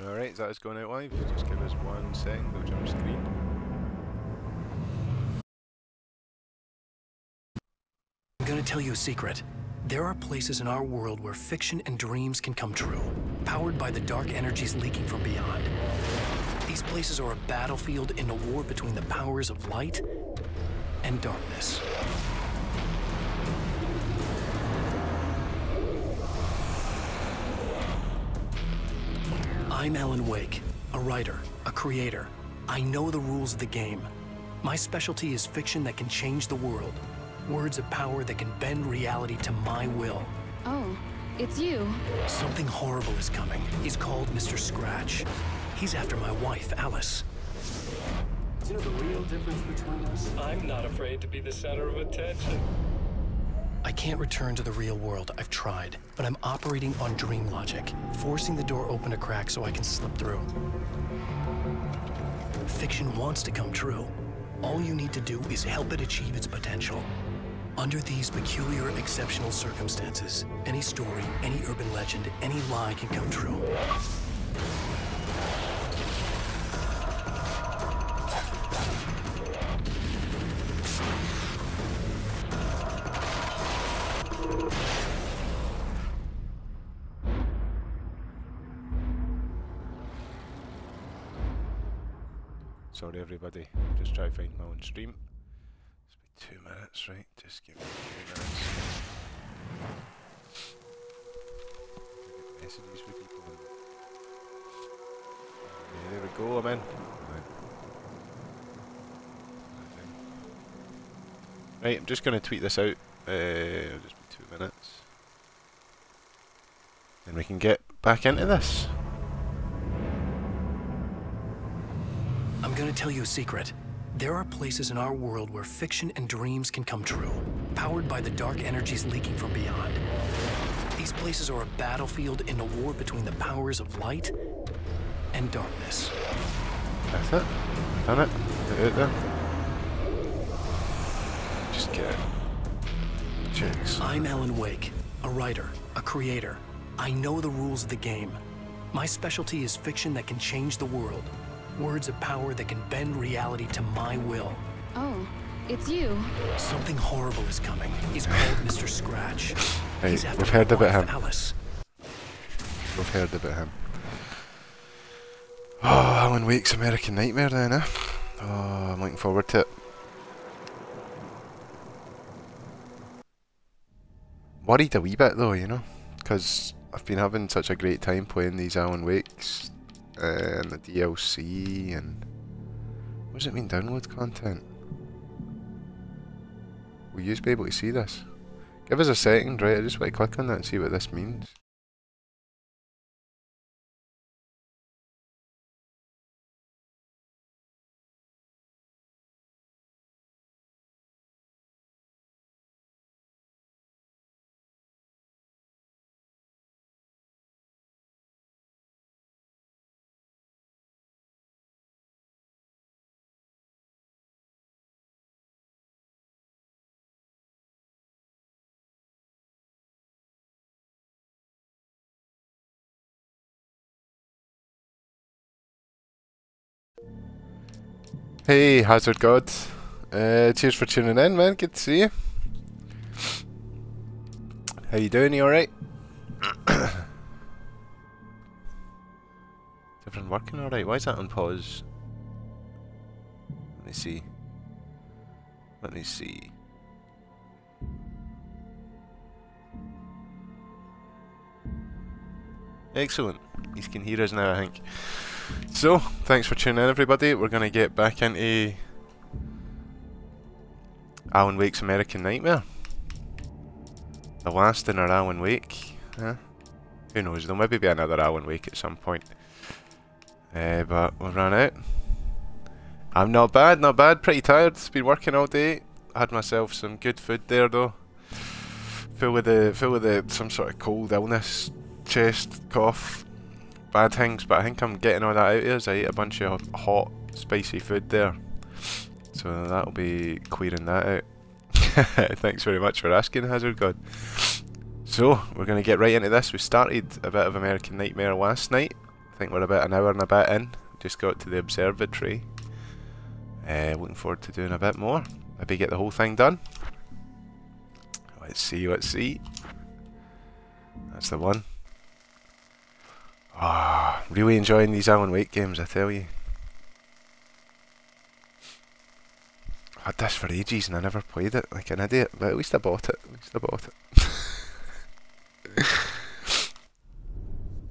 Alright, is going out live? Just give us one second, we'll jump screen. I'm gonna tell you a secret. There are places in our world where fiction and dreams can come true, powered by the dark energies leaking from beyond. These places are a battlefield in a war between the powers of light and darkness. I'm Alan Wake, a writer, a creator. I know the rules of the game. My specialty is fiction that can change the world. Words of power that can bend reality to my will. Oh, it's you. Something horrible is coming. He's called Mr. Scratch. He's after my wife, Alice. Do you know the real difference between us? I'm not afraid to be the center of attention. I can't return to the real world. I've tried, but I'm operating on dream logic, forcing the door open a crack so I can slip through. Fiction wants to come true. All you need to do is help it achieve its potential. Under these peculiar, exceptional circumstances, any story, any urban legend, any lie can come true. Try to find my own stream. It's two minutes, right? Just give me two minutes. Messages with people. Yeah, there we go, I'm in. Right. I'm just going to tweet this out. Uh, just be two minutes. Then we can get back into this. I'm gonna tell you a secret. There are places in our world where fiction and dreams can come true, powered by the dark energies leaking from beyond. These places are a battlefield in a war between the powers of light and darkness. That's it. Done it. Get it there. Just get it. Chicks. I'm Alan Wake, a writer, a creator. I know the rules of the game. My specialty is fiction that can change the world. Words of power that can bend reality to my will. Oh, it's you. Something horrible is coming. He's called Mr. Scratch. Right, He's after we've heard about wife, him. Alice. We've heard about him. Oh, Alan Wake's American Nightmare then, eh? Oh, I'm looking forward to it. Worried a wee bit though, you know? Because I've been having such a great time playing these Alan Wakes and the DLC and... What does it mean, download content? Will you be able to see this? Give us a second, right? I just want to click on that and see what this means. Hey, Hazard God. Uh, cheers for tuning in, man. Good to see you. How you doing? You alright? Everyone working alright? Why is that on pause? Let me see. Let me see. Excellent. You can hear us now, I think. So, thanks for tuning in, everybody. We're going to get back into Alan Wake's American Nightmare. The last in our Alan Wake. Huh? Who knows? There'll maybe be another Alan Wake at some point. Uh, but we've run out. I'm not bad, not bad. Pretty tired. Been working all day. Had myself some good food there though. Full with the full with the some sort of cold illness, chest, cough, bad things, but I think I'm getting all that out here as I ate a bunch of hot, spicy food there. So that'll be clearing that out. Thanks very much for asking, Hazard God. So, we're going to get right into this. We started a bit of American Nightmare last night. I think we're about an hour and a bit in. Just got to the observatory. Uh, looking forward to doing a bit more. Maybe get the whole thing done. Let's see, let's see. That's the one. Ah, really enjoying these Alan Wake games, I tell you. I had this for ages and I never played it like an idiot, but at least I bought it. At least I bought it.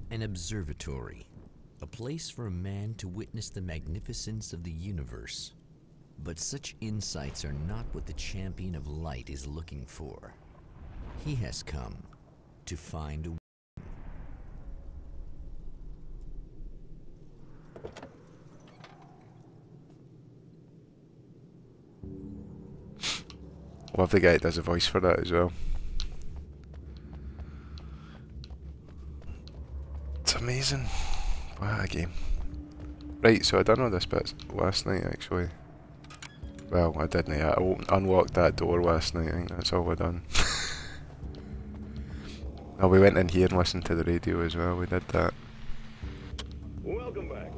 An observatory, a place for a man to witness the magnificence of the universe. But such insights are not what the champion of light is looking for. He has come to find a Love the guy that does a voice for that as well. It's amazing. What a game. Right, so I done all this bit last night actually. Well, I didn't. I unlocked that door last night. I think that's all we done. oh, we went in here and listened to the radio as well. We did that. Welcome back,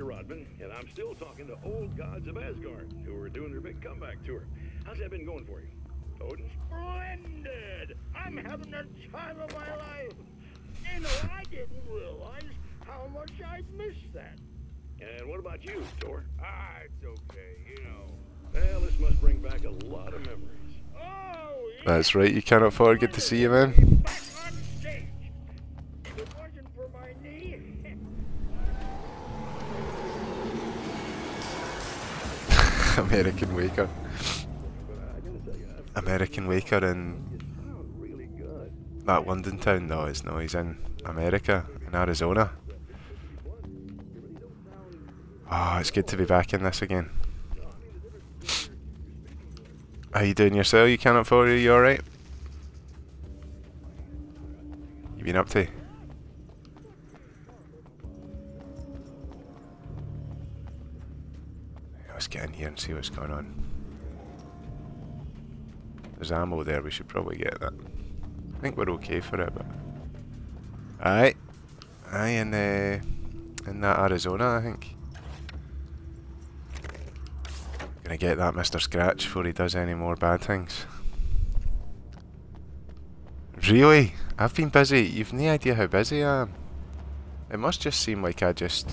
know, Rodman, and I'm still talking to old gods of Asgard, who are doing their big comeback tour. How's that been going for you? Odin? Splendid! I'm having the time of my life. You know, I didn't realize how much I'd missed that. And what about you, Thor? Ah, it's okay, you know. Well, this must bring back a lot of memories. Oh, yeah. That's right. You cannot forget to see you, man. Back on stage. If it wasn't for my knee. American Waker. American Waker in that London town. No, it's no. He's in America, in Arizona. Oh, it's good to be back in this again. How you doing yourself? You follow you. You alright? You been up to? Get in here and see what's going on. There's ammo there. We should probably get that. I think we're okay for it, but aye, aye, in uh, in that Arizona, I think. Gonna get that Mr. Scratch before he does any more bad things. Really? I've been busy. You've no idea how busy I am. It must just seem like I just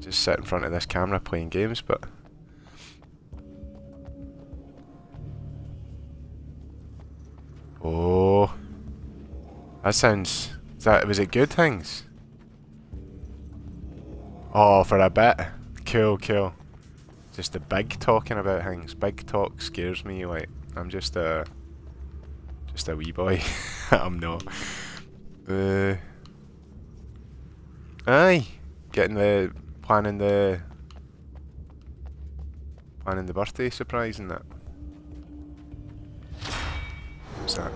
just sit in front of this camera playing games, but Oh, that sounds. That was it? Good things. Oh, for a bit. Cool, cool. Just the big talking about things. Big talk scares me. Like I'm just a, just a wee boy. I'm not. Uh, aye, getting the planning the planning the birthday surprise and that. What's that?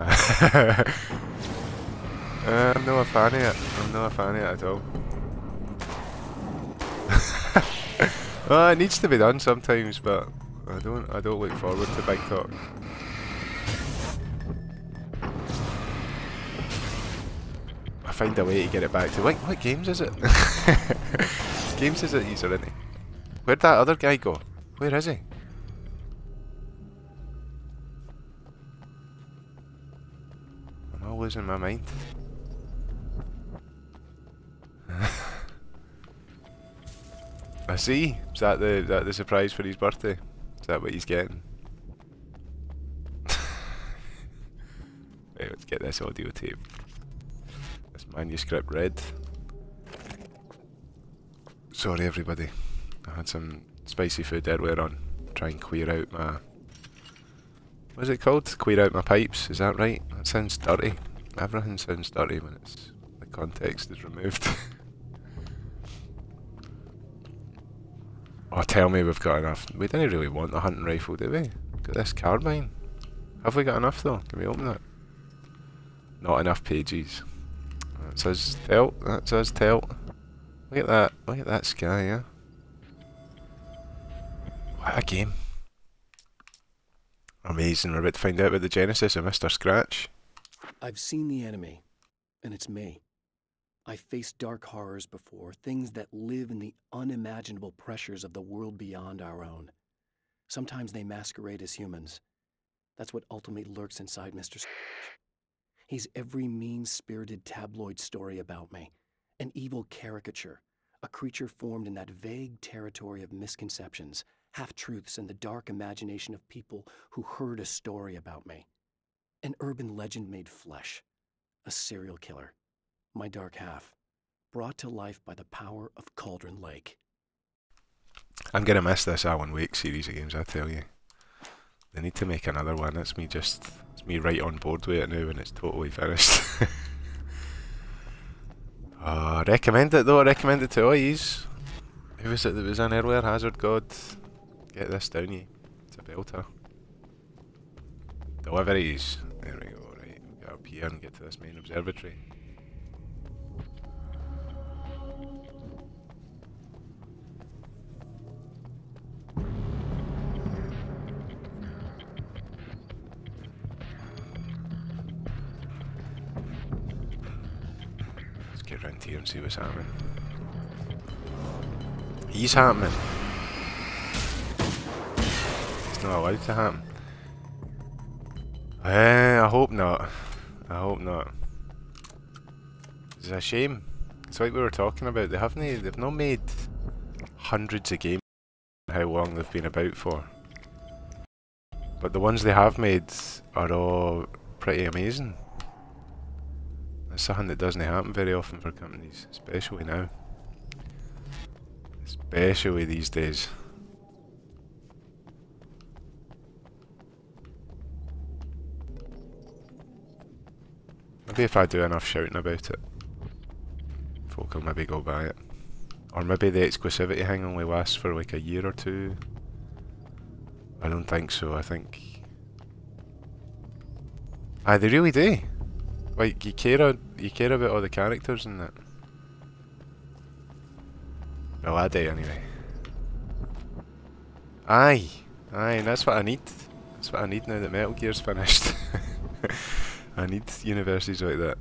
I'm not a fan of it. I'm not a fan of it at all. well, it needs to be done sometimes, but I don't. I don't look forward to big talk. Find a way to get it back to what? What games is it? games is it he's already? Where'd that other guy go? Where is he? I'm all losing my mind. I see. Is that the is that the surprise for his birthday? Is that what he's getting? Right, let's get this audio tape. Manuscript read. Sorry everybody. I had some spicy food earlier on. Try and clear out my What's it called? Clear out my pipes, is that right? That sounds dirty. Everything sounds dirty when it's the context is removed. oh tell me we've got enough. We didn't really want a hunting rifle, do we? Got this carbine. Have we got enough though? Can we open that? Not enough pages. That says telt. That says telt. Look at that. Look at that sky, yeah. What a game. Amazing, we're about to find out about the genesis of Mr. Scratch. I've seen the enemy, and it's me. I've faced dark horrors before, things that live in the unimaginable pressures of the world beyond our own. Sometimes they masquerade as humans. That's what ultimately lurks inside Mr. Scratch. He's every mean spirited tabloid story about me, an evil caricature, a creature formed in that vague territory of misconceptions, half truths, and the dark imagination of people who heard a story about me. An urban legend made flesh, a serial killer, my dark half, brought to life by the power of Cauldron Lake. I'm gonna miss this Alan Wake series of games, I tell you. They need to make another one. It's me just, it's me right on board with it now when it's totally finished. oh, recommend it though. I recommend it to all yous. Who was it that was in earlier? Hazard God. Get this down, you. It's a belter. Deliveries. There we go. Right, get up here and get to this main observatory. Let's here and see what's happening. He's happening. It's not allowed to happen. Eh, I hope not. I hope not. It's a shame. It's like we were talking about. They haven't. They've not made hundreds of games. How long they've been about for. But the ones they have made are all pretty amazing. That's something that doesn't happen very often for companies, especially now. Especially these days. Maybe if I do enough shouting about it, folk will maybe go buy it. Or maybe the exclusivity thing only lasts for like a year or two. I don't think so, I think... Aye, they really do. Like, care, you care about all the characters in that. Well, I do anyway. Aye, aye, that's what I need. That's what I need now that Metal Gear's finished. I need universities like that.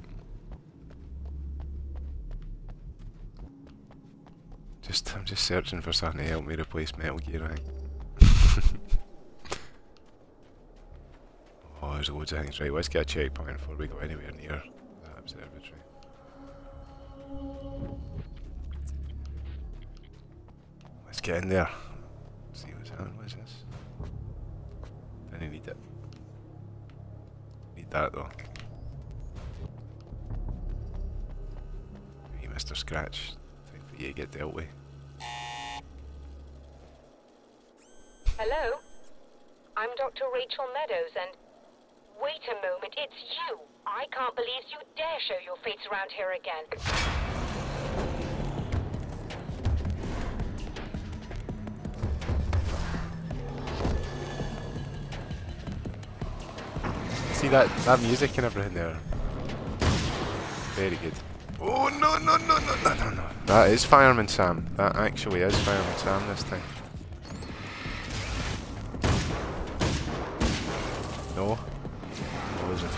Just, I'm just searching for something to help me replace Metal Gear, I oh, there's loads of things. Right, let's get a checkpoint before we go anywhere near that observatory. Let's get in there. See what's happening. What is this? Didn't need it. Need that though. Hey, Mr. Scratch. Time for you to get dealt with. Hello? I'm Dr. Rachel Meadows, and... Wait a moment, it's you! I can't believe you dare show your face around here again. See that that music and everything there. Very good. Oh no no no no no no no! That is Fireman Sam. That actually is Fireman Sam this time. No.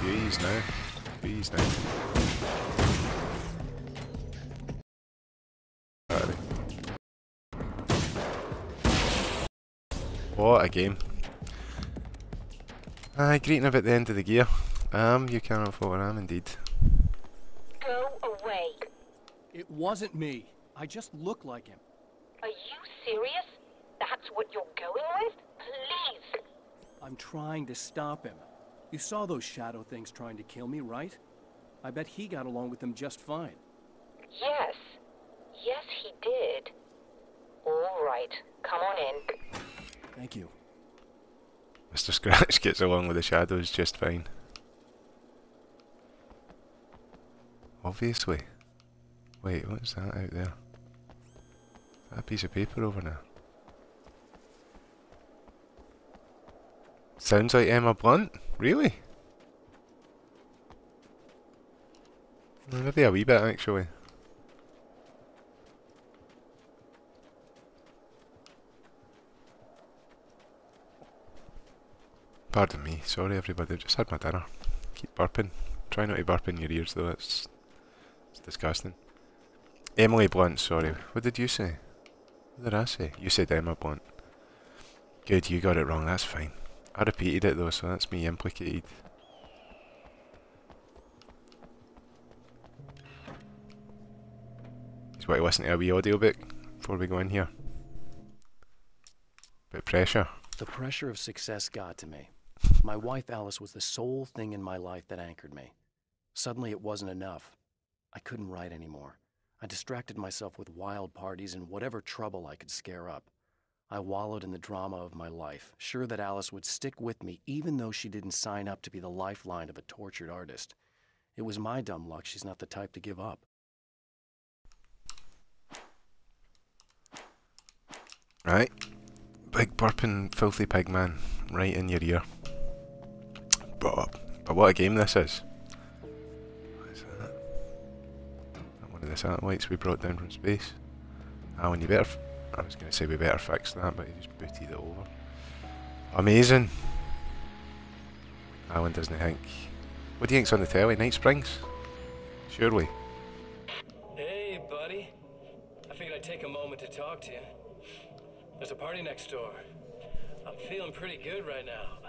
Oh, there's a few E's now. A few E's now. Battery. What a game. Aye, greeting about the end of the gear. Um, you cannot fault I am indeed. Go away. It wasn't me. I just look like him. Are you serious? That's what you're going with? Please. I'm trying to stop him. You saw those shadow things trying to kill me, right? I bet he got along with them just fine. Yes. Yes, he did. All right. Come on in. Thank you. Mr. Scratch gets along with the shadows just fine. Obviously. Wait, what's that out there? Is that a piece of paper over there? Sounds like Emma Blunt? Really? Maybe a wee bit actually. Pardon me. Sorry, everybody. I just had my dinner. Keep burping. Try not to burp in your ears, though. It's, it's disgusting. Emily Blunt, sorry. What did you say? What did I say? You said Emma Blunt. Good, you got it wrong. That's fine. I repeated it, though, so that's me implicated. Just want to listen to a wee audiobook before we go in here. Bit pressure. The pressure of success got to me. My wife Alice was the sole thing in my life that anchored me. Suddenly it wasn't enough. I couldn't write anymore. I distracted myself with wild parties and whatever trouble I could scare up. I wallowed in the drama of my life, sure that Alice would stick with me even though she didn't sign up to be the lifeline of a tortured artist. It was my dumb luck she's not the type to give up. Right. Big burping filthy pig man right in your ear. But, but what a game this is. What is that? One of the satellites we brought down from space. Ah, you better... I was going to say we better fix that, but he just booted it over. Amazing. Alan doesn't think... What do you think's on the telly? Night Springs? Surely. Hey, buddy. I figured I'd take a moment to talk to you. There's a party next door. I'm feeling pretty good right now.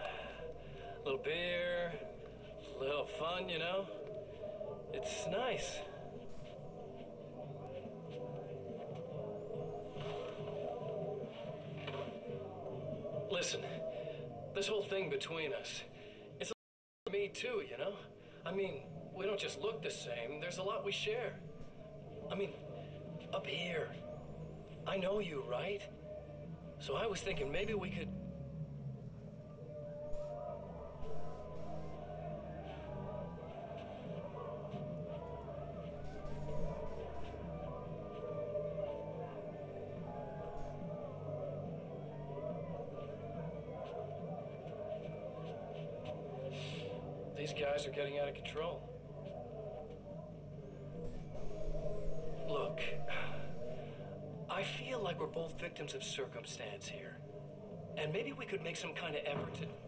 A little beer, a little fun, you know? It's nice. Listen, this whole thing between us, it's a me too, you know? I mean, we don't just look the same, there's a lot we share. I mean, up here. I know you, right? So I was thinking maybe we could. Control. Look, I feel like we're both victims of circumstance here. And maybe we could make some kind of effort to.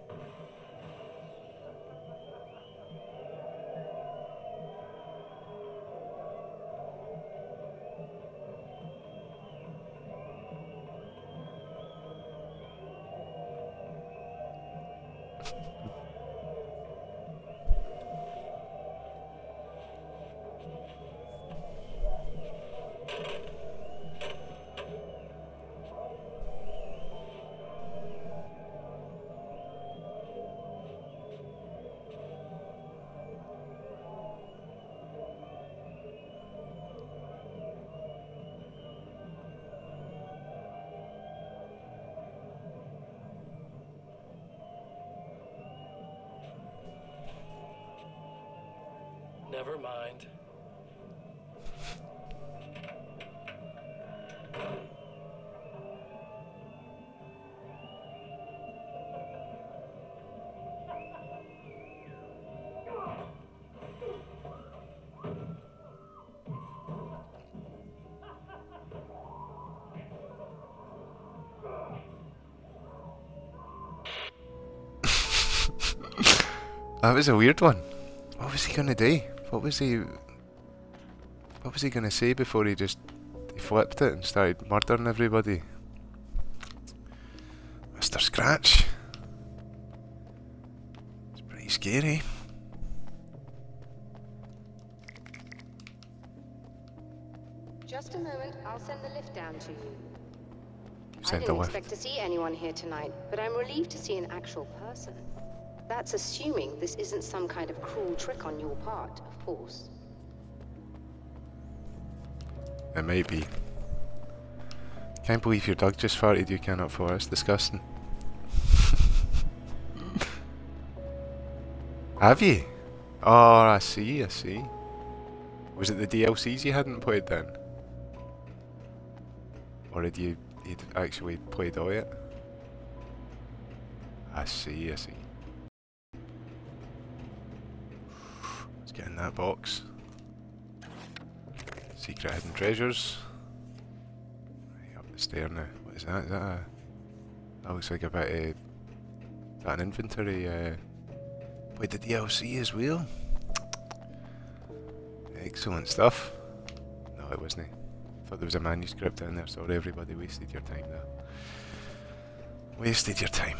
That was a weird one. What was he gonna do? What was he... What was he gonna say before he just... He flipped it and started murdering everybody? Mr. Scratch. It's pretty scary. Just a moment, I'll send the lift down to you. I didn't expect to see anyone here tonight, but I'm relieved to see an actual person. That's assuming this isn't some kind of cruel trick on your part, of course. It might be. Can't believe your dog just farted, you cannot for us. Disgusting. Have you? Oh, I see, I see. Was it the DLCs you hadn't played then? Or had you you'd actually played all yet? I see, I see. Let's get in that box. Secret hidden treasures. Right, up the stair now. What is that? Is that a... That looks like a bit of... got an inventory uh, with the DLC as well. Excellent stuff. No, it wasn't. I Thought there was a manuscript in there. Sorry, everybody, wasted your time there. Wasted your time.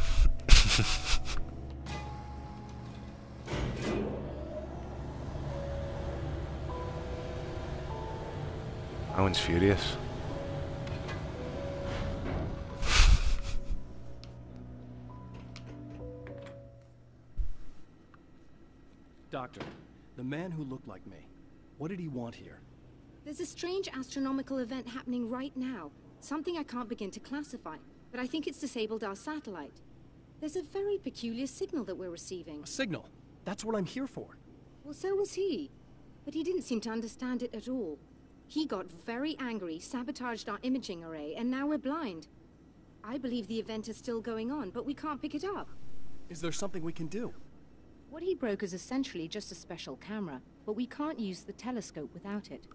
Alan's furious. Doctor, the man who looked like me, what did he want here? There's a strange astronomical event happening right now. Something I can't begin to classify, but I think it's disabled our satellite. There's a very peculiar signal that we're receiving. A signal? That's what I'm here for. Well, so was he. But he didn't seem to understand it at all. He got very angry, sabotaged our imaging array, and now we're blind. I believe the event is still going on, but we can't pick it up. Is there something we can do? What he broke is essentially just a special camera, but we can't use the telescope without it.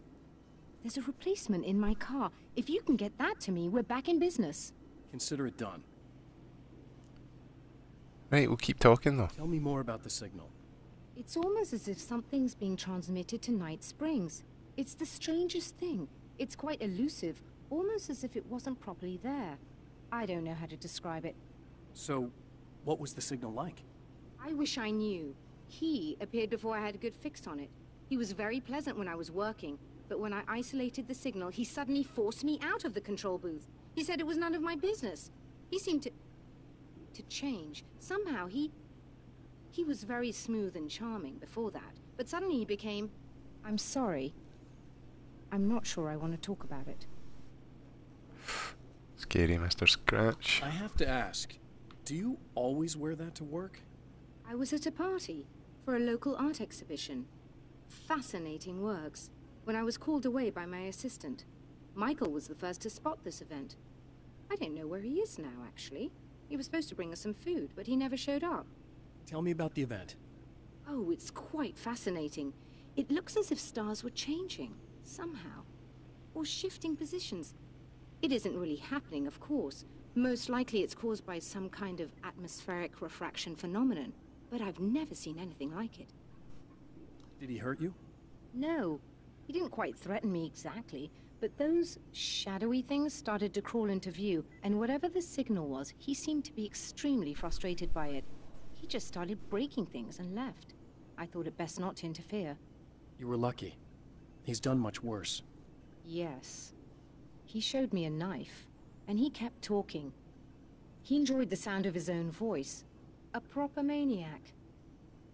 There's a replacement in my car. If you can get that to me, we're back in business. Consider it done. Right, we'll keep talking though. Tell me more about the signal. It's almost as if something's being transmitted to Night Springs. It's the strangest thing. It's quite elusive, almost as if it wasn't properly there. I don't know how to describe it. So, what was the signal like? I wish I knew. He appeared before I had a good fix on it. He was very pleasant when I was working, but when I isolated the signal, he suddenly forced me out of the control booth. He said it was none of my business. He seemed to... to change. Somehow he... He was very smooth and charming before that, but suddenly he became... I'm sorry. I'm not sure I want to talk about it. Scary Mr. Scratch. I have to ask, do you always wear that to work? I was at a party for a local art exhibition. Fascinating works. When I was called away by my assistant, Michael was the first to spot this event. I don't know where he is now, actually. He was supposed to bring us some food, but he never showed up. Tell me about the event. Oh, it's quite fascinating. It looks as if stars were changing, somehow. Or shifting positions. It isn't really happening, of course. Most likely it's caused by some kind of atmospheric refraction phenomenon. But I've never seen anything like it. Did he hurt you? No. He didn't quite threaten me exactly, but those shadowy things started to crawl into view, and whatever the signal was, he seemed to be extremely frustrated by it. He just started breaking things and left. I thought it best not to interfere. You were lucky. He's done much worse. Yes. He showed me a knife, and he kept talking. He enjoyed the sound of his own voice. A proper maniac.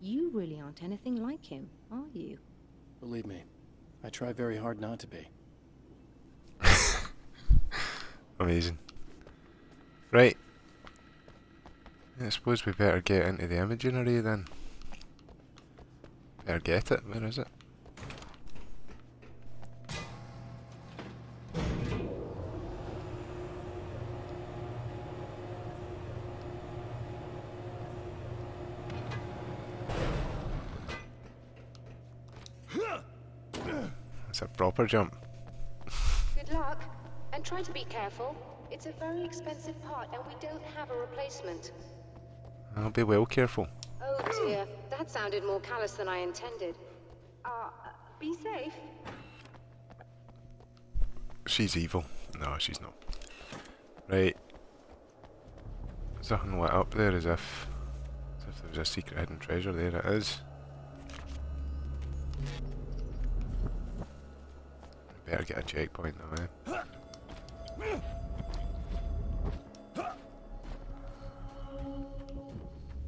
You really aren't anything like him, are you? Believe me, I try very hard not to be. Amazing. Right. I suppose we better get into the imaging array then. Better get it. Where is it? Proper jump. Good luck, and try to be careful. It's a very expensive part, and we don't have a replacement. I'll be well careful. Oh dear, that sounded more callous than I intended. Uh, be safe. She's evil. No, she's not. Right. Something lit up there as if, as if there was a secret hidden treasure. There it is. Better get a checkpoint now, eh?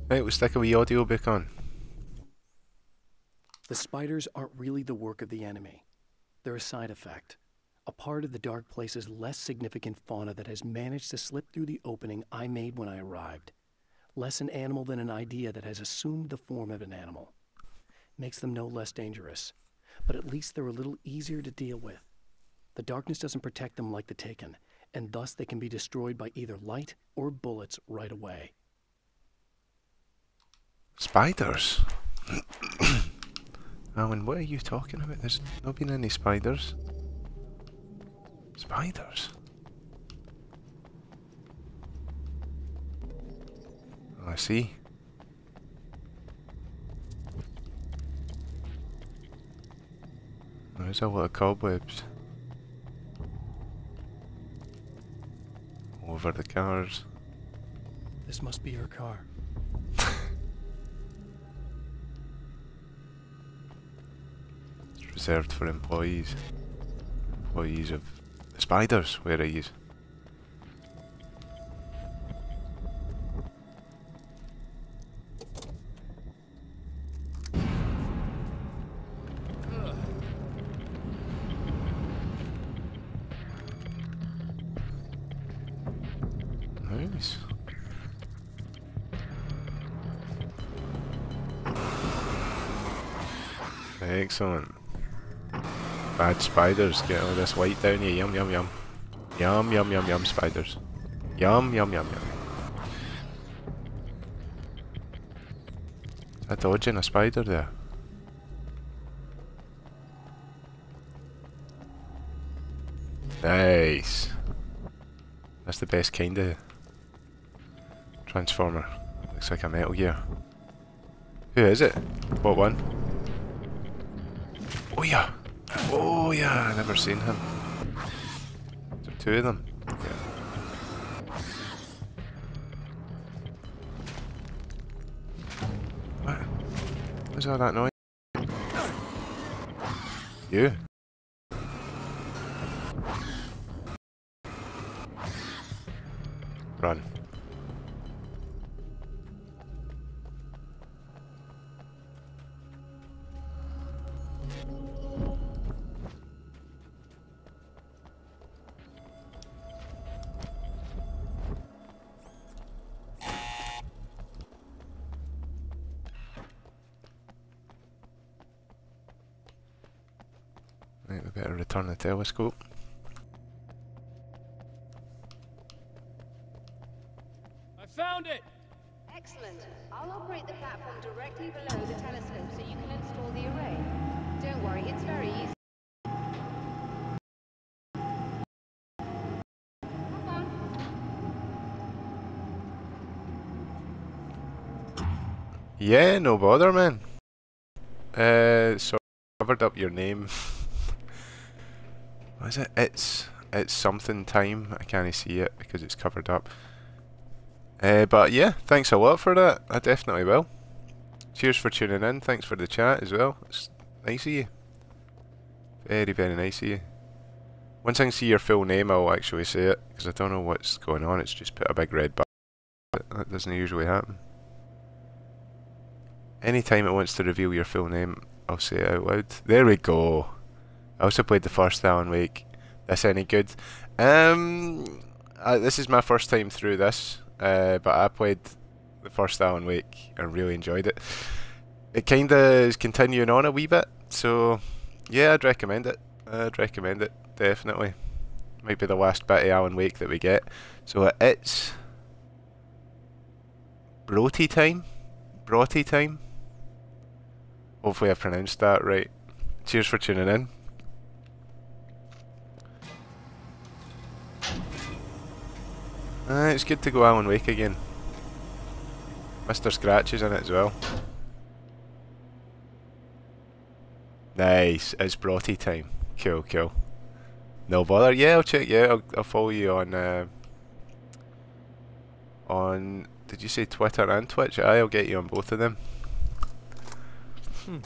Right, we'll stick a wee audio book on. The spiders aren't really the work of the enemy. They're a side effect. A part of the Dark Place's less significant fauna that has managed to slip through the opening I made when I arrived. Less an animal than an idea that has assumed the form of an animal. Makes them no less dangerous, but at least they're a little easier to deal with. The darkness doesn't protect them like the Taken, and thus they can be destroyed by either light or bullets right away. Spiders? Alan, what are you talking about? There's not been any spiders. Spiders? Oh, I see. There's a lot of cobwebs. Over the cars. This must be your car. It's reserved for employees. Employees of the spiders, where are you? Spiders, get all this white down here. Yum yum yum. Yum yum yum yum spiders. Yum yum yum yum. Is that dodging a spider there? Nice. That's the best kind of transformer. Looks like a Metal Gear. Who is it? What one? I never seen him. There two of them? Yeah. What? What's all that noise? You? Return the telescope. I found it! Excellent. I'll operate the platform directly below the telescope so you can install the array. Don't worry, it's very easy. Come on. Yeah, no bother, man. Uh, so covered up your name. is it? It's it's something time. I can't see it because it's covered up. Uh, but yeah, thanks a lot for that. I definitely will. Cheers for tuning in. Thanks for the chat as well. It's nice of you. Very, very nice of you. Once I can see your full name, I'll actually say it because I don't know what's going on. It's just put a big red button. That doesn't usually happen. Anytime it wants to reveal your full name, I'll say it out loud. There we go. I also played the first Alan Wake. This any good? Um, uh, this is my first time through this, uh, but I played the first Alan Wake and really enjoyed it. It kind of is continuing on a wee bit, so yeah, I'd recommend it. I'd recommend it definitely. Might be the last bit of Alan Wake that we get. So it's Broti time, Broti time. Hopefully I pronounced that right. Cheers for tuning in. Uh, it's good to go Alan Wake again. Mr. Scratch is in it as well. Nice, it's Brotty time. Cool, cool. No bother. Yeah, I'll check. Yeah, I'll, I'll follow you on. Uh, on. Did you say Twitter and Twitch? Aye, I'll get you on both of them. Hmm.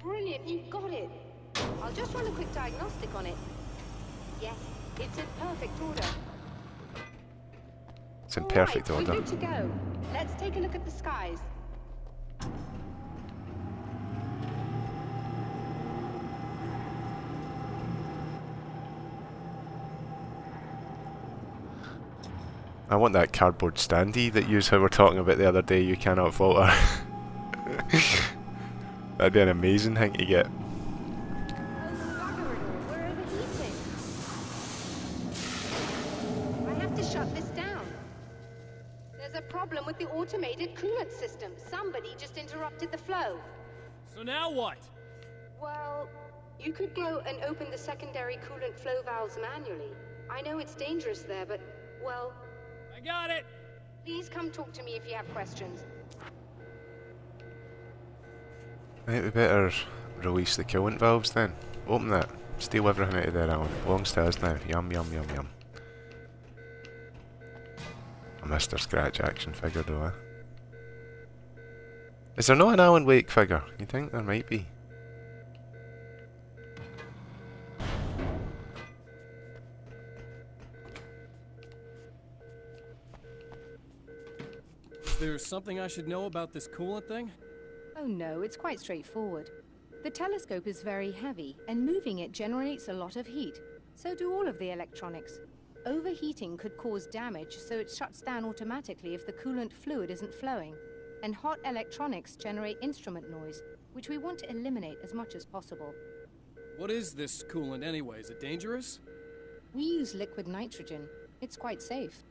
Brilliant, you've got it. I'll just run a quick diagnostic on it. Yes, it's in perfect order. It's in All perfect right, order. We're good to go. Let's take a look at the skies. I want that cardboard standee that you were talking about the other day. You cannot falter. That'd be an amazing thing to get. It's dangerous there, but, well... I got it! Please come talk to me if you have questions. Right, we better release the coolant valves then. Open that. Steal everything out of there, Alan. Belongs to us now. Yum, yum, yum, yum. A Mr. Scratch action figure though, eh? Is there not an Alan Wake figure? You think there might be? There something I should know about this coolant thing? Oh no, it's quite straightforward. The telescope is very heavy, and moving it generates a lot of heat. So do all of the electronics. Overheating could cause damage, so it shuts down automatically if the coolant fluid isn't flowing. And hot electronics generate instrument noise, which we want to eliminate as much as possible. What is this coolant anyway? Is it dangerous? We use liquid nitrogen. It's quite safe.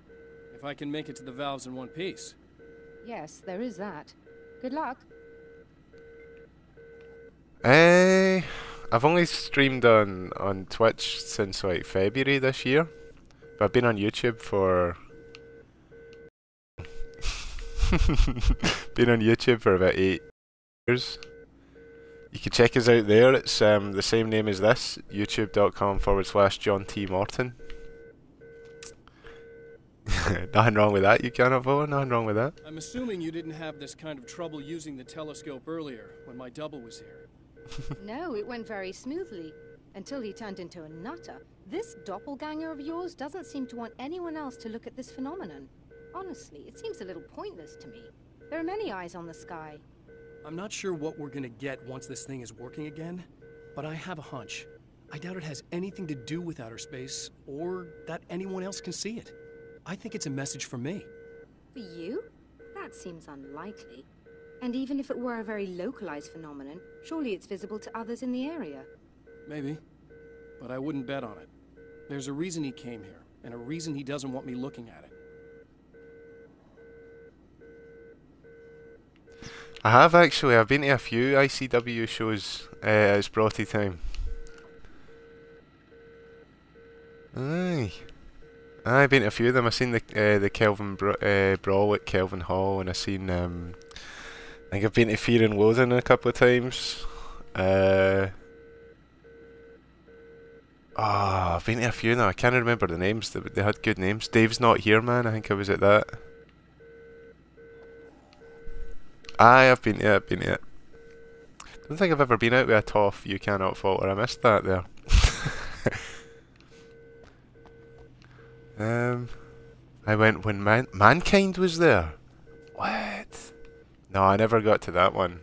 If I can make it to the valves in one piece. Yes, there is that. Good luck. Eh, I've only streamed on on Twitch since like February this year, but I've been on YouTube for been on YouTube for about eight years. You can check us out there. It's um, the same name as this, youtube.com forward slash John T. Morton. Nothing wrong with that, you cannot vote. Nothing wrong with that. I'm assuming you didn't have this kind of trouble using the telescope earlier when my double was here. no, it went very smoothly. Until he turned into a nutter. This doppelganger of yours doesn't seem to want anyone else to look at this phenomenon. Honestly, it seems a little pointless to me. There are many eyes on the sky. I'm not sure what we're gonna get once this thing is working again, but I have a hunch. I doubt it has anything to do with outer space, or that anyone else can see it. I think it's a message for me. For you? That seems unlikely. And even if it were a very localized phenomenon, surely it's visible to others in the area. Maybe. But I wouldn't bet on it. There's a reason he came here, and a reason he doesn't want me looking at it. I have actually. I've been to a few ICW shows uh, as Broughty time. Aye. I've been to a few of them. I've seen the uh, the Kelvin Bra uh, Brawl at Kelvin Hall, and I've seen. Um, I think I've been to Fear and Loathing a couple of times. Uh, oh, I've been to a few now. I can't remember the names. They, they had good names. Dave's not here, man. I think I was at that. I've been to it. Been to it. Don't think I've ever been out with a toff. You cannot falter. I missed that there. um, I went when man mankind was there. What? No, I never got to that one.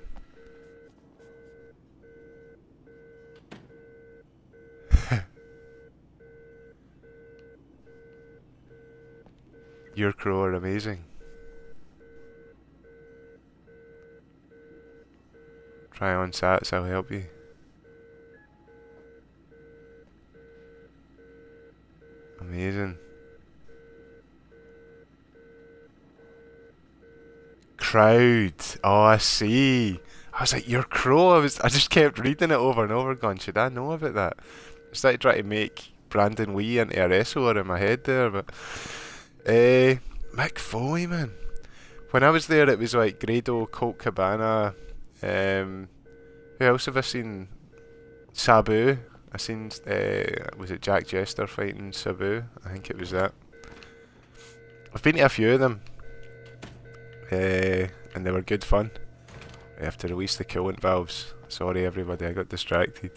Your crew are amazing. Try on sats, I'll help you. Amazing. Crowd. Oh, I see. I was like, you're crow. I was. I just kept reading it over and over, going, should I know about that? I started trying to make Brandon Lee into a wrestler in my head there, but uh, Mick Foley, man. When I was there, it was like Grado, Colt Cabana. Um, who else have I seen? Sabu. I seen. Uh, was it Jack Jester fighting Sabu? I think it was that. I've been to a few of them. Uh, and they were good fun. I have to release the coolant valves. Sorry everybody, I got distracted.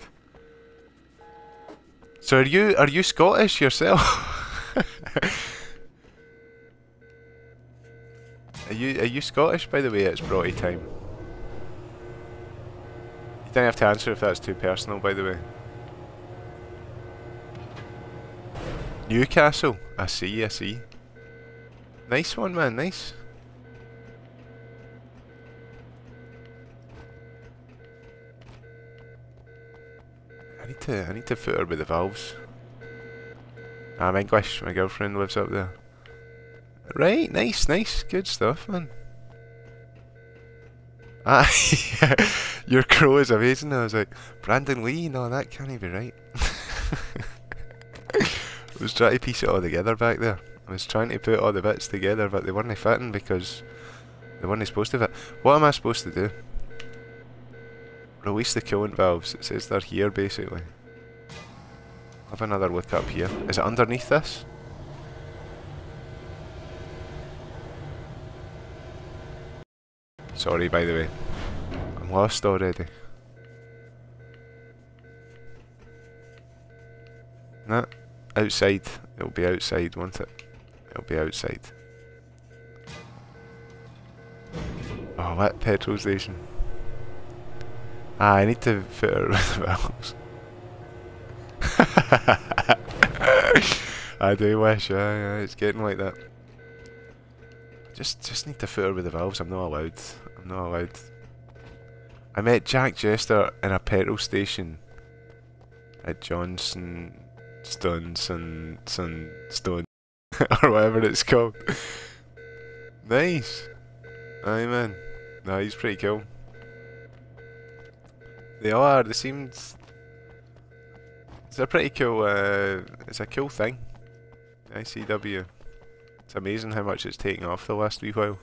So are you are you Scottish yourself? are you are you Scottish by the way? It's Broughty time. You don't have to answer if that's too personal by the way. Newcastle. I see, I see. Nice one man, nice. Need to I need to foot her with the valves. I'm English, my girlfriend lives up there. Right, nice, nice, good stuff, man. Ah, your crow is amazing. I was like, Brandon Lee? No, that can't be right. I was trying to piece it all together back there. I was trying to put all the bits together, but they weren't fitting because they weren't supposed to fit. What am I supposed to do? Release the coolant valves. It says they're here, basically. Have another look up here. Is it underneath this? Sorry, by the way. I'm lost already. Nah, outside. It'll be outside, won't it? It'll be outside. Oh, that petrol station? Ah, I need to fit it with the valves. I do wish, yeah, yeah, it's getting like that. Just just need to fit her with the valves, I'm not allowed. I'm not allowed. I met Jack Jester in a petrol station at Johnson Stones and Sun Stone or whatever it's called. nice. Aye man. No, he's pretty cool. They are, they seemed it's a pretty cool uh, it's a cool thing. ICW. It's amazing how much it's taken off the last wee while.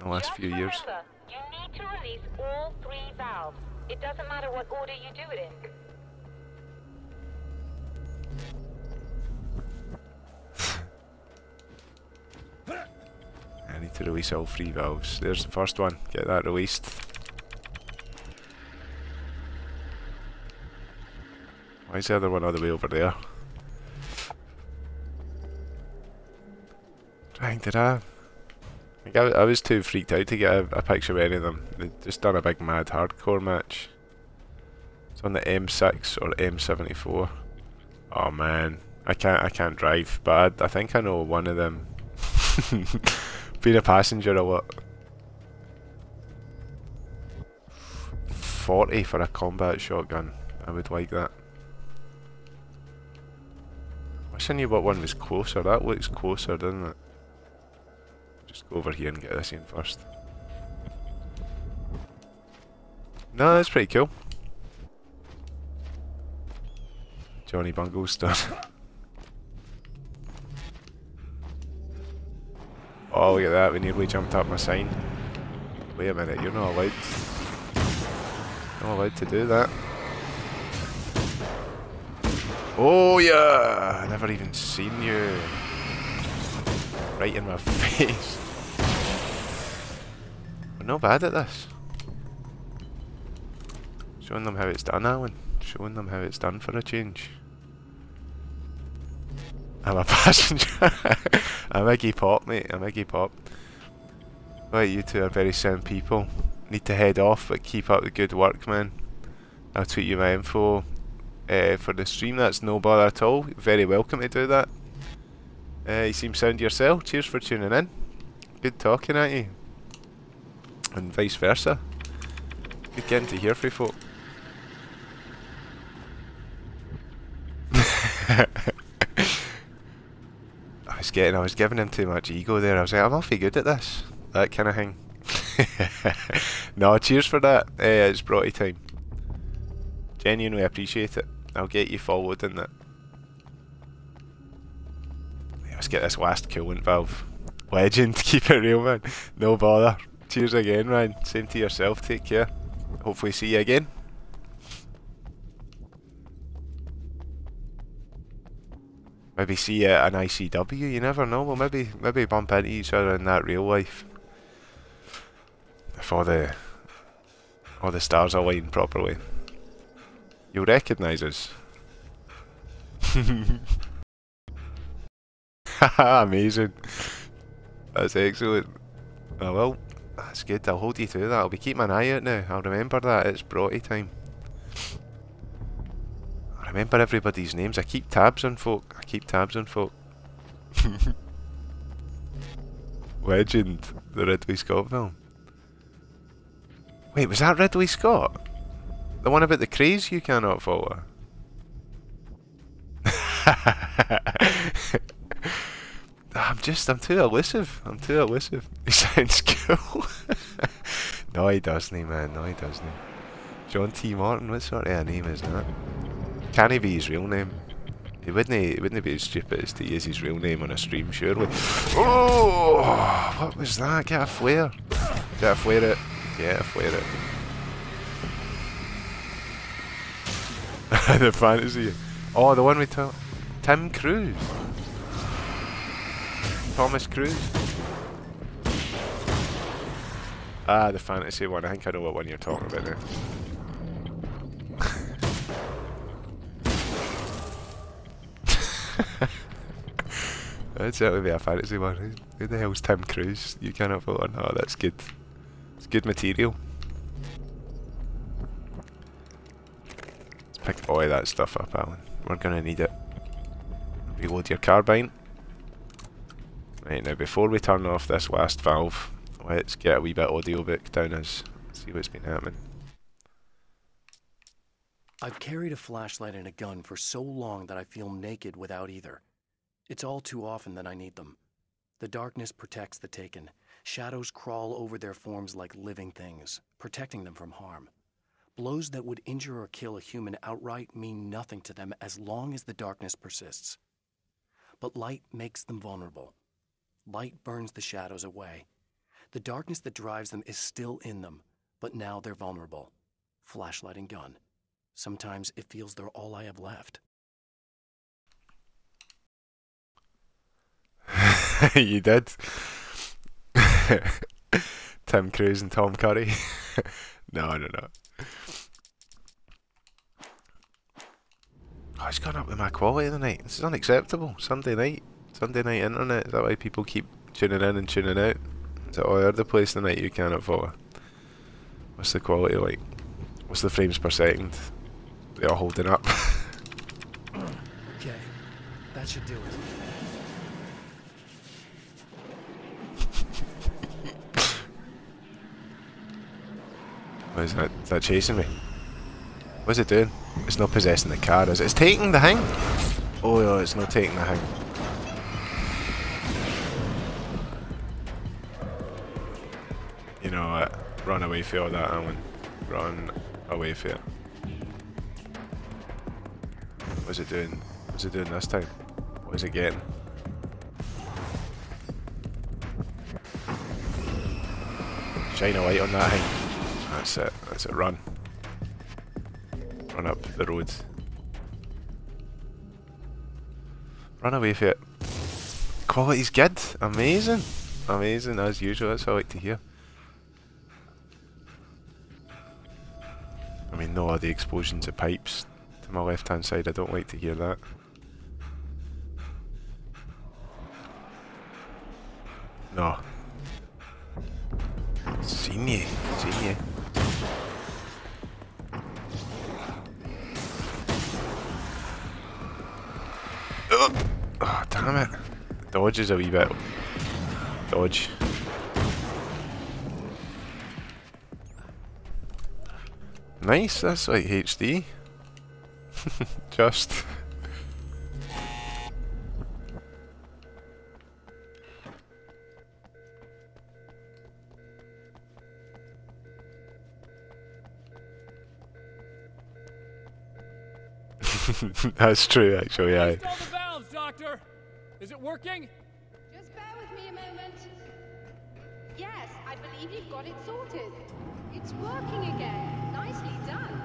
The last Just few years. you need to release all three valves. It doesn't matter what order you do it in. I need to release all three valves. There's the first one. Get that released. Why is the other one all the way over there? Dang, did I? Like I, I was too freaked out to get a, a picture of any of them. They just done a big mad hardcore match. It's on the M6 or M74. Oh man, I can't I can't drive, but I, I think I know one of them. Being a passenger a lot. 40 for a combat shotgun. I would like that. I knew what one was closer. That looks closer, doesn't it? Just go over here and get this in first. No, that's pretty cool. Johnny Bungle's done. oh, look at that, we nearly jumped up my sign. Wait a minute, you're not allowed. Not allowed to do that. Oh yeah! I never even seen you. Right in my face. We're not bad at this. Showing them how it's done, Alan. Showing them how it's done for a change. I'm a passenger. I'm Iggy Pop, mate. I'm Iggy Pop. Right, you two are very sound people. Need to head off, but keep up the good work, man. I'll tweet you my info uh, for the stream. That's no bother at all. Very welcome to do that. Uh, you seem sound yourself. Cheers for tuning in. Good talking at you. And vice versa. Good getting to hear from folk. I was getting, I was giving him too much ego there. I was like, I'm awfully good at this. That kind of thing. no, cheers for that. Uh, it's Brotty time. Genuinely appreciate it. I'll get you forward in that. Let's get this last coolant valve. Legend, keep it real, man. No bother. Cheers again, man. Same to yourself. Take care. Hopefully, see you again. Maybe see you at an ICW. You never know. Well, maybe maybe bump into each other in that real life. If all the all the stars align properly. You'll recognise us. Amazing. That's excellent. Oh well, that's good. I'll hold you to that. I'll be keeping an eye out now. I'll remember that. It's Brotty time. I remember everybody's names. I keep tabs on folk. I keep tabs on folk. Legend. The Ridley Scott film. Wait, was that Ridley Scott? The one about the craze you cannot follow? I'm just, I'm too elusive. I'm too elusive. He sounds cool. no, he doesn't, man. No, he doesn't. John T. Morton, what sort of a name is that? Can he be his real name? He wouldn't, he wouldn't be as stupid as to use his real name on a stream, surely. Oh, what was that? Get a flare. Get a flare it. Get a flare it. the fantasy. Oh, the one we took. Tim Cruise. Thomas Cruise. Ah, the fantasy one. I think I know what one you're talking about now. That'd certainly be a fantasy one. Who the hell's Tim Cruise? You cannot vote on. Oh, that's good. It's good material. Pick all that stuff up, Alan. We're gonna need it. Reload your carbine. Right, now before we turn off this last valve, let's get a wee bit audiobook down as see what's been happening. I've carried a flashlight and a gun for so long that I feel naked without either. It's all too often that I need them. The darkness protects the taken. Shadows crawl over their forms like living things, protecting them from harm. Blows that would injure or kill a human outright mean nothing to them as long as the darkness persists. But light makes them vulnerable. Light burns the shadows away. The darkness that drives them is still in them, but now they're vulnerable. Flashlight and gun. Sometimes it feels they're all I have left. you did. Tim Cruise and Tom Curry. no, no, no. Oh, it's gone up with my quality tonight. This is unacceptable. Sunday night. Sunday night internet. Is that why people keep tuning in and tuning out? Is it all over the place tonight you cannot follow? What's the quality like? What's the frames per second? They are holding up? okay, that should do it. What is that? Is that chasing me? What's it doing? It's not possessing the car, is it? It's taking the thing! Oh, no, it's not taking the thing. You know what? Run away for all that, Alan. Run away for it. What's it doing? What's it doing this time? What is it getting? Shine a light on that thing. That's it. That's it. Run. Run up the road. Run away for it. Quality's good. Amazing. Amazing as usual. That's what I like to hear. I mean, no the explosions of pipes to my left hand side. I don't like to hear that. No. Seen you. Seen you. Oh, oh, damn it. Dodge is a wee bit. Dodge. Nice, that's like HD. Just. That's true, actually. Yeah. Is it working? Just bear with me a moment. Yes, I believe you've got it sorted. It's working again. Nicely done.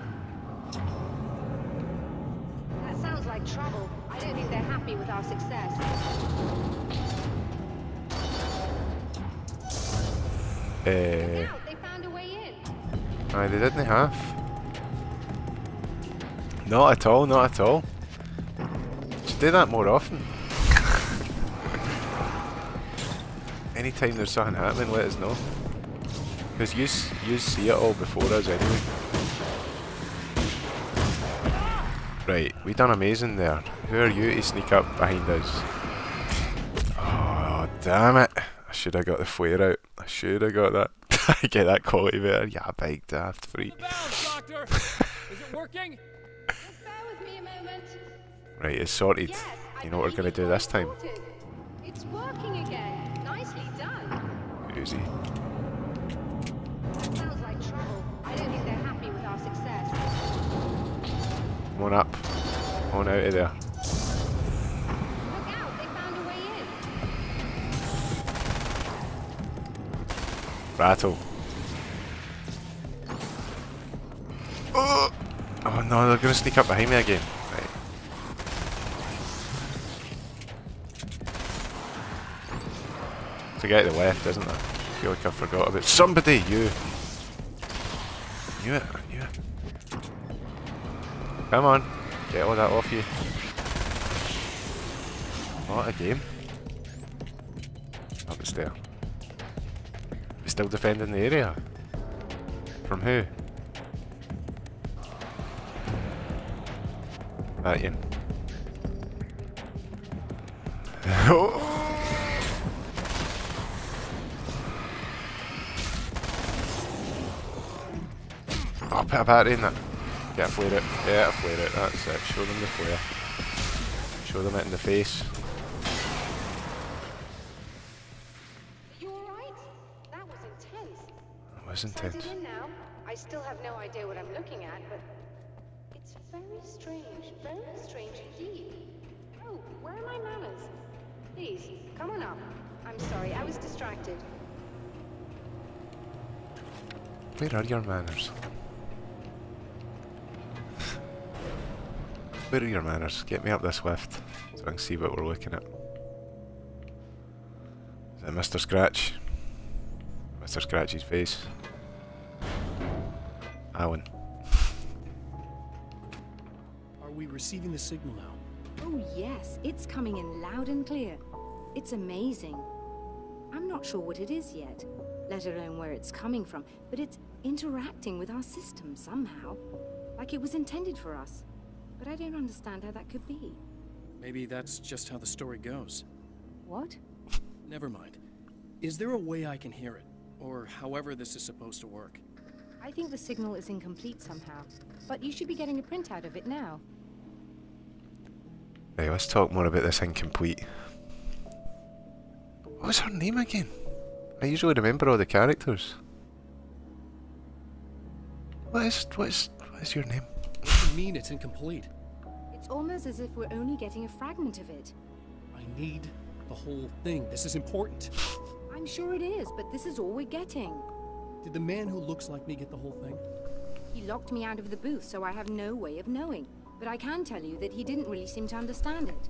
That sounds like trouble. I don't think they're happy with our success. Uh, Out, they found a way in. aye, they didn't have. Not at all, not at all. Should do that more often. Anytime there's something happening, let us know. Because you, you see it all before us anyway. Right, we done amazing there. Who are you to sneak up behind us? Oh, damn it. I should have got the flare out. I should have got that. I get that quality better. Yeah, big daft free. Doctor, is it working? Right, it's sorted. You know what we're going to do this time? It's working again. Our success. Come on up. On out of there. Look out, they found a way in. Rattle. Oh! Oh no, they're gonna sneak up behind me again. Right. A guy to the left, isn't there? Feel like I forgot about somebody. You. Knew it. I knew it. Come on, get all that off you. What a game. Up the stair. We're still defending the area. From who? That in. Put a battery in that. Yeah, flare it. Yeah, flare it. That's it. Show them the flare. Show them it in the face. You alright? That was intense. It was intense. it in now. I still have no idea what I'm looking at, but it's very strange. Very strange indeed. Oh, where are my manners? Please, come on up. I'm sorry, I was distracted. Where are your manners? Where are your manners? Get me up this lift so I can see what we're looking at. Is it Mr. Scratch? Mr. Scratchy's face. Alan. Are we receiving the signal now? Oh, yes, it's coming in loud and clear. It's amazing. I'm not sure what it is yet, let alone where it's coming from, but it's interacting with our system somehow. Like it was intended for us. But I don't understand how that could be. Maybe that's just how the story goes. What? Never mind. Is there a way I can hear it? Or however this is supposed to work? I think the signal is incomplete somehow, but you should be getting a printout of it now. Right, let's talk more about this incomplete. What was her name again? I usually remember all the characters. What is what is what is your name? What do you mean it's incomplete? It's almost as if we're only getting a fragment of it. I need the whole thing. This is important. I'm sure it is, but this is all we're getting. Did the man who looks like me get the whole thing? He locked me out of the booth, so I have no way of knowing. But I can tell you that he didn't really seem to understand it.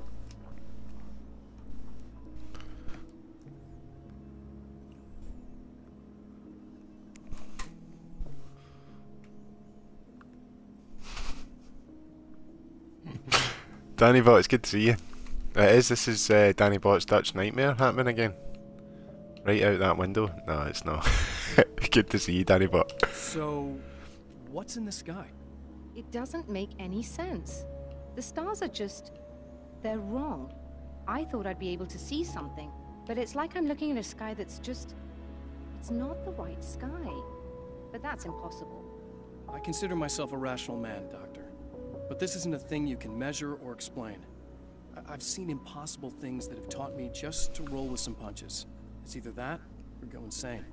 Danny Bot, it's good to see you. It is, this is uh, Danny Bot's Dutch Nightmare happening again. Right out that window. No, it's not. good to see you, Danny Bot. So, what's in the sky? It doesn't make any sense. The stars are just. they're wrong. I thought I'd be able to see something, but it's like I'm looking at a sky that's just. it's not the right sky. But that's impossible. I consider myself a rational man, Doctor. But this isn't a thing you can measure or explain. I- I've seen impossible things that have taught me just to roll with some punches. It's either that or go insane.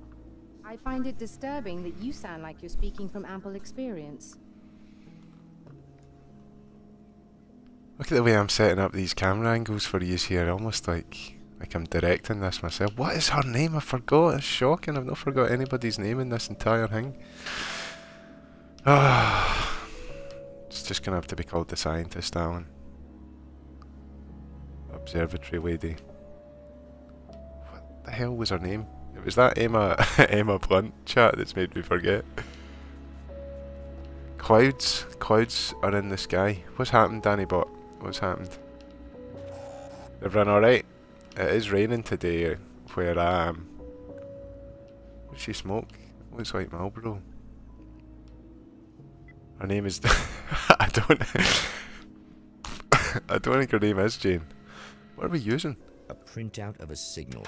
I find it disturbing that you sound like you're speaking from ample experience. Look at the way I'm setting up these camera angles for you here, almost like like I'm directing this myself. What is her name? I forgot. It's shocking. I've not forgot anybody's name in this entire thing. Ah, it's just gonna have to be called the scientist, Alan. Observatory lady. What the hell was her name? It was that Emma Emma Blunt chat that's made me forget. Clouds, clouds are in the sky. What's happened, Danny Bot? What's happened? Everyone alright? It is raining today where I am. What's she smoke? Looks like Marlboro. Her name is... I don't... I don't think her name is Jane. What are we using? A printout of a signal.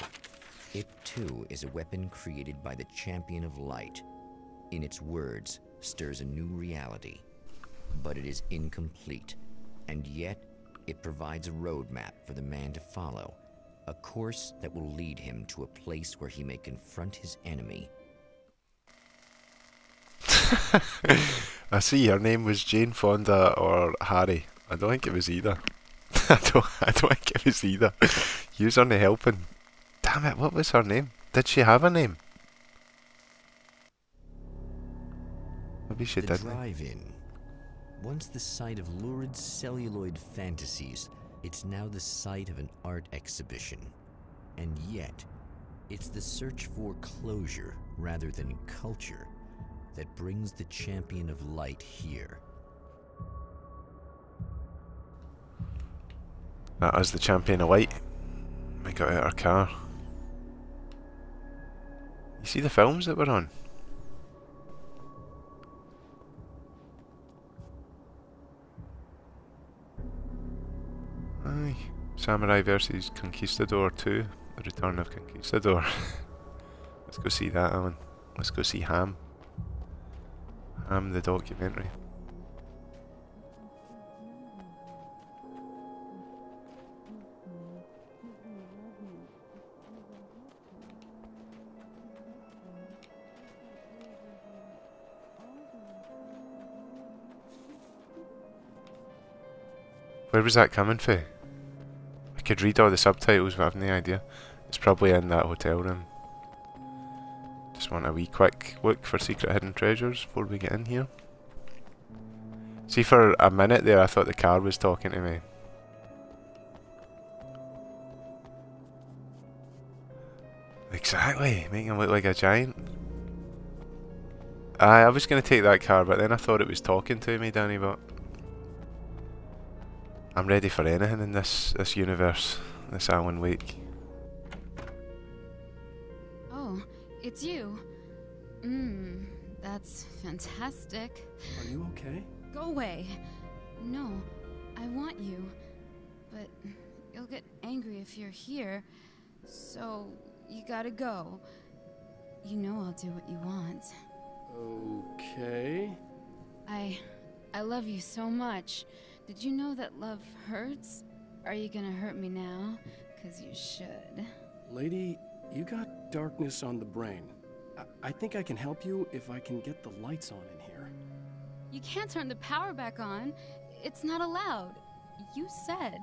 It too is a weapon created by the Champion of Light. In its words, stirs a new reality. But it is incomplete, and yet it provides a roadmap for the man to follow. A course that will lead him to a place where he may confront his enemy. I see her name was Jane Fonda or Harry. I don't think it was either. I don't I don't think it was either. You's only helping. Damn it, what was her name? Did she have a name? Maybe she the didn't. drive-in. Once the site of lurid celluloid fantasies, it's now the site of an art exhibition. And yet, it's the search for closure rather than culture that brings the champion of light here. That is the champion of light. We got out our car. You see the films that we're on? Aye. Samurai versus Conquistador 2. The Return of Conquistador. Let's go see that one. Let's go see Ham. Ham the documentary. Where was that coming from? I could read all the subtitles but I've no idea. It's probably in that hotel room. Just want a wee quick look for secret hidden treasures before we get in here. See for a minute there I thought the car was talking to me. Exactly, making him look like a giant. Aye, I was going to take that car but then I thought it was talking to me Danny but... I'm ready for anything in this this universe, this Alan Wake. It's you. Mmm, that's fantastic. Are you okay? Go away. No, I want you. But you'll get angry if you're here. So, you gotta go. You know I'll do what you want. Okay. I. I love you so much. Did you know that love hurts? Are you gonna hurt me now? Cause you should. Lady, you got darkness on the brain. I, I think I can help you if I can get the lights on in here. You can't turn the power back on. It's not allowed. You said.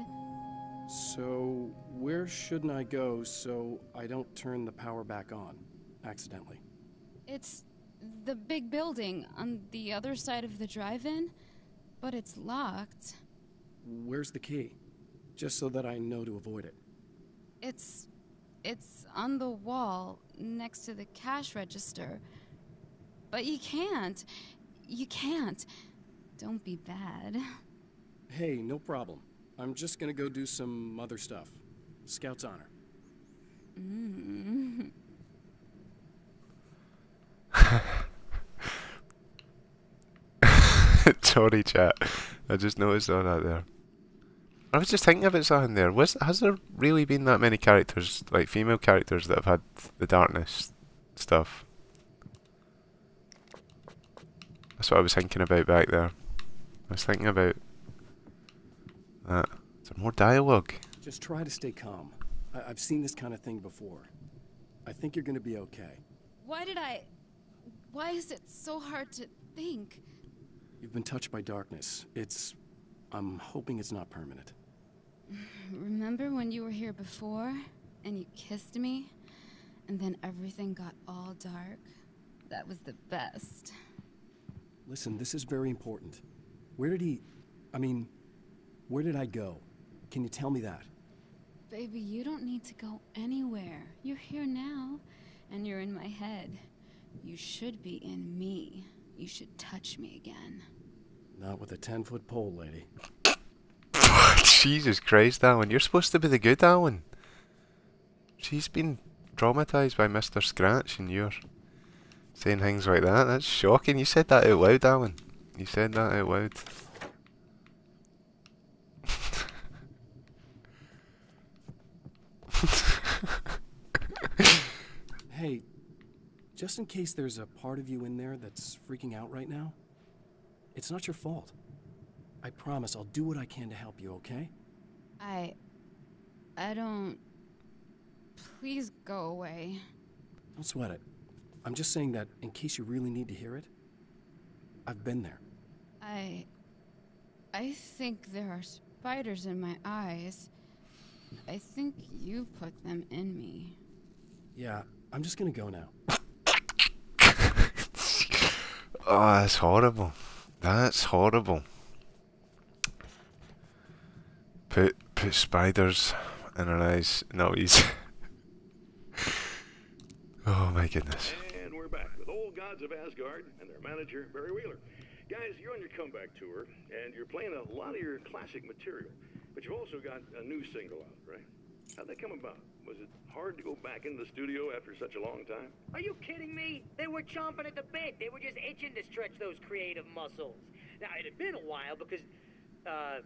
So, where shouldn't I go so I don't turn the power back on accidentally? It's the big building on the other side of the drive in, but it's locked. Where's the key? Just so that I know to avoid it. It's. It's on the wall next to the cash register. But you can't. You can't. Don't be bad. Hey, no problem. I'm just gonna go do some other stuff. Scout's honor. Mm. Sorry, chat. I just noticed all that there. I was just thinking about something there. Was has there really been that many characters, like female characters, that have had the darkness stuff? That's what I was thinking about back there. I was thinking about that. Is there more dialogue? Just try to stay calm. I- I've seen this kind of thing before. I think you're gonna be okay. Why did I. Why is it so hard to think? You've been touched by darkness. It's. I'm hoping it's not permanent. Remember when you were here before and you kissed me? And then everything got all dark? That was the best. Listen, this is very important. Where did he. I mean, where did I go? Can you tell me that? Baby, you don't need to go anywhere. You're here now, and you're in my head. You should be in me. You should touch me again. Not with a 10 foot pole, lady. Jesus Christ, Alan. You're supposed to be the good Alan. She's been traumatized by Mr. Scratch and you're saying things like that. That's shocking. You said that out loud, Alan. You said that out loud. Hey, just in case there's a part of you in there that's freaking out right now, it's not your fault. I promise I'll do what I can to help you, okay? I. I don't. Please go away. Don't sweat it. I'm just saying that in case you really need to hear it, I've been there. I. I think there are spiders in my eyes. I think you put them in me. Yeah, I'm just gonna go now. Oh, that's horrible. That's horrible. Put put spiders in her eyes. No, he's. oh my goodness. And we're back with Old Gods of Asgard and their manager, Barry Wheeler. Guys, you're on your comeback tour, and you're playing a lot of your classic material, but you've also got a new single out, right? How'd that come about? Was it hard to go back into the studio after such a long time? Are you kidding me? They were chomping at the bit. They were just itching to stretch those creative muscles. Now, it had been a while because, uh,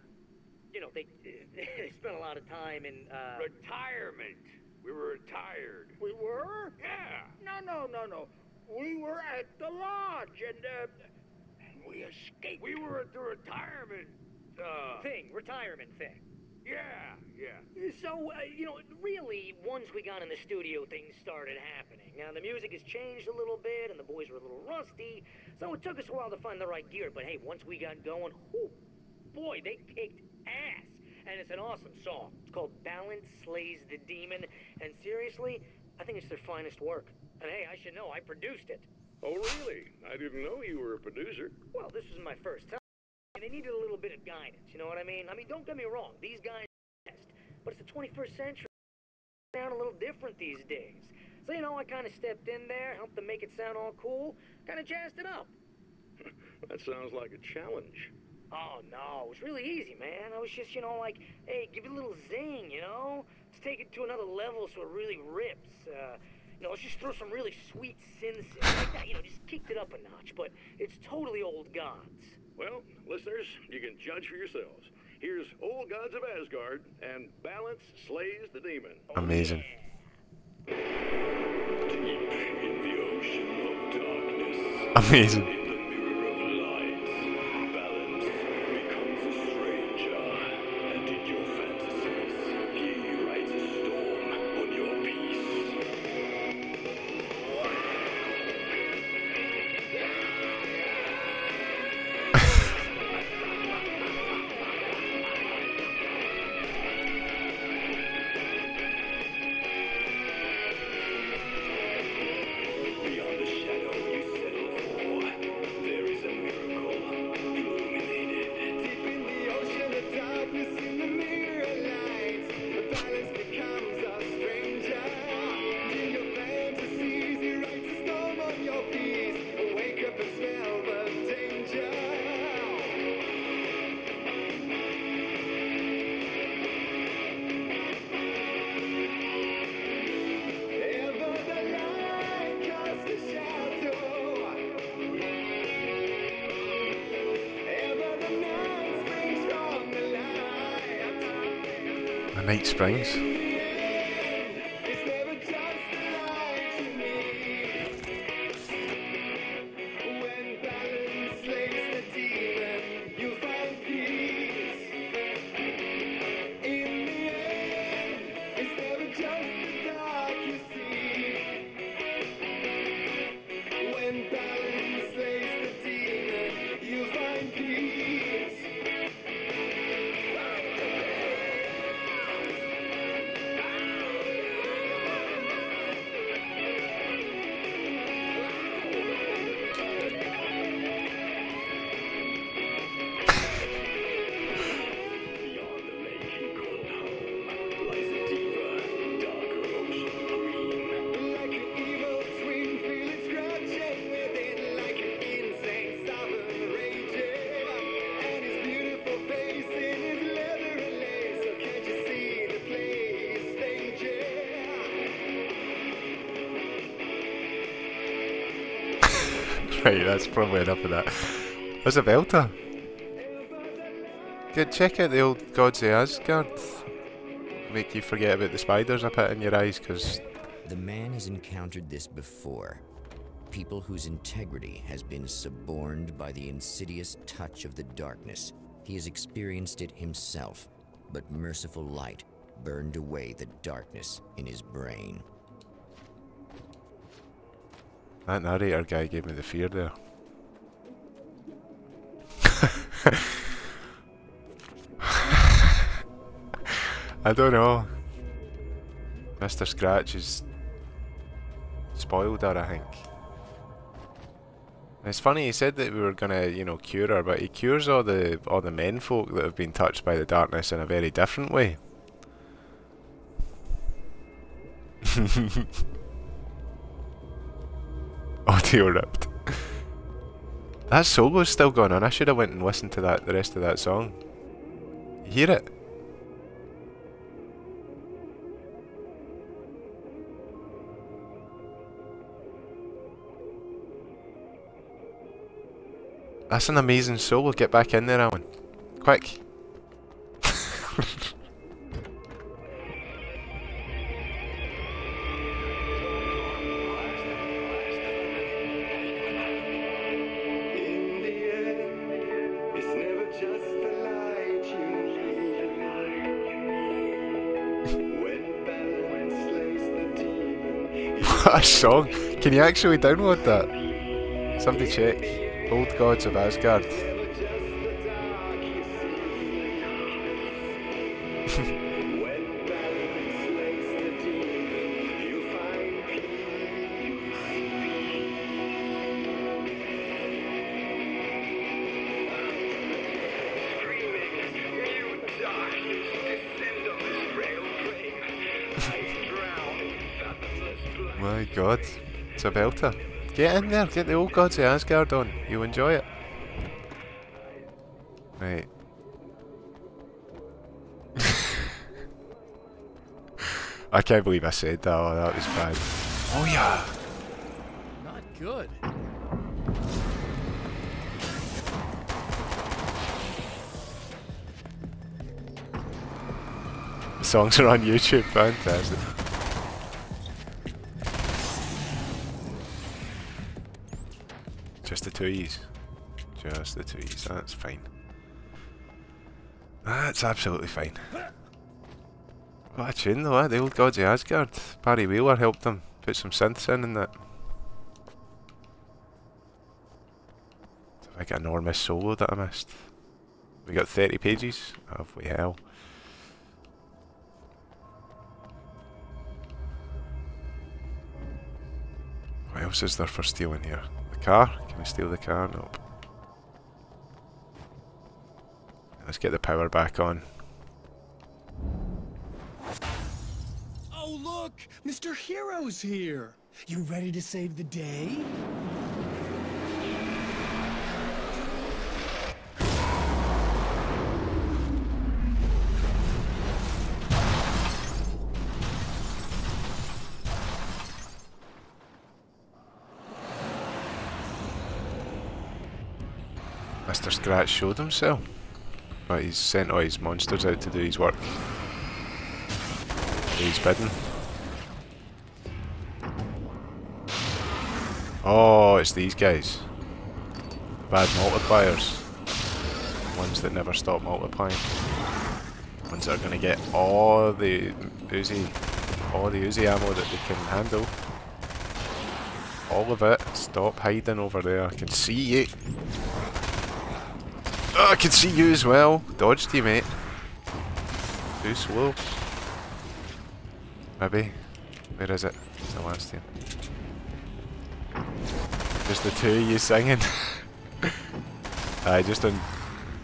you know, they, they spent a lot of time in, uh... Retirement. We were retired. We were? Yeah. No, no, no, no. We were at the lodge, and, uh, we escaped. We were at the retirement, uh... Thing, retirement thing. Yeah, yeah. So, uh, you know, really, once we got in the studio, things started happening. Now, the music has changed a little bit, and the boys were a little rusty, so it took us a while to find the right gear. But hey, once we got going, whew, boy, they kicked ass. And it's an awesome song. It's called Balance Slays the Demon, and seriously, I think it's their finest work. And hey, I should know, I produced it. Oh, really? I didn't know you were a producer. Well, this was my first time. They needed a little bit of guidance, you know what I mean? I mean, don't get me wrong, these guys are best, but it's the 21st century. Sound a little different these days. So, you know, I kind of stepped in there, helped them make it sound all cool, kind of jazzed it up. that sounds like a challenge. Oh, no, it was really easy, man. I was just, you know, like, hey, give it a little zing, you know? Let's take it to another level so it really rips. Uh, you know, let's just throw some really sweet synths in like that. You know, just kicked it up a notch, but it's totally old gods. Well, listeners, you can judge for yourselves. Here's Old Gods of Asgard and Balance Slays the Demon. Amazing. Amazing. Night right, that's probably enough of that. There's a belter. Good, check out the old Gods of Asgard. Make you forget about the spiders I put in your eyes, because... The man has encountered this before. People whose integrity has been suborned by the insidious touch of the darkness. He has experienced it himself, but merciful light burned away the darkness in his brain. That narrator guy gave me the fear there. I don't know. Mr. Scratch is spoiled her, I think. It's funny he said that we were gonna, you know, cure her, but he cures all the all the men folk that have been touched by the darkness in a very different way. Audio ripped. That solo's still going on. I should have went and listened to that the rest of that song. You hear it? That's an amazing solo. Get back in there, Alan. Quick. song. Can you actually download that? Somebody check. Old Gods of Asgard. God. It's a belter. Get in there, get the old gods of Asgard on. You'll enjoy it. Right. I can't believe I said that. Oh, that was bad. Oh yeah. Not good. The songs are on YouTube. Fantastic. Just the two E's. Just the two E's. That's fine. That's absolutely fine. What a tune though, eh? The old gods of Asgard. Barry Wheeler helped them put some synths in and that. It's a big enormous solo that I missed. We got 30 pages? Have we hell. What else is there for stealing here? Car? Can we steal the car? Nope. Let's get the power back on. Oh, look! Mr. Hero's here! You ready to save the day? Scratch showed himself. But he's sent all his monsters out to do his work. He's his bidding. Oh, it's these guys. Bad multipliers. Ones that never stop multiplying. Ones that are going to get all the Uzi, all the Uzi ammo that they can handle. All of it. Stop hiding over there. I can see you. Oh, I can see you as well. Dodged you, mate. Too slow. Maybe. Where is it? It's the last team. Just the two of you singing. I just don't.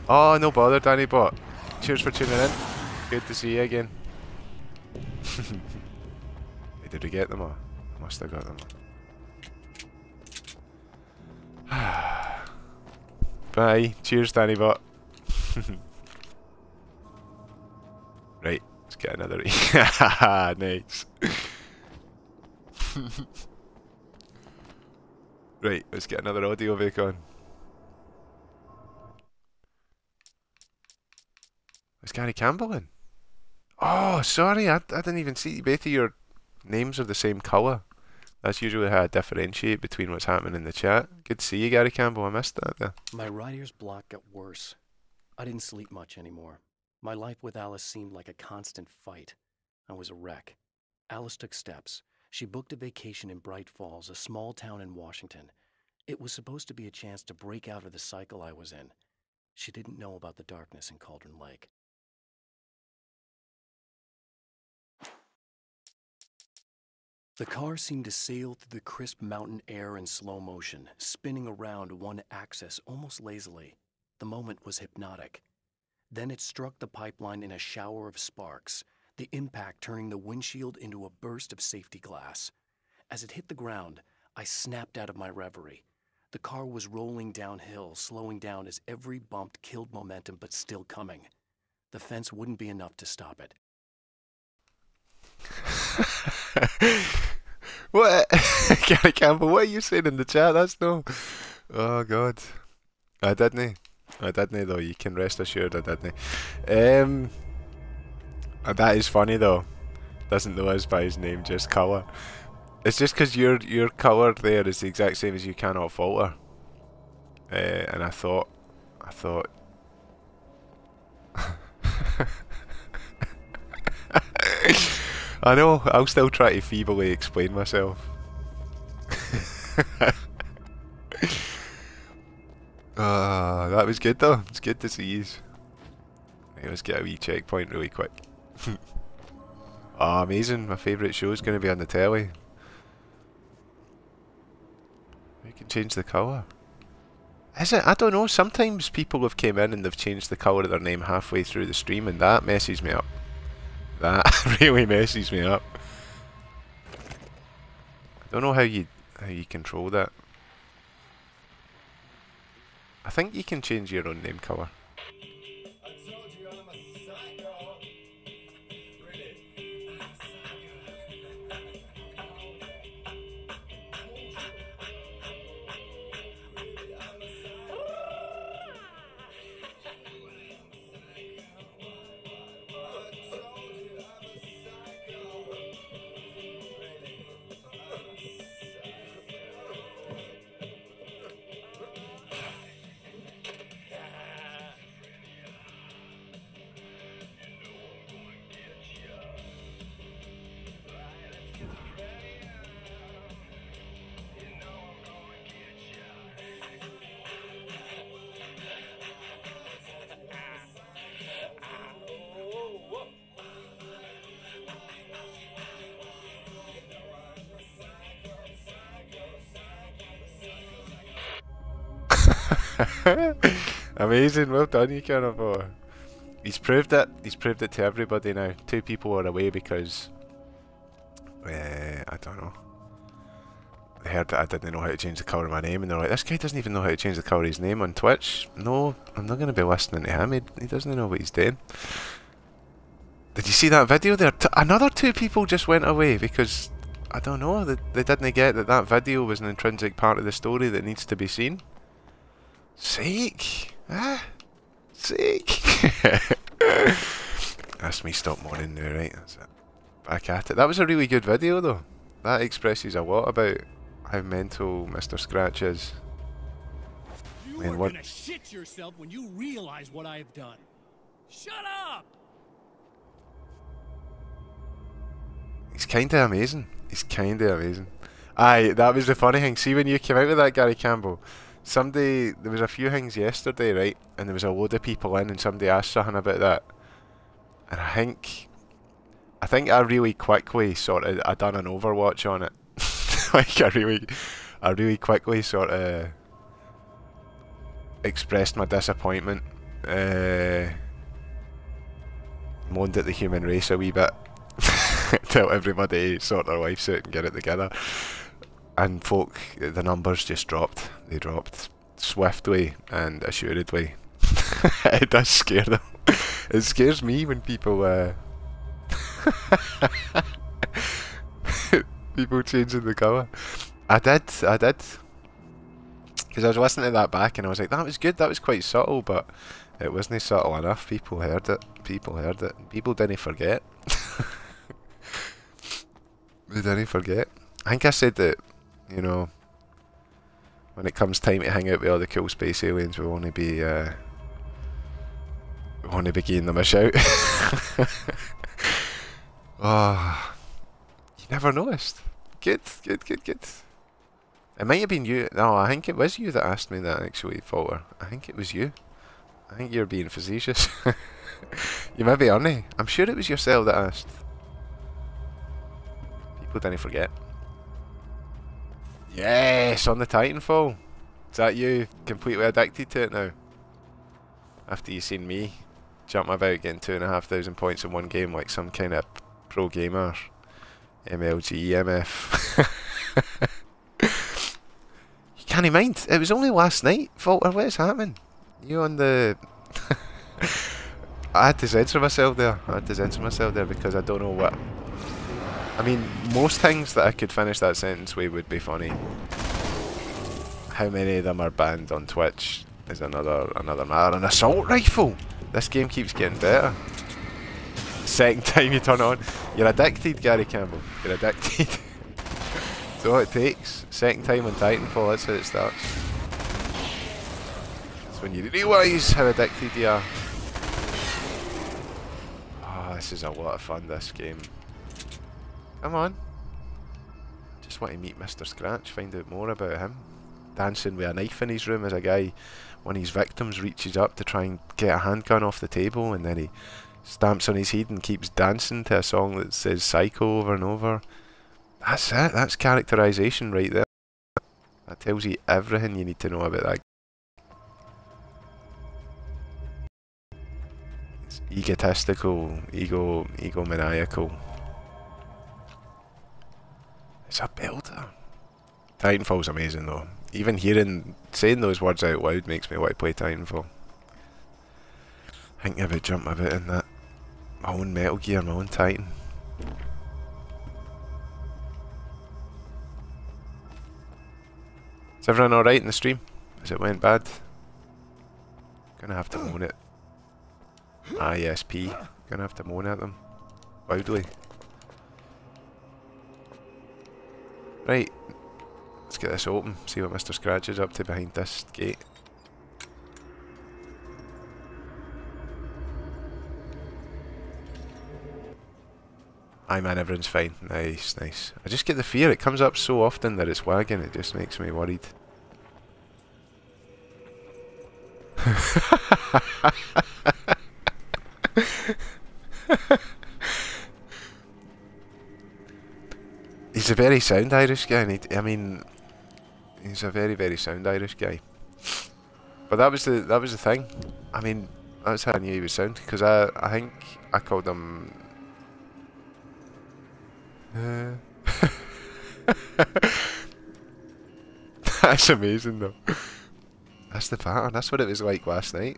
Oh, no bother, Danny Bot. Cheers for tuning in. Good to see you again. Did we get them all? Must have got them all. Ah. Bye. Cheers, Danny Bot. right, let's get another. E. nice. right, let's get another audio vic on. Is Gary Campbell in? Oh, sorry, I, I didn't even see. Both of your names are the same colour. That's usually how I differentiate between what's happening in the chat. Good to see you, Gary Campbell. I missed that there. My right ear's block got worse. I didn't sleep much anymore. My life with Alice seemed like a constant fight. I was a wreck. Alice took steps. She booked a vacation in Bright Falls, a small town in Washington. It was supposed to be a chance to break out of the cycle I was in. She didn't know about the darkness in Cauldron Lake. The car seemed to sail through the crisp mountain air in slow motion, spinning around one axis almost lazily. The moment was hypnotic. Then it struck the pipeline in a shower of sparks, the impact turning the windshield into a burst of safety glass. As it hit the ground, I snapped out of my reverie. The car was rolling downhill, slowing down as every bump killed momentum but still coming. The fence wouldn't be enough to stop it. what? Gary Campbell, what are you saying in the chat? That's no. Oh, God. I didn't. I didn't, though. You can rest assured I didn't. Um, that is funny, though. Doesn't know us by his name, just colour. It's just because your your colour there is the exact same as you cannot falter. Uh, and I thought, I thought. I know, I'll still try to feebly explain myself. Ah, uh, that was good though. It's good to see you. Right, let's get a wee checkpoint really quick. oh, amazing. My favourite show is going to be on the telly. We can change the colour. Is it? I don't know. Sometimes people have came in and they've changed the colour of their name halfway through the stream and that messes me up. That really messes me up. I don't know how you how you control that. I think you can change your own name colour. Amazing, well done you Carnivore. He's proved it, he's proved it to everybody now. Two people are away because, uh, I don't know. They heard that I didn't know how to change the colour of my name and they're like, this guy doesn't even know how to change the colour of his name on Twitch. No, I'm not going to be listening to him, he, he doesn't know what he's doing. Did you see that video there? T another two people just went away because, I don't know, they, they didn't get that that video was an intrinsic part of the story that needs to be seen. Seek? Ah? Seek? That's me stop mourning now, right? That's it. Back at it. That was a really good video though. That expresses a lot about how mental Mr. Scratch is. You are what... gonna shit yourself when you realize what I have done. Shut up! He's kinda amazing. He's kinda amazing. Aye, that was the funny thing. See when you came out with that, Gary Campbell, somebody, there was a few things yesterday, right? And there was a load of people in, and somebody asked something about that. And I think, I think I really quickly sort of, I done an Overwatch on it. like I really, I really quickly sort of expressed my disappointment. Uh, moaned at the human race a wee bit. Tell everybody sort their lives out and get it together and folk, the numbers just dropped. They dropped swiftly and assuredly. it does scare them. it scares me when people, uh, people changing the colour. I did, I did. Because I was listening to that back and I was like, that was good, that was quite subtle, but it wasn't subtle enough. People heard it. People heard it. People didn't forget. they didn't forget. I think I said that you know, when it comes time to hang out with all the cool space aliens, we'll only be, uh, we'll only be giving them a shout. oh, you never noticed. Good, good, good, good. It might have been you. No, I think it was you that asked me that actually, Falter. I think it was you. I think you're being facetious. you may be, aren't you? I'm sure it was yourself that asked. People didn't forget. Yes, on the Titanfall. Is that you completely addicted to it now? After you've seen me jump about getting two and a half thousand points in one game like some kind of pro gamer. MLG, MF. you can't even mind. It was only last night, Walter. What is happening? You on the... I had to censor myself there. I had to censor myself there because I don't know what... I mean, most things that I could finish that sentence with would be funny. How many of them are banned on Twitch is another another matter. An assault rifle! This game keeps getting better. Second time you turn on. You're addicted, Gary Campbell. You're addicted. that's all it takes. Second time on Titanfall, that's how it starts. That's when you realise how addicted you are. Oh, this is a lot of fun, this game. Come on. Just want to meet Mr. Scratch, find out more about him. Dancing with a knife in his room as a guy, one of his victims reaches up to try and get a handgun off the table and then he stamps on his head and keeps dancing to a song that says Psycho over and over. That's it, that's characterization right there. That tells you everything you need to know about that. It's egotistical, ego, egomaniacal. It's a builder. Titanfall's amazing though. Even hearing, saying those words out loud makes me want to play Titanfall. Thinking about jumping about in that. My own Metal Gear, my own Titan. Is everyone alright in the stream? As it went bad? Gonna have to moan it. ISP. Gonna have to moan at them. Loudly. Right. Let's get this open, see what Mr. Scratch is up to behind this gate. Aye man, everyone's fine. Nice, nice. I just get the fear, it comes up so often that it's wagging, it just makes me worried. he's a very sound Irish guy, and he, I mean, he's a very, very sound Irish guy. But that was the that was the thing. I mean, that's how I knew he was sound because I I think I called him uh, That's amazing though. That's the pattern. That's what it was like last night.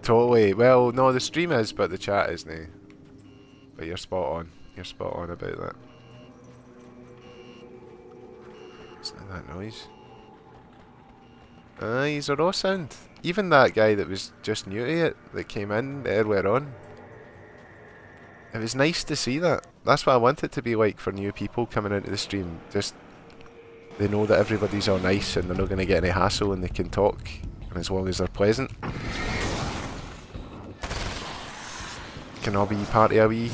Totally. Well, no, the stream is, but the chat isn't. But you're spot on. You're spot on about that. Not that noise. Ah, he's a raw sound. Even that guy that was just new to it, that came in earlier on, it was nice to see that. That's what I want it to be like for new people coming into the stream. Just they know that everybody's all nice and they're not going to get any hassle and they can talk, and as long as they're pleasant, can all be part of a wee,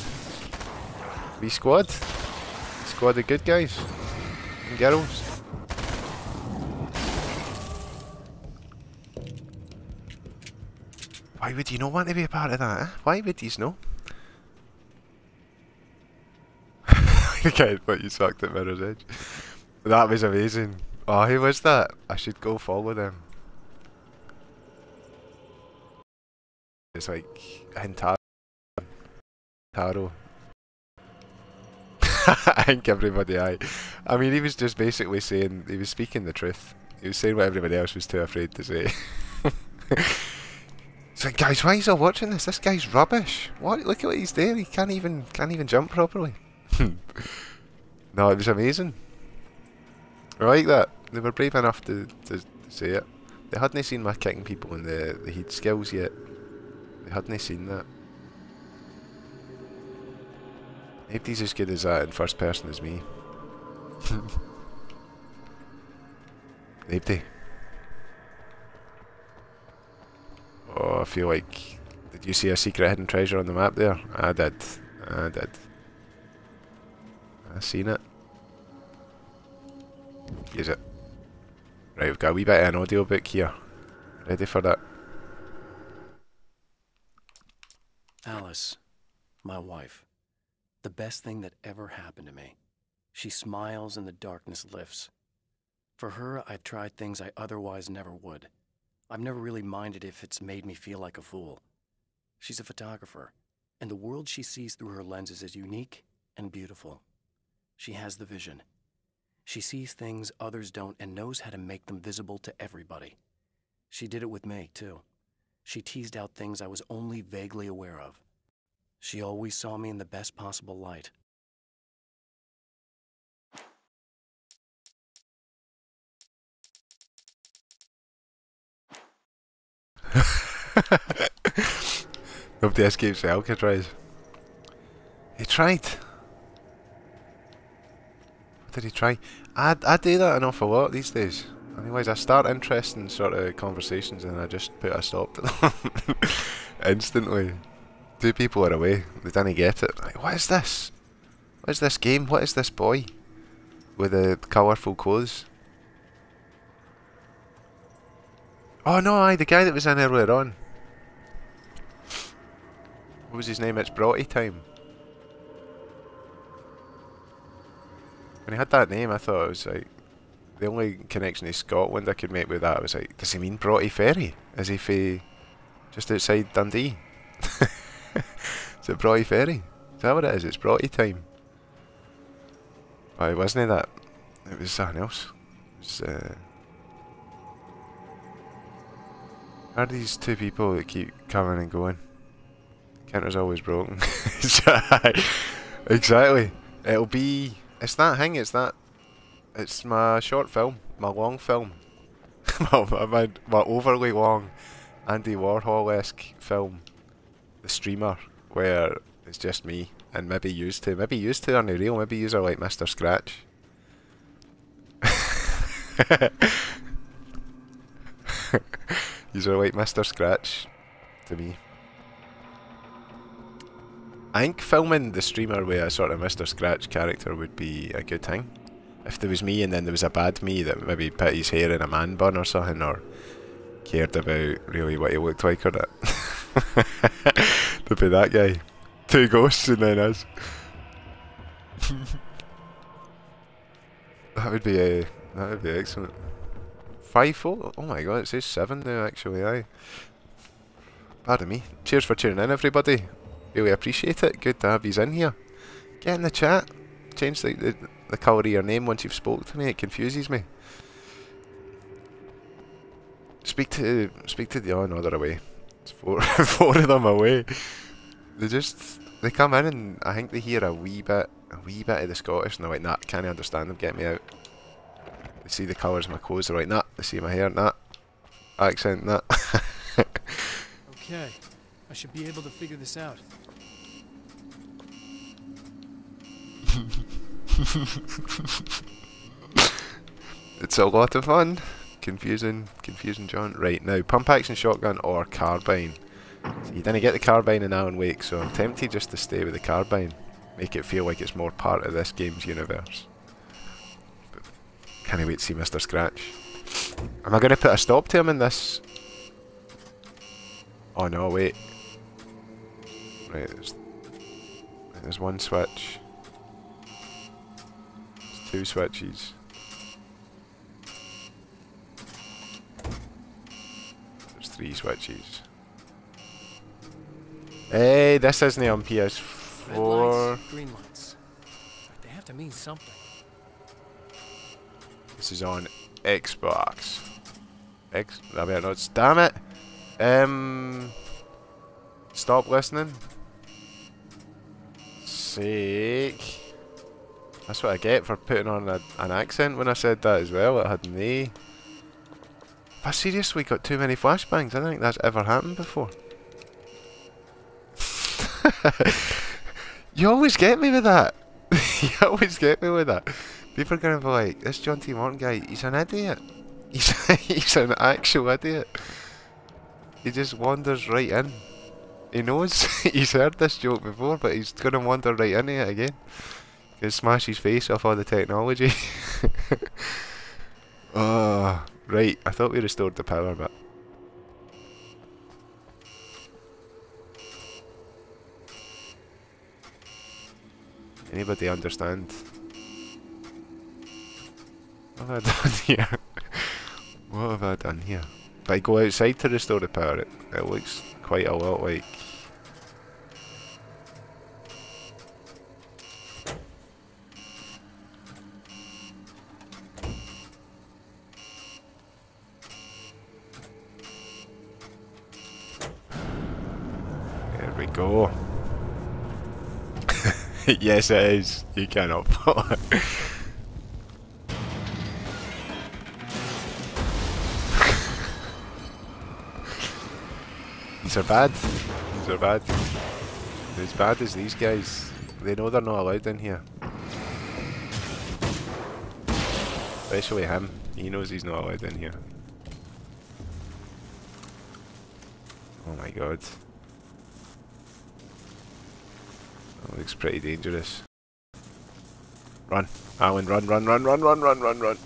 wee squad. Squad of good guys and girls. Why would you not want to be a part of that? Eh? Why would you know? okay, but you sucked at Mirror's Edge. That was amazing. Oh, who was that? I should go follow them. It's like Hintaro. Taro. I think everybody I I mean he was just basically saying he was speaking the truth. He was saying what everybody else was too afraid to say. so guys, why is he watching this? This guy's rubbish. What look at what he's doing, he can't even can't even jump properly. no, it was amazing. I like that. They were brave enough to, to, to say it. They hadn't seen my kicking people in the, the heat skills yet. They hadn't seen that. Nobody's as good as that in first person as me. Nobody. Oh, I feel like... Did you see a secret hidden treasure on the map there? I did. I did. I seen it. Use it. Right, we've got a wee bit of an audio book here. Ready for that? Alice, my wife. The best thing that ever happened to me. She smiles and the darkness lifts. For her, I've tried things I otherwise never would. I've never really minded if it's made me feel like a fool. She's a photographer, and the world she sees through her lenses is unique and beautiful. She has the vision. She sees things others don't and knows how to make them visible to everybody. She did it with me, too. She teased out things I was only vaguely aware of. She always saw me in the best possible light. Nobody escapes the Alcatraz. He tried. What did he try? I, I do that an awful lot these days. Anyways, I start interesting sort of conversations and I just put a stop to them instantly. Two people are away. They didn't get it. Like, what is this? What is this game? What is this boy with the colourful clothes? Oh no, aye, the guy that was in earlier on. What was his name? It's Broughty time. When he had that name, I thought it was like the only connection to Scotland I could make with that was like, does he mean Broughty Ferry? Is he fa just outside Dundee? is it Broughty Ferry? Is that what it is? It's Broughty time. Why wasn't it that. It was something else. Uh, are these two people that keep coming and going? Counter's always broken. exactly. It'll be. It's that thing. It's that. It's my short film, my long film, my, my, my overly long Andy Warhol-esque film, The Streamer, where it's just me and maybe used to, maybe used to are real, maybe used are like Mr. Scratch. Are like Mr. Scratch to me. I think filming the streamer with a sort of Mr. Scratch character would be a good thing. If there was me and then there was a bad me that maybe put his hair in a man bun or something or cared about really what he looked like or that. to be that guy. Two ghosts and then us. that would be a that would be excellent. Five four? Oh my god, it says seven now actually, aye. Pardon me. Cheers for tuning in everybody. Really appreciate it. Good to have you in here. Get in the chat. Change the, the, the colour of your name once you've spoke to me. It confuses me. Speak to speak to the oh no they're away. It's four four of them away. They just they come in and I think they hear a wee bit a wee bit of the Scottish and they're like, nah, can't understand them, get me out. They see the colours of my clothes, they're like, nah, they see my hair, nah. Accent, nah. okay. I should be able to figure this out. it's a lot of fun. Confusing, confusing, John. Right, now, pump action shotgun or carbine. So you didn't get the carbine in Alan Wake, so I'm tempted just to stay with the carbine. Make it feel like it's more part of this game's universe. But can't wait to see Mr. Scratch. Am I going to put a stop to him in this? Oh no, wait. Right, there's, there's one switch. There's two switches. There's three switches. Hey, this isn't on PS4. Red lights, green lights. They have to mean something. This is on Xbox. X. I mean, no, it's damn it. Um. Stop listening. Sake. That's what I get for putting on a, an accent when I said that as well. It had me. But seriously, got too many flashbangs. I don't think that's ever happened before. you always get me with that. you always get me with that. People are going to be like, this John T. Morton guy, he's an idiot. He's, he's an actual idiot. He just wanders right in. He knows he's heard this joke before, but he's going to wander right into it again. Gonna smash his face off all the technology. oh, right. I thought we restored the power, but Anybody understand? What have I done here? what have I done here? If I go outside to restore the power, it, it looks quite a lot like... There we go. yes it is. You cannot. These are bad. These are bad. As bad as these guys. They know they're not allowed in here. Especially him. He knows he's not allowed in here. Oh my god. That looks pretty dangerous. Run. Alan, run, run, run, run, run, run, run, run.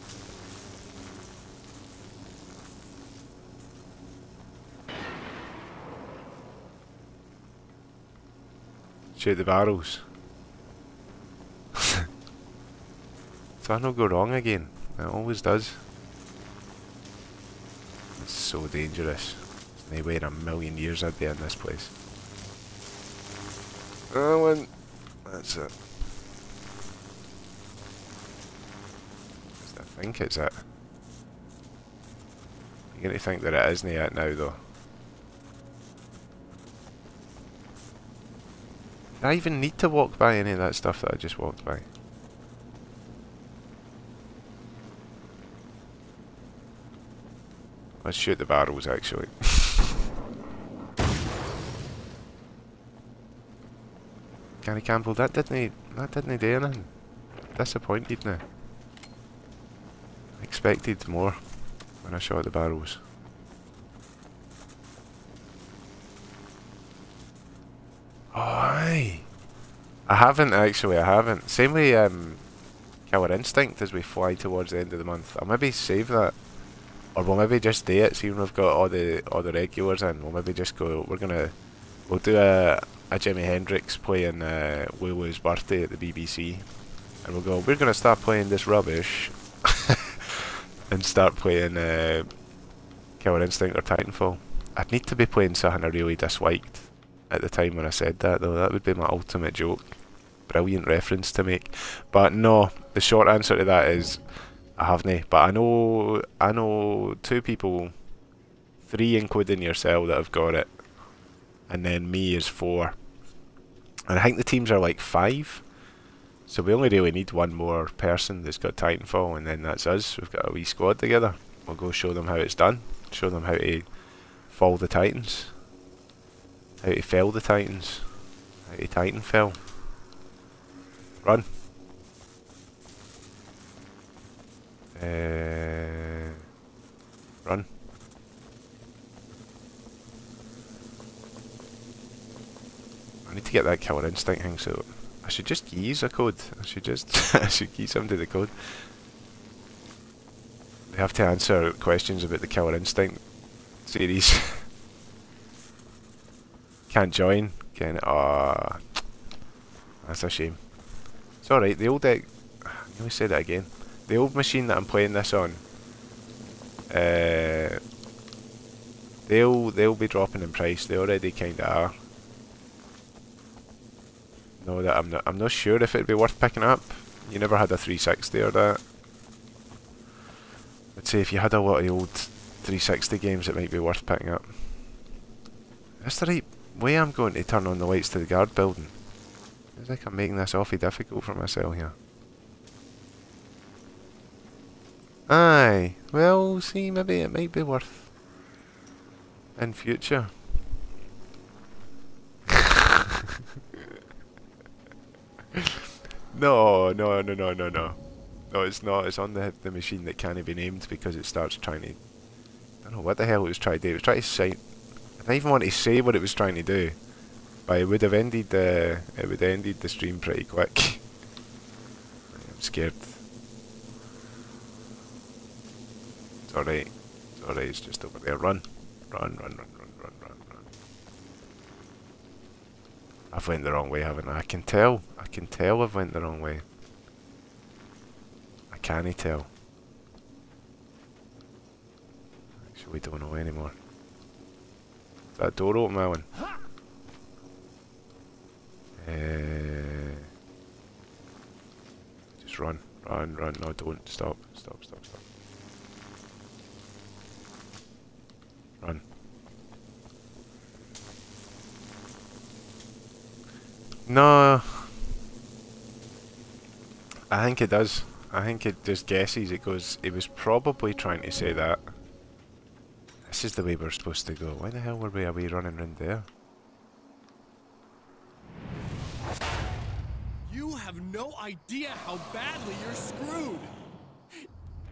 Shoot the barrels. so I not go wrong again. It always does. It's so dangerous. There's no way in a million years I'd be in this place. And that's it. I think it's it. You're going to think that it isn't yet now, though. Did I even need to walk by any of that stuff that I just walked by? Let's shoot the barrels, actually. Gary Campbell, that didn't that didn't do anything. Disappointed now. Expected more when I shot the barrels. Oh, aye. I haven't actually, I haven't. Same way um, Killer Instinct as we fly towards the end of the month. I'll maybe save that. Or we'll maybe just do it, see we've got all the all the regulars in. We'll maybe just go, we're gonna, we'll do a, a Jimi Hendrix playing uh, birthday at the BBC. And we'll go, we're gonna start playing this rubbish. and start playing uh, Killer Instinct or Titanfall. I'd need to be playing something I really disliked at the time when I said that though. That would be my ultimate joke. Brilliant reference to make. But no, the short answer to that is I haven't. But I know I know two people, three including yourself that have got it. And then me is four. And I think the teams are like five. So we only really need one more person that's got Titanfall and then that's us. We've got a wee squad together. We'll go show them how it's done. Show them how to fall the Titans. How to fell the Titans. How to Titan fell. Run. Uh, run. I need to get that killer instinct thing so I should just use a code. I should just I should key somebody the code. They have to answer questions about the Killer Instinct series. Can't join. Can ah, that's a shame. It's alright, the old deck I nearly said that again. The old machine that I'm playing this on uh they'll they'll be dropping in price. They already kinda are. No, that I'm not. I'm not sure if it'd be worth picking up. You never had a 360 or that. I'd say if you had a lot of old 360 games, it might be worth picking up. That's the right way I'm going to turn on the lights to the guard building. It's like I'm making this awfully difficult for myself here. Aye, well, see, maybe it might be worth in future. No, no, no, no, no, no. No, it's not. It's on the the machine that can't be named because it starts trying to. I don't know what the hell it was trying to do. It was trying to say. I don't even want to say what it was trying to do, but it would have ended the. It would have ended the stream pretty quick. I'm scared. It's alright. It's alright. It's just over there. Run, run, run, run, run, run, run, run. I've went the wrong way, haven't I? I can tell. I can tell I've went the wrong way. I can't tell. Actually, we don't know anymore. Is that door open, Alan? Uh, just run, run, run. No, don't. Stop, stop, stop, stop. Run. No. I think it does. I think it just guesses. It goes, it was probably trying to say that. This is the way we're supposed to go. Why the hell were we away running around there? You have no idea how badly you're screwed.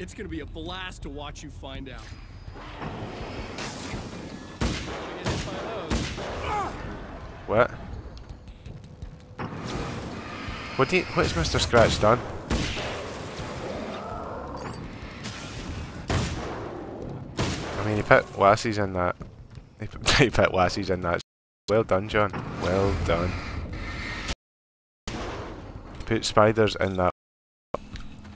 It's gonna be a blast to watch you find out. What? What do you, what's Mr. Scratch done? Mean, he put Lassies in that. He put, Lassies in that. Well done, John. Well done. Put spiders in that.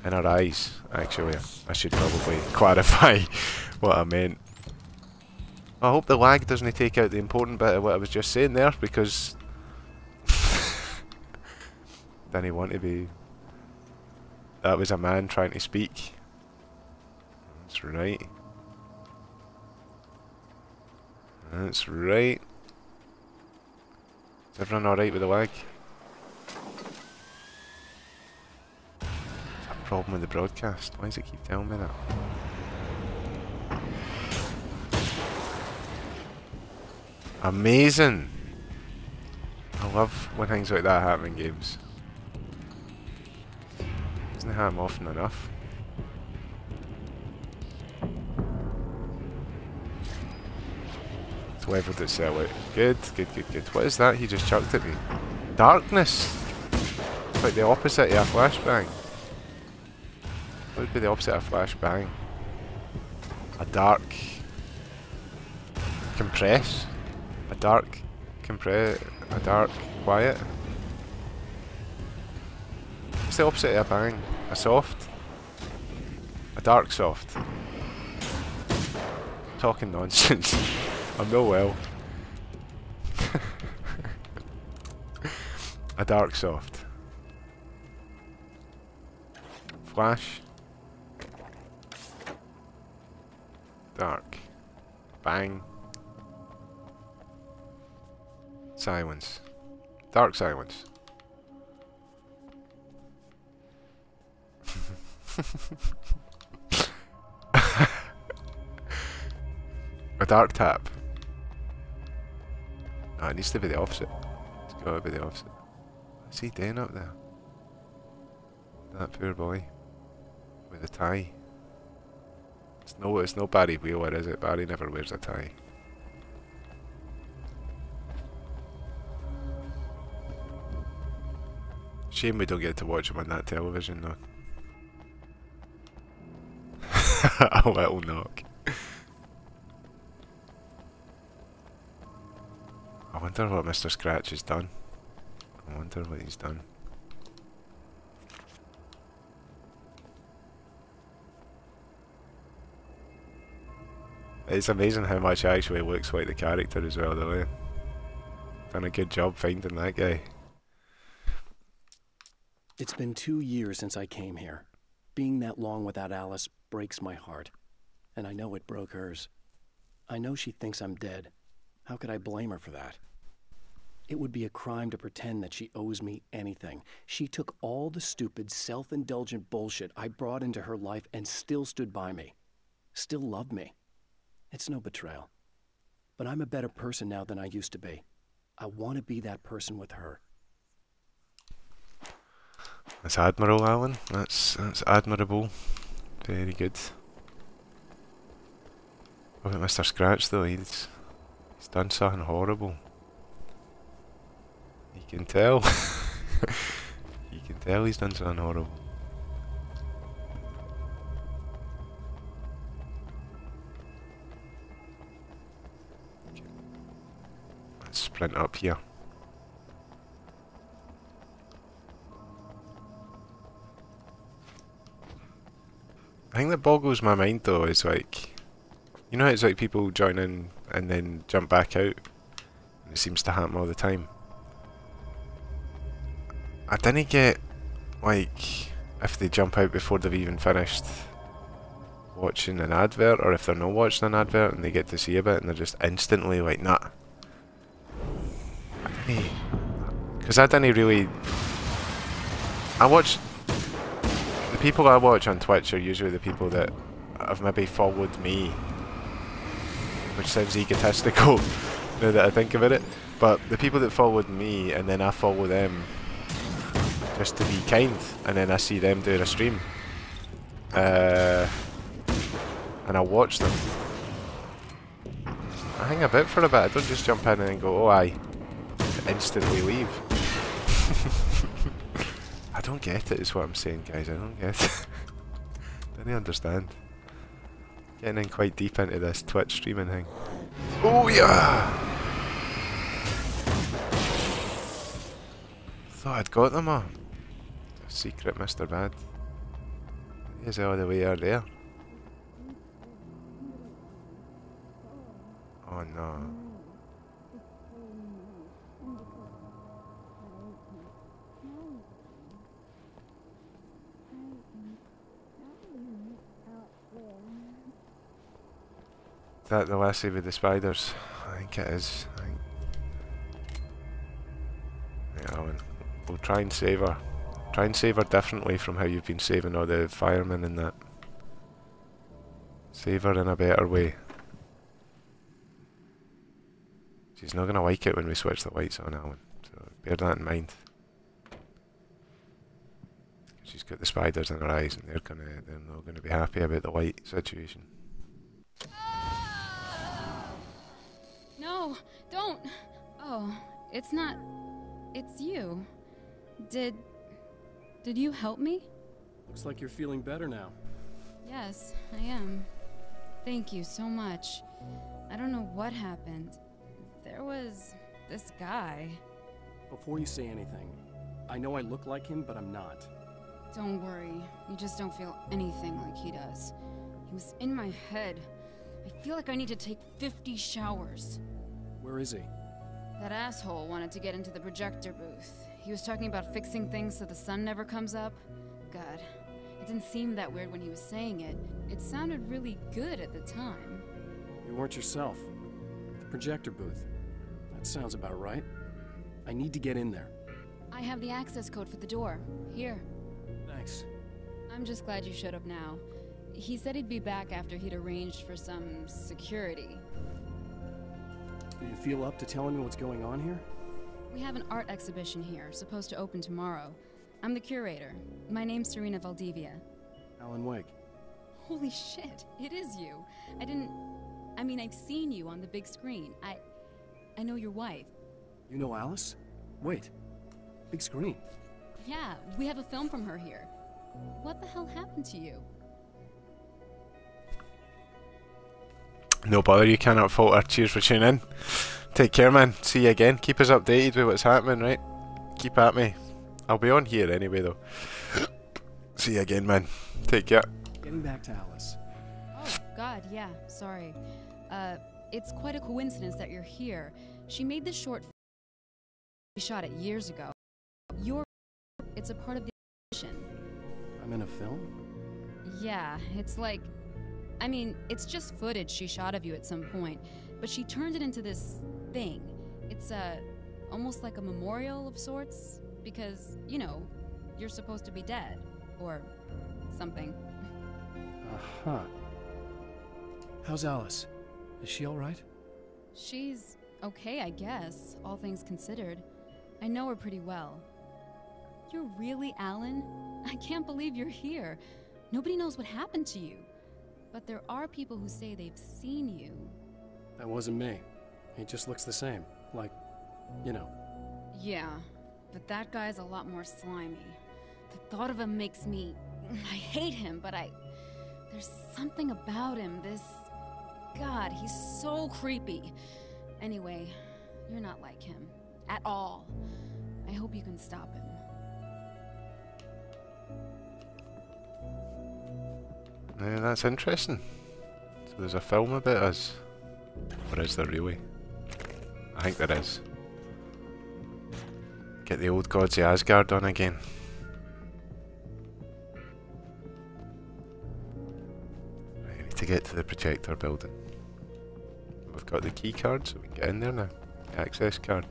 In our eyes, actually. I should probably clarify what I meant. I hope the lag doesn't take out the important bit of what I was just saying there, because... didn't want to be... That was a man trying to speak. That's right. That's right. Is everyone alright with the lag? a problem with the broadcast? Why does it keep telling me that? Amazing! I love when things like that happen in games. Doesn't happen often enough. It's leveled itself out. Good, good, good, good. What is that he just chucked at me? Darkness! It's like the opposite of a flashbang. What would be the opposite of a flashbang? A dark... Compress? A dark... Compress... A dark... Quiet? What's the opposite of a bang? A soft? A dark soft? Talking nonsense. I'm no well. a dark soft. Flash. Dark. Bang. Silence. Dark silence. A dark tap. No, it needs to be the opposite. It's gotta be the opposite. What's he doing up there? That poor boy. With a tie. It's no, it's no Barry Wheeler, is it? Barry never wears a tie. Shame we don't get to watch him on that television though. a little knock. Wonder what Mr. Scratch has done. I wonder what he's done. It's amazing how much he actually looks like the character as well, though. Eh? Done a good job finding that guy. It's been two years since I came here. Being that long without Alice breaks my heart. And I know it broke hers. I know she thinks I'm dead. How could I blame her for that? It would be a crime to pretend that she owes me anything. She took all the stupid, self indulgent bullshit I brought into her life and still stood by me. Still loved me. It's no betrayal. But I'm a better person now than I used to be. I want to be that person with her. That's admirable, Alan. That's that's admirable. Very good. What about Mr. Scratch though? He's he's done something horrible. You can tell. you can tell he's done something horrible. Let's sprint up here. I think that boggles my mind though is like you know it's like people join in and then jump back out? It seems to happen all the time. I didn't get like if they jump out before they've even finished watching an advert or if they're not watching an advert and they get to see a bit and they're just instantly like nah. Because I didn't really I watch the people I watch on Twitch are usually the people that have maybe followed me which sounds egotistical now that I think about it but the people that followed me and then I follow them just to be kind and then I see them doing a stream uh, and I watch them. I hang about for a bit, I don't just jump in and go, oh aye, instantly leave. I don't get it is what I'm saying guys, I don't get it. don't you understand. Getting in quite deep into this Twitch streaming thing. Oh yeah! Thought I'd got them all. Secret Mr. Bad. He's all the way out there. Oh no. Is that the lassie with the spiders? I think it is. I think. Yeah, we'll, we'll try and save her. Try and save her differently from how you've been saving all the firemen and that. Save her in a better way. She's not going to like it when we switch the lights on, Alan. So bear that in mind. She's got the spiders in her eyes and they're gonna they're not gonna be happy about the light situation. No, don't. Oh, it's not. It's you. Did. Did you help me? Looks like you're feeling better now. Yes, I am. Thank you so much. I don't know what happened. There was this guy. Before you say anything, I know I look like him, but I'm not. Don't worry. You just don't feel anything like he does. He was in my head. I feel like I need to take 50 showers. Where is he? That asshole wanted to get into the projector booth. He was talking about fixing things so the sun never comes up. God, it didn't seem that weird when he was saying it. It sounded really good at the time. You weren't yourself. The projector booth. That sounds about right. I need to get in there. I have the access code for the door. Here. Thanks. I'm just glad you showed up now. He said he'd be back after he'd arranged for some security. Do you feel up to telling me what's going on here? We have an art exhibition here, supposed to open tomorrow. I'm the curator. My name's Serena Valdivia. Alan Wake. Holy shit, it is you. I didn't. I mean, I've seen you on the big screen. I. I know your wife. You know Alice? Wait. Big screen. Yeah, we have a film from her here. What the hell happened to you? No bother, you cannot fault falter. Cheers for tuning in. Take care, man. See you again. Keep us updated with what's happening, right? Keep at me. I'll be on here anyway, though. See you again, man. Take care. Getting back to Alice. Oh, God, yeah, sorry. Uh, it's quite a coincidence that you're here. She made this short she shot it years ago. Your it's a part of the exhibition. I'm in a film? Yeah, it's like I mean, it's just footage she shot of you at some point, but she turned it into this thing. It's uh almost like a memorial of sorts because, you know, you're supposed to be dead or something. Uh-huh. How's Alice? Is she all right? She's okay, I guess, all things considered. I know her pretty well. You're really Alan? I can't believe you're here. Nobody knows what happened to you. But there are people who say they've seen you. That wasn't me. He just looks the same. Like, you know. Yeah, but that guy's a lot more slimy. The thought of him makes me. I hate him, but I. There's something about him, this. God, he's so creepy. Anyway, you're not like him. At all. I hope you can stop him. Yeah, that's interesting. So there's a film about us. Or is there really? I think there is. Get the old gods of Asgard on again. Right, I need to get to the projector building. We've got the key card, so we can get in there now. Access card.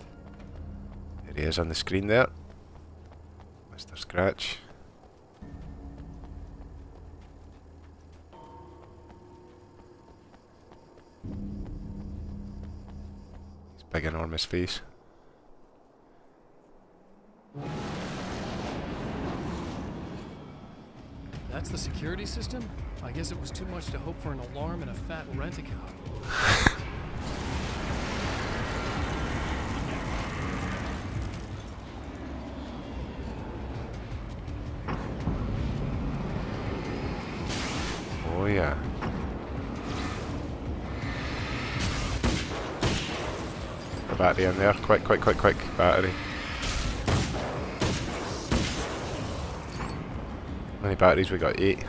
There he is on the screen there. Mr. Scratch. Enormous face. That's the security system? I guess it was too much to hope for an alarm and a fat rent-a-car. in there. Quick, quick, quick, quick. Battery. How many batteries we got? Eight.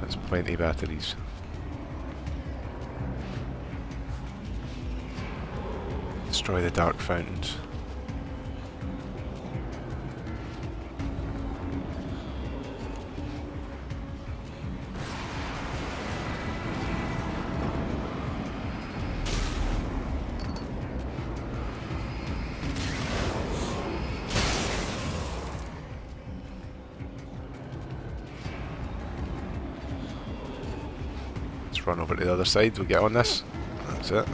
That's plenty batteries. Destroy the dark fountains. Other side, we'll get on this. That's it.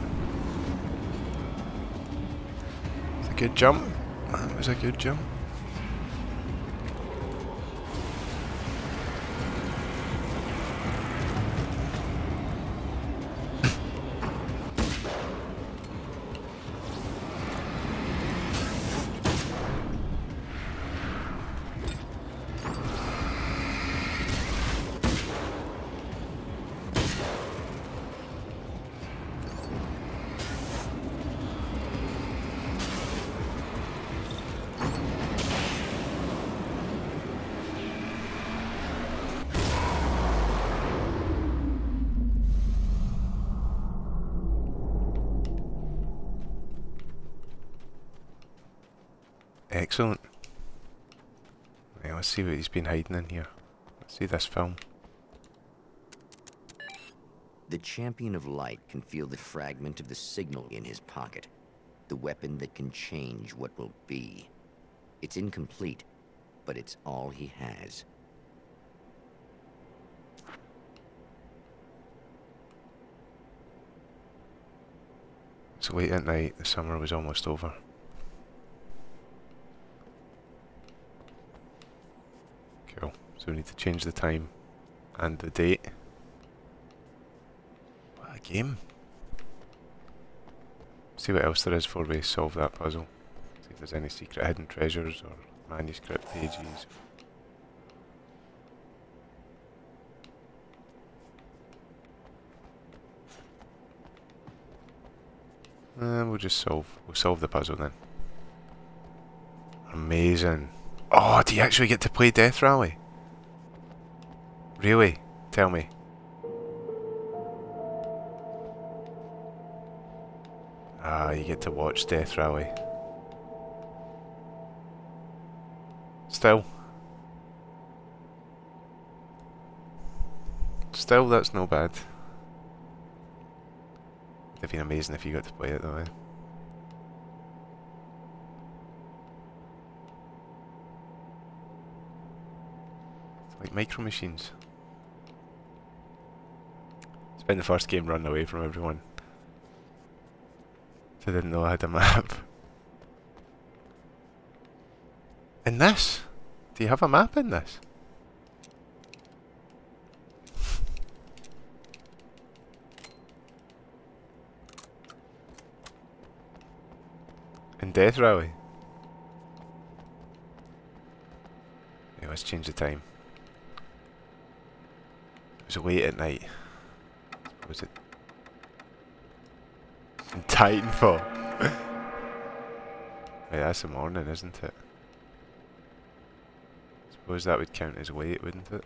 It's a good jump. That was a good jump. Been hiding in here. Let's see this film. The Champion of Light can feel the fragment of the signal in his pocket. The weapon that can change what will be. It's incomplete, but it's all he has. It's late at night, the summer was almost over. Cool. So we need to change the time and the date. What a game. See what else there is before we solve that puzzle. See if there's any secret hidden treasures or manuscript pages. Uh, we'll just solve we'll solve the puzzle then. Amazing. Oh, do you actually get to play Death Rally? Really? Tell me. Ah, you get to watch Death Rally. Still. Still, that's no bad. It'd have been amazing if you got to play it though, eh? Like micro machines. It's the first game running away from everyone. So I didn't know I had a map. In this? Do you have a map in this? In Death Rally? Let's change the time. It was late at night. Was it? Titanfall. Wait, that's the morning, isn't it? suppose that would count as weight, wouldn't it?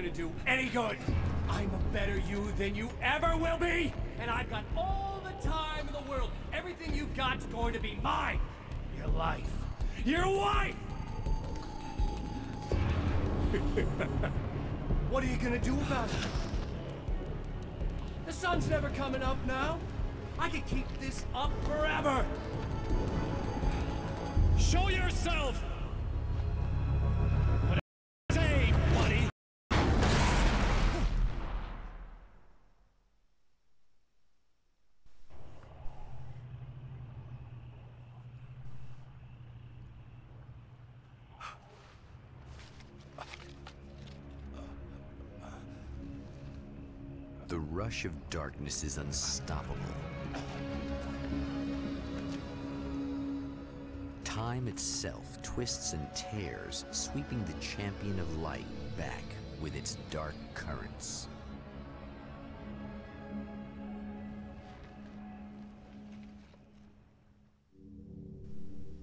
Gonna do any good. I'm a better you than you ever will be, and I've got all the time in the world. Everything you've got's going to be mine. Your life. Your wife! what are you gonna do about it? The sun's never coming up now. I can keep this up forever. Show yourself! Rush of darkness is unstoppable. Time itself twists and tears, sweeping the champion of light back with its dark currents.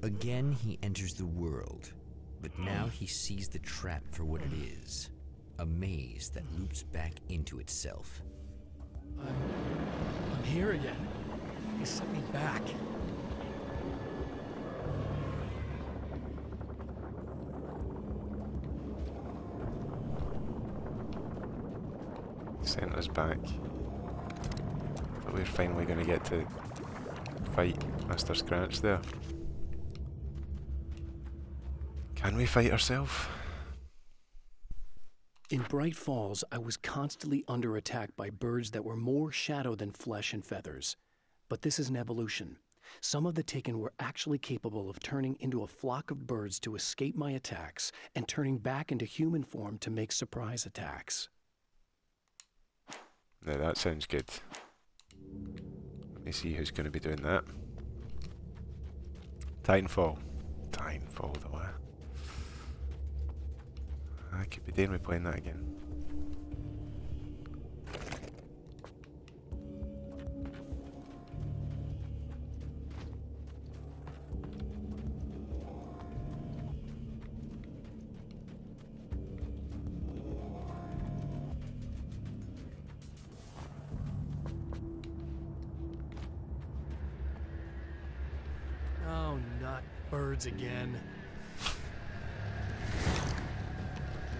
Again, he enters the world, but now he sees the trap for what it is a maze that loops back into itself. I'm here again. He sent me back. Sent us back. But we're finally going to get to fight Mr. Scratch there. Can we fight ourselves? In Bright Falls, I was constantly under attack by birds that were more shadow than flesh and feathers. But this is an evolution. Some of the Taken were actually capable of turning into a flock of birds to escape my attacks and turning back into human form to make surprise attacks. Now that sounds good. Let me see who's going to be doing that. Titanfall. Titanfall, though. Eh? I could be doing with playing that again. Oh, not birds again.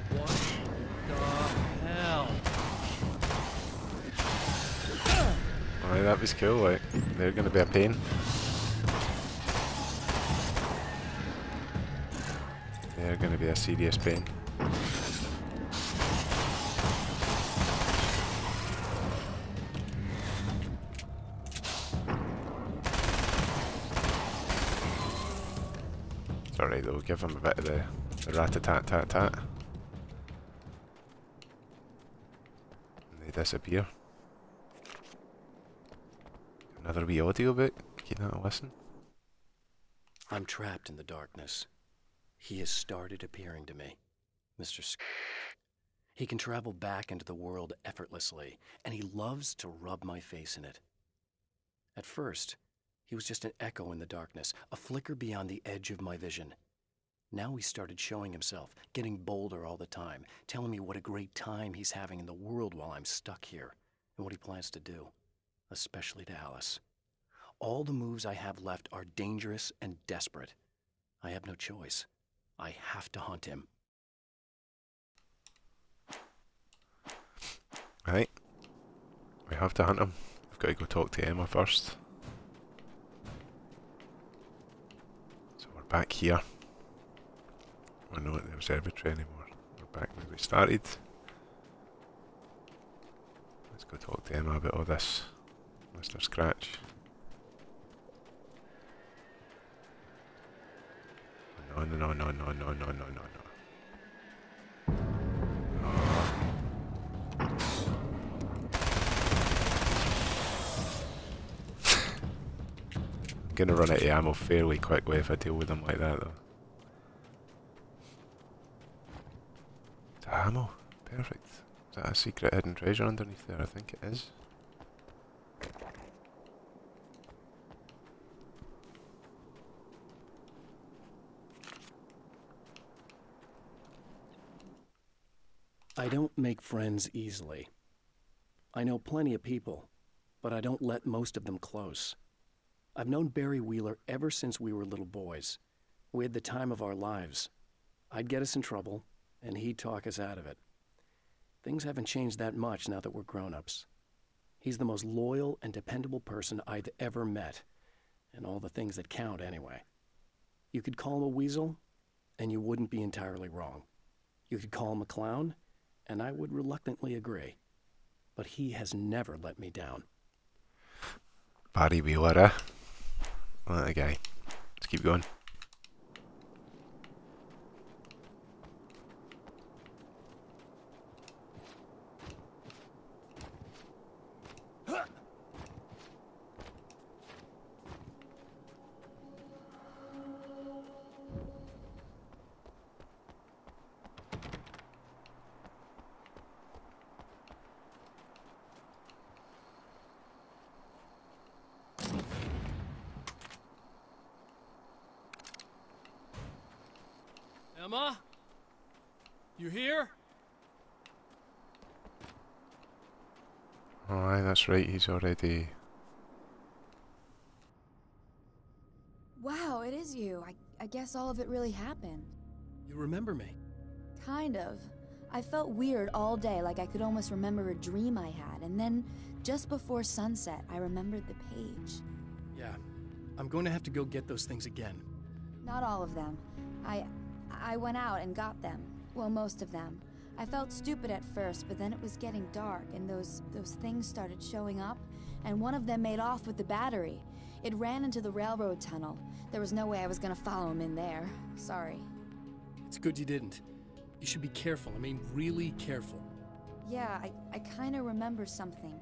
What the hell? Cool, like, they're to be a pain. They're to be a serious pain. It's alright though, give them a bit of the, the rat-a-tat-tat-tat. They disappear. Another wee audio book. Keep that a listen. I'm trapped in the darkness. He has started appearing to me. Mr. Sc- he can travel back into the world effortlessly, and he loves to rub my face in it. At first, he was just an echo in the darkness, a flicker beyond the edge of my vision. Now he started showing himself, getting bolder all the time, telling me what a great time he's having in the world while I'm stuck here, and what he plans to do, especially to Alice. All the moves I have left are dangerous and desperate. I have no choice. I have to hunt him. Right. We have to hunt him. We've got to go talk to Emma first. So we're back here. We're not at the observatory anymore. We're back where we started. Let's go talk to Emma about all this. Mr. Scratch. No, no, no, no, no, no, no, no, no. gonna run out of ammo fairly quickly if I deal with them like that though. It's ammo. Perfect. Is that a secret hidden treasure underneath there? I think it is. I don't make friends easily. I know plenty of people, but I don't let most of them close. I've known Barry Wheeler ever since we were little boys. We had the time of our lives. I'd get us in trouble, and he'd talk us out of it. Things haven't changed that much now that we're grown ups. He's the most loyal and dependable person I've ever met, and all the things that count anyway. You could call him a weasel, and you wouldn't be entirely wrong. You could call him a clown, and I would reluctantly agree. But he has never let me down. Eh? Okay. Let's keep going. That's right, he's already... Wow, it is you. I, I guess all of it really happened. You remember me? Kind of. I felt weird all day, like I could almost remember a dream I had, and then just before sunset, I remembered the page. Yeah. I'm going to have to go get those things again. Not all of them. I I went out and got them. Well, most of them. I felt stupid at first, but then it was getting dark and those those things started showing up, and one of them made off with the battery. It ran into the railroad tunnel. There was no way I was going to follow him in there. Sorry. It's good you didn't. You should be careful. I mean, really careful. Yeah, I, I kind of remember something.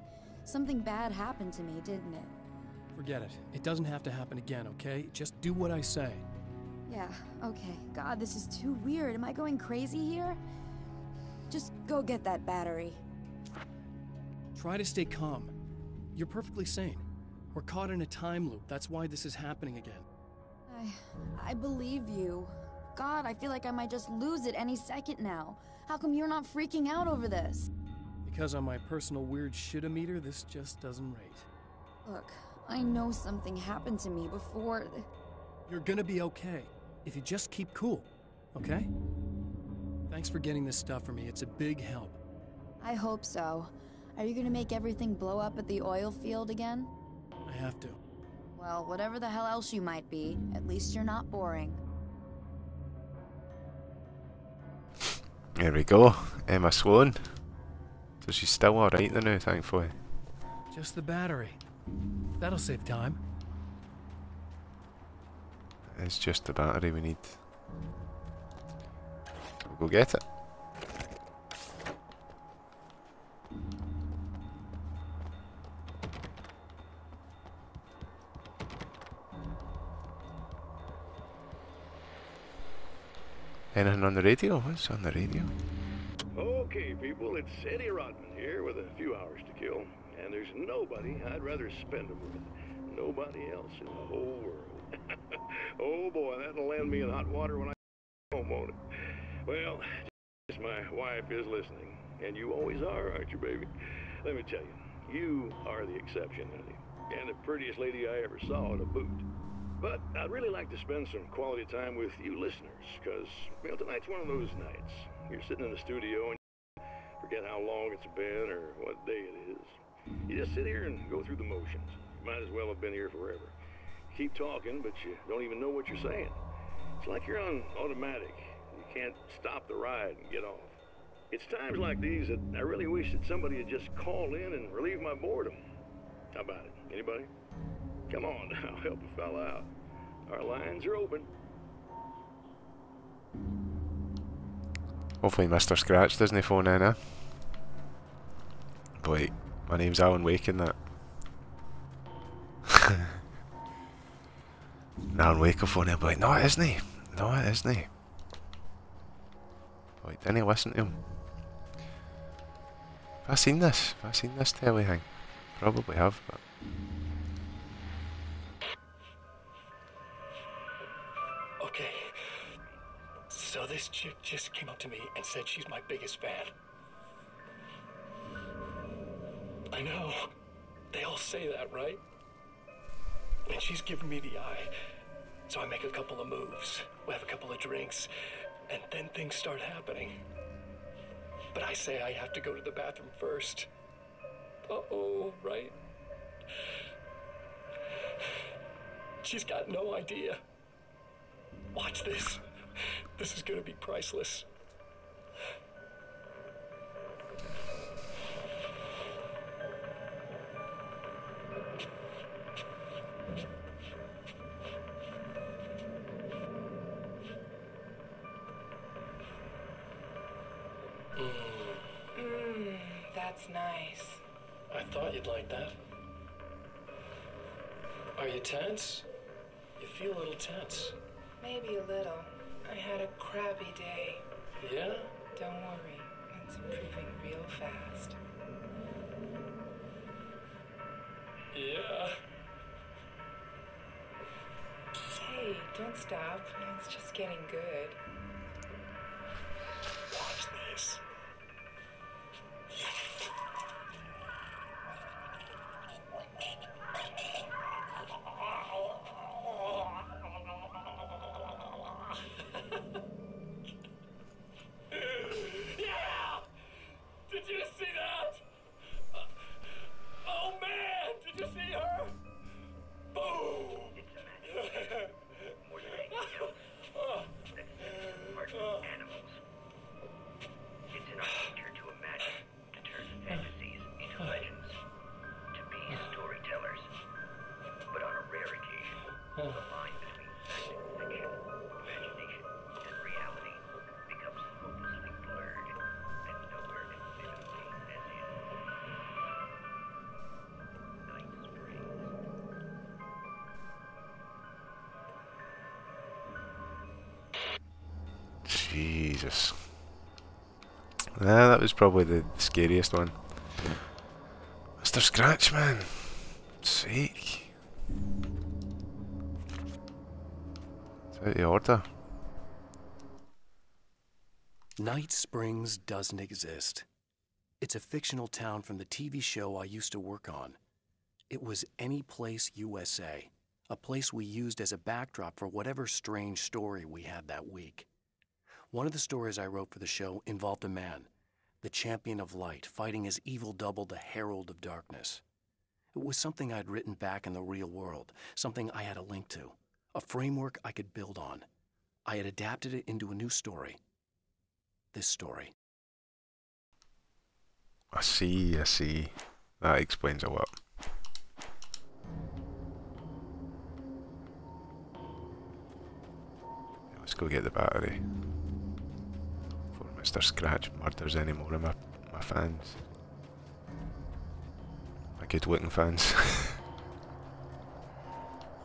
Something bad happened to me, didn't it? Forget it. It doesn't have to happen again, okay? Just do what I say. Yeah, okay. God, this is too weird. Am I going crazy here? Just go get that battery. Try to stay calm. You're perfectly sane. We're caught in a time loop. That's why this is happening again. I I believe you. God, I feel like I might just lose it any second now. How come you're not freaking out over this? Because on my personal weird shit-o-meter, this just doesn't rate. Look, I know something happened to me before. You're gonna be okay if you just keep cool, okay? Thanks for getting this stuff for me. It's a big help. I hope so. Are you gonna make everything blow up at the oil field again? I have to. Well, whatever the hell else you might be, at least you're not boring. There we go. Emma Sloan. So she's still alright then now, thankfully. Just the battery. That'll save time. It's just the battery we need. We'll go get it. Anything on the radio? What's on the radio? Okay, people, it's Eddie Rodman here with a few hours to kill, and there's nobody I'd rather spend them with. Nobody else in the whole world. oh boy, that'll land me in hot water when I home on it. Well, just my wife is listening, and you always are, aren't you, baby? Let me tell you, you are the exception, honey, and the prettiest lady I ever saw in a boot. But I'd really like to spend some quality time with you listeners, because, you know, tonight's one of those nights. You're sitting in the studio and forget how long it's been or what day it is. You just sit here and go through the motions. You might as well have been here forever. You Keep talking, but you don't even know what you're saying. It's like you're on automatic. Can't stop the ride and get off. It's times like these that I really wish that somebody had just called in and relieved my boredom. How about it? Anybody? Come on now, help a fella out. Our lines are open. Hopefully Mr. Scratch doesn't phone in, eh? Wait, my name's Alan Wake in that. Alan Wake will phone in, but no it isn't he. No it isn't he. Wait, didn't he listen to him? Have I seen this? Have I seen this telly thing? Probably have, but... Okay. So this chick just came up to me and said she's my biggest fan. I know. They all say that, right? And she's giving me the eye. So I make a couple of moves. We have a couple of drinks. And then things start happening. But I say I have to go to the bathroom first. Uh oh, right? She's got no idea. Watch this. This is gonna be priceless. That's nice. I thought you'd like that. Are you tense? You feel a little tense. Maybe a little. I had a crappy day. Yeah? Don't worry, it's improving real fast. Yeah. Hey, don't stop. It's just getting good. Watch this. Jesus. Nah, that was probably the scariest one. Mr. Scratch, man. Sake. It's out of order. Night Springs doesn't exist. It's a fictional town from the TV show I used to work on. It was Any Place USA, a place we used as a backdrop for whatever strange story we had that week. One of the stories I wrote for the show involved a man, the champion of light, fighting his evil double, the herald of darkness. It was something I'd written back in the real world, something I had a link to, a framework I could build on. I had adapted it into a new story. This story. I see, I see. That explains a lot. Let's go get the battery. Mr. Scratch murders any more of my, my fans. My good looking fans.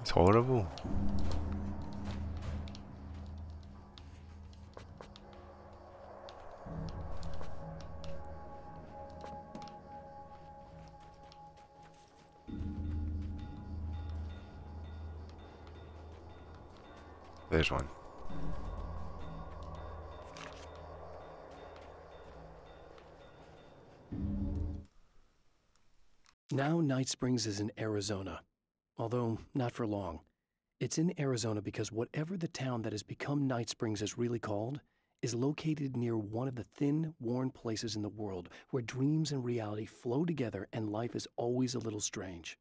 it's horrible. There's one. Now Night Springs is in Arizona, although not for long. It's in Arizona because whatever the town that has become Night Springs is really called is located near one of the thin, worn places in the world where dreams and reality flow together and life is always a little strange.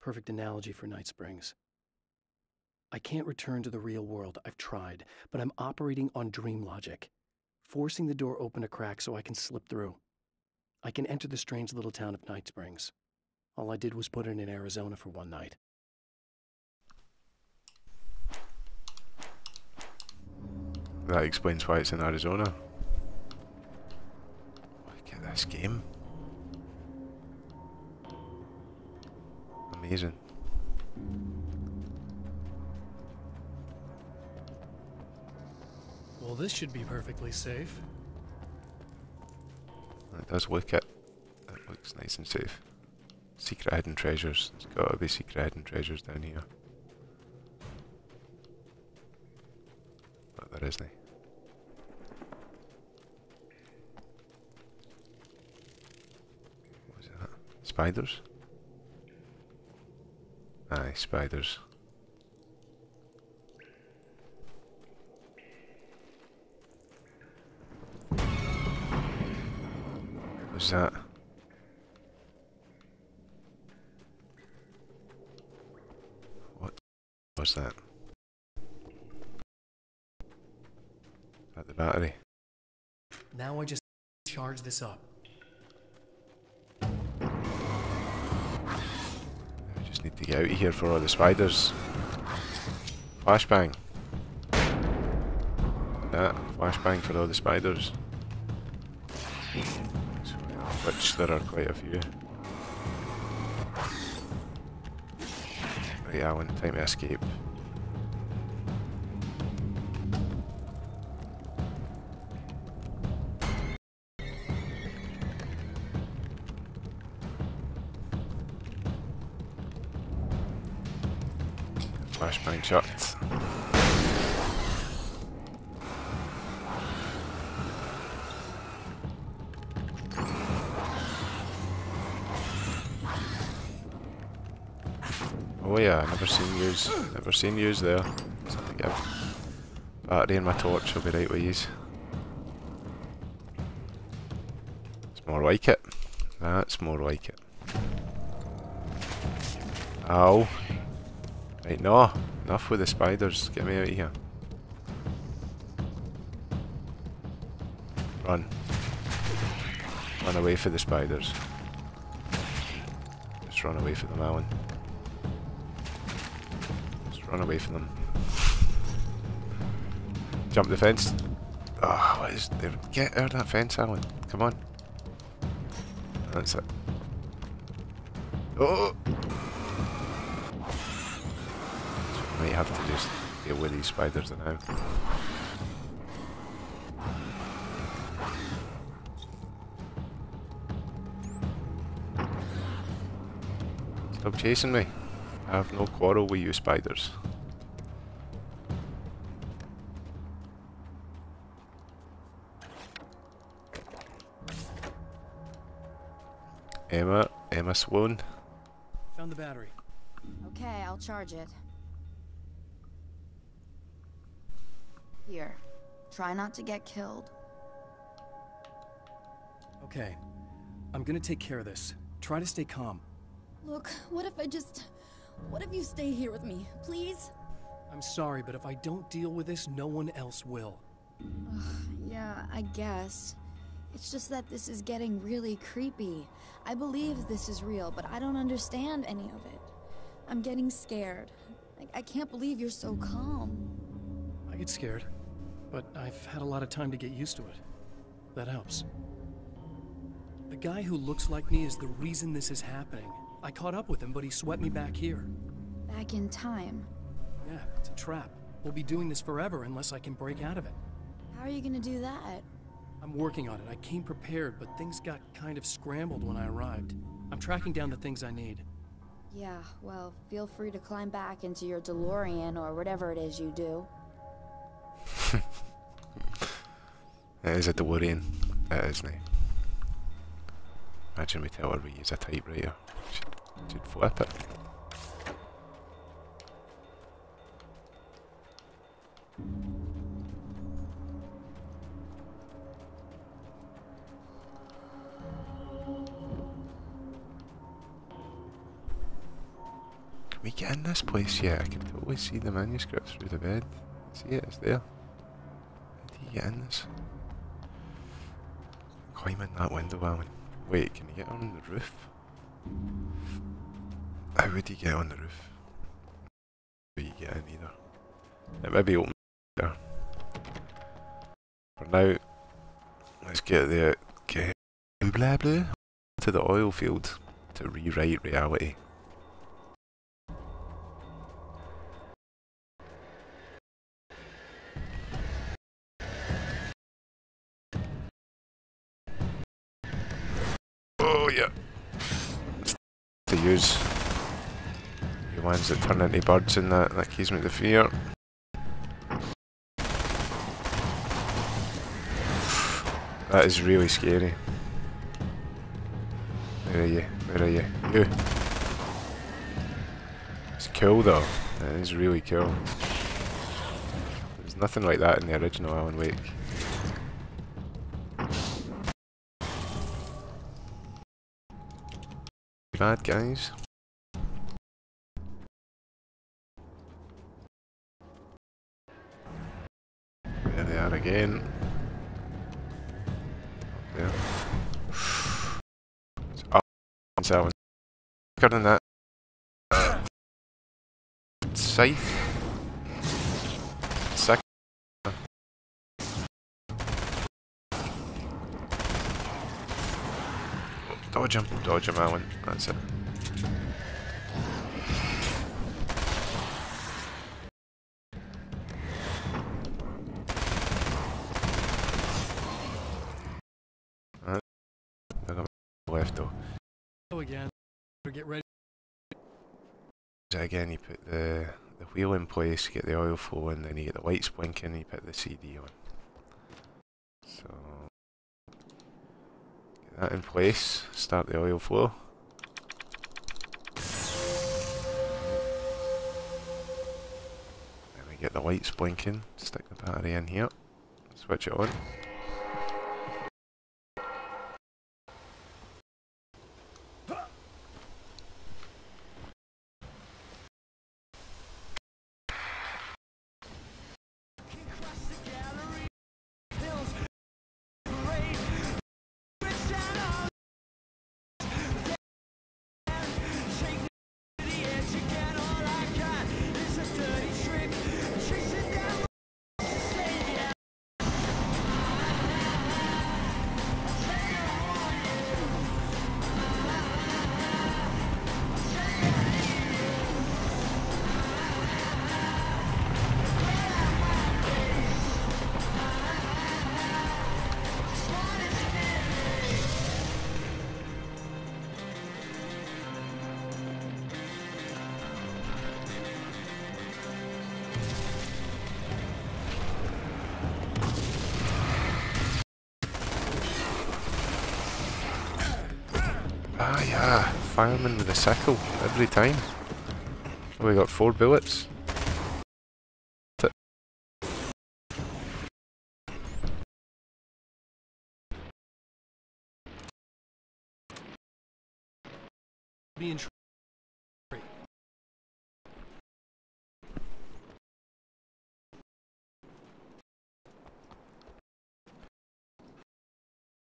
Perfect analogy for Night Springs. I can't return to the real world. I've tried, but I'm operating on dream logic, forcing the door open a crack so I can slip through. I can enter the strange little town of Night Springs. All I did was put it in Arizona for one night. That explains why it's in Arizona. Look at this game. Amazing. Well, this should be perfectly safe. It does look it. It looks nice and safe. Secret hidden treasures. There's gotta be secret hidden treasures down here. But there isn't. What was that? Spiders? Aye, spiders. That? What was that? At the battery. Now I just charge this up. I just need to get out of here for all the spiders. Flashbang. That flashbang for all the spiders. Which there are quite a few. Right, Alan, time to escape. Flashbang shot. Oh yeah, I've never seen yous. Never seen yous there. So I give battery and my torch will be right with yous. It's more like it. That's more like it. Ow. Right, no. Enough with the spiders. Get me out of here. Run. Run away for the spiders. Just run away for them, Alan. Run away from them. Jump the fence. Ah, oh, what is there? Get out of that fence, Alan. Come on. That's it. Oh! Might have to just deal with these spiders now. Stop chasing me. I have no quarrel with you spiders. Emma, Emma Swan. Found the battery. Okay, I'll charge it. Here. Try not to get killed. Okay. I'm gonna take care of this. Try to stay calm. Look, what if I just... What if you stay here with me, please? I'm sorry, but if I don't deal with this, no one else will. Yeah, I guess. It's just that this is getting really creepy. I believe this is real, but I don't understand any of it. I'm getting scared. I, I can't believe you're so calm. I get scared, but I've had a lot of time to get used to it. That helps. The guy who looks like me is the reason this is happening. I caught up with him, but he swept me back here. Back in time. Yeah, it's a trap. We'll be doing this forever unless I can break out of it. How are you gonna do that? I'm working on it. I came prepared, but things got kind of scrambled when I arrived. I'm tracking down the things I need. Yeah, well, feel free to climb back into your DeLorean or whatever it is you do. It is a DeLorean. That is now. Imagine we tell her we use a typewriter. She'd, she'd flip it. Can we get in this place yet? I can totally see the manuscript through the bed. See it, it's there. How do you get in this? Climb in that window, Alan. Wait, can you get on the roof? How would you get on the roof? Do you get in either? It may be open there. For now, let's get the get blah blah to the oil field to rewrite reality. Use the ones that turn into birds and that that gives me the fear. That is really scary. Where are you? Where are you? You. It's cool though. It is really cool. There's nothing like that in the original Alan Wake. Bad guys. There they are again. There. Up seven. Quicker than that. Scythe. Second. Dodge him, dodge him, Alan. That's it. Alright. I got left though. Again. Get ready. So again, you put the the wheel in place, you get the oil flowing, then you get the lights blinking, and you put the CD on. So that in place, start the oil flow. Get the lights blinking, stick the battery in here, switch it on. Fireman with a sickle every time. Oh, we got four bullets.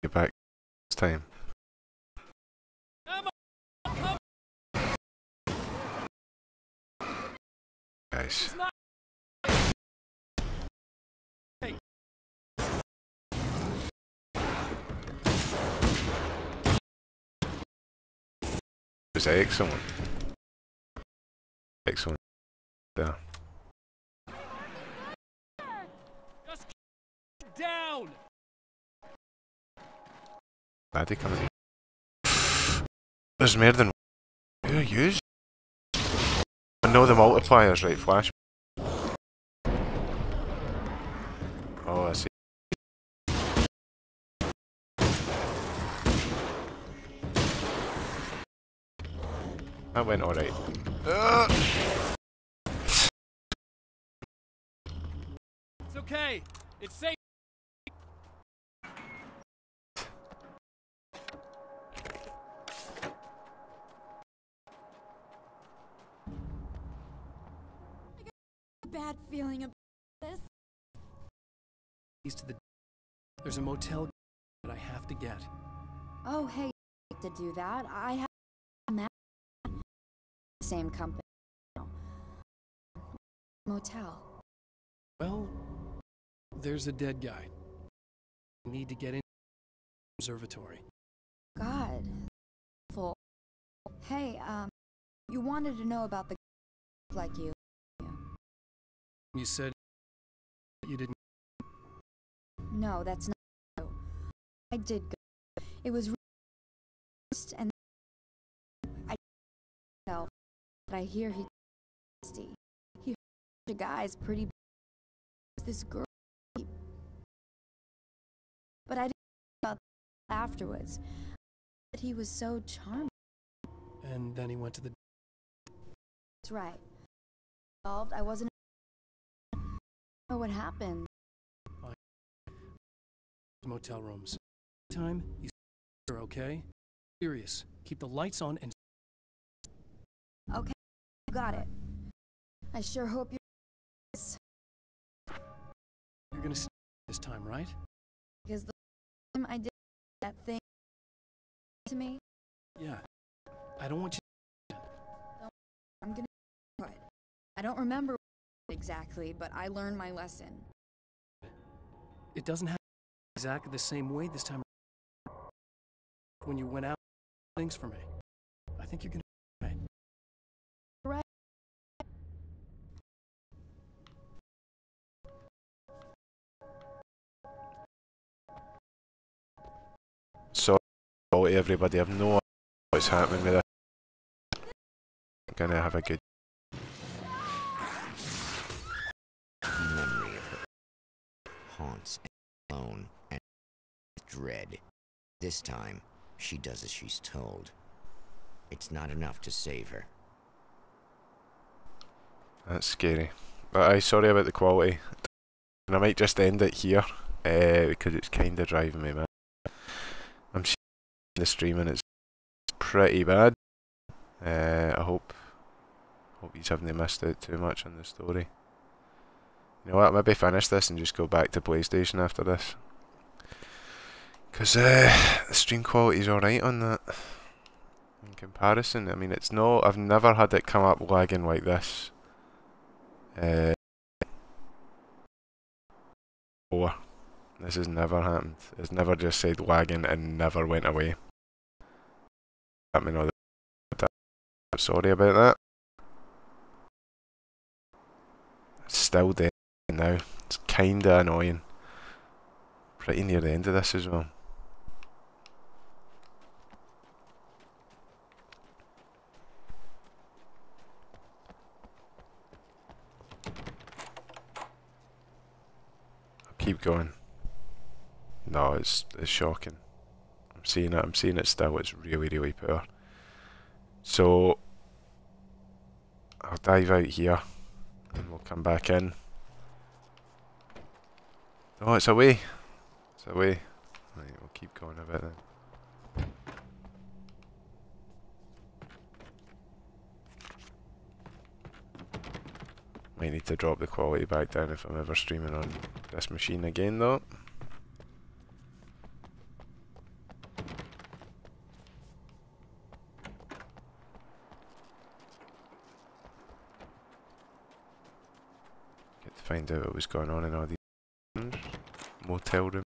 Get back this time. Guys. was excellent. Excellent. There. Down! Coming in. There's more than you? Know the multipliers, right? Flash. Oh, I see. That went alright. It's okay. It's safe. Feeling about this. The. There's a motel that I have to get. Oh, hey, to do that, I have met same company. Motel. Well, there's a dead guy. need to get in observatory. God. Full. Hey, um, you wanted to know about the like you. You said you didn't. No, that's not true. I did go. It was really and I felt but I hear he nasty. He heard a guy's pretty this girl but I didn't about that afterwards. But he was so charming. And then he went to the. That's right. I wasn't. I know what happened. motel rooms. Time you are okay. Serious. Keep the lights on and. Okay, you got it. I sure hope you're. You're gonna this time, right? Because the time I did that thing to me, Yeah. I don't want you. I'm gonna. I don't remember exactly, but I learned my lesson. It doesn't happen exactly the same way this time. When you went out, things for me. I think you can. Okay. Right. So, to everybody, I've no idea what's happening with this. I'm gonna have a good. Haunts alone and with dread. This time, she does as she's told. It's not enough to save her. That's scary. But I sorry about the quality. And I might just end it here uh, because it's kind of driving me mad. I'm seeing the stream and it's pretty bad. Uh, I hope hope you haven't missed out too much on the story. You know what? Maybe finish this and just go back to PlayStation after this. Because uh, the stream quality is alright on that. In comparison, I mean, it's no. I've never had it come up lagging like this. Uh, or this has never happened. It's never just said lagging and never went away. Let me know that. Sorry about that. Still dead now. It's kinda annoying. Pretty near the end of this as well. Keep going. No, it's it's shocking. I'm seeing it. I'm seeing it still. It's really really poor. So I'll dive out here, and we'll come back in. Oh, it's away. It's away. Right, we'll keep going a bit then. Might need to drop the quality back down if I'm ever streaming on this machine again though. Get to find out what was going on in all these. Motel room.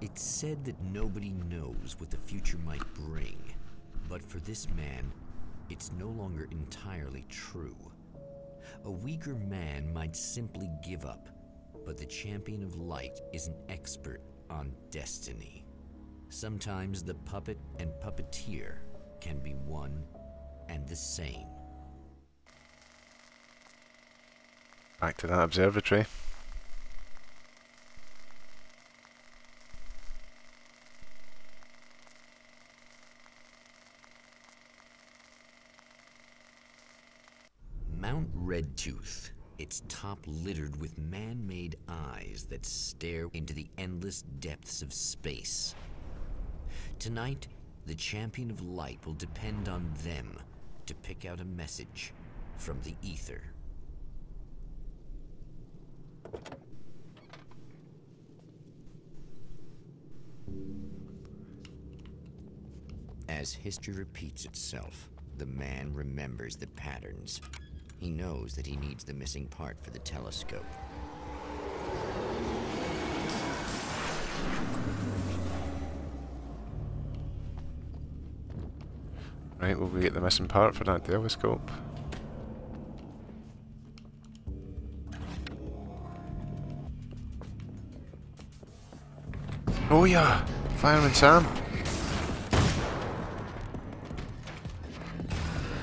It's said that nobody knows what the future might bring, but for this man, it's no longer entirely true. A weaker man might simply give up, but the champion of light is an expert on destiny. Sometimes the puppet and puppeteer can be one and the same. Back to that observatory. Mount Redtooth, its top littered with man made eyes that stare into the endless depths of space. Tonight, the champion of light will depend on them to pick out a message from the ether. As history repeats itself, the man remembers the patterns. He knows that he needs the missing part for the telescope. Right, will we get the missing part for that telescope? Oh yeah, Fireman Sam.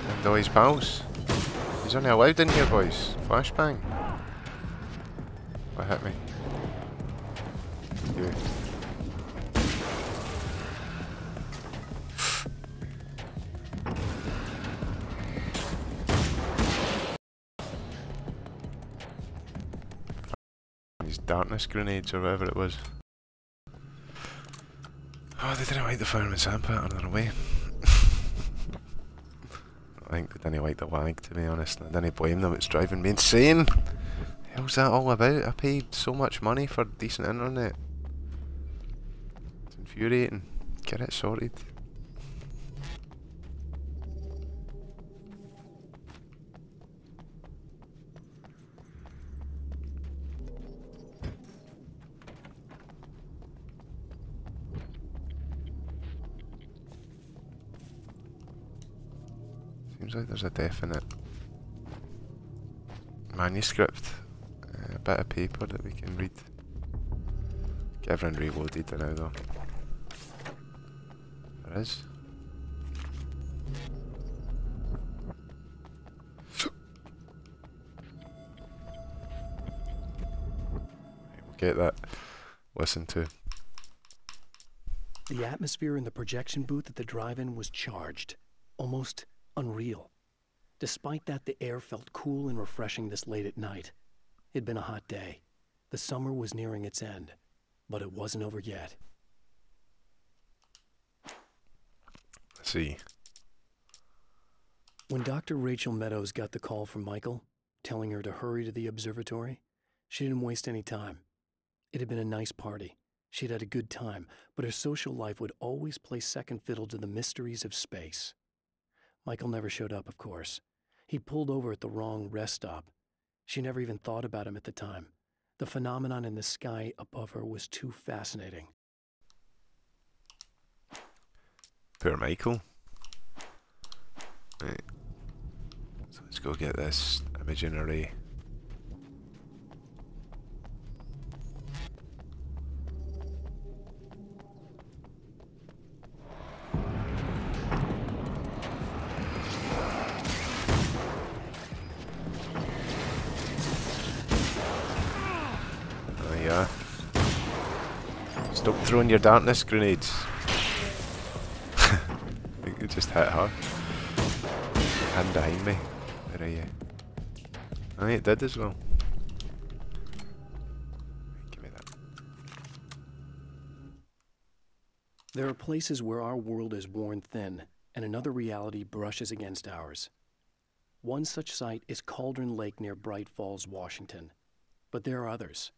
And all his pals. He's only allowed in here, boys. Flashbang. What hit me? Grenades or whatever it was. Oh, they didn't like the fireman Sam pattern on the way. I think they didn't like the wag, to be honest. I didn't blame them, it's driving me insane! The hell's that all about? I paid so much money for decent internet. It's infuriating. Get it sorted. Seems like there's a definite manuscript, a bit of paper that we can read. Get everyone reloaded now though. There is. Get that listened to. The atmosphere in the projection booth at the drive-in was charged, almost unreal. Despite that, the air felt cool and refreshing this late at night. It'd been a hot day. The summer was nearing its end, but it wasn't over yet. Let's see. When Dr. Rachel Meadows got the call from Michael, telling her to hurry to the observatory, she didn't waste any time. It had been a nice party. She'd had a good time, but her social life would always play second fiddle to the mysteries of space. Michael never showed up, of course. He pulled over at the wrong rest stop. She never even thought about him at the time. The phenomenon in the sky above her was too fascinating. Poor Michael. Right. So let's go get this imaging array. Throwing your darkness grenades. It just hit her. Hand behind me. Where are you? I think it did as well. Give me that. There are places where our world is worn thin and another reality brushes against ours. One such site is Cauldron Lake near Bright Falls, Washington. But there are others.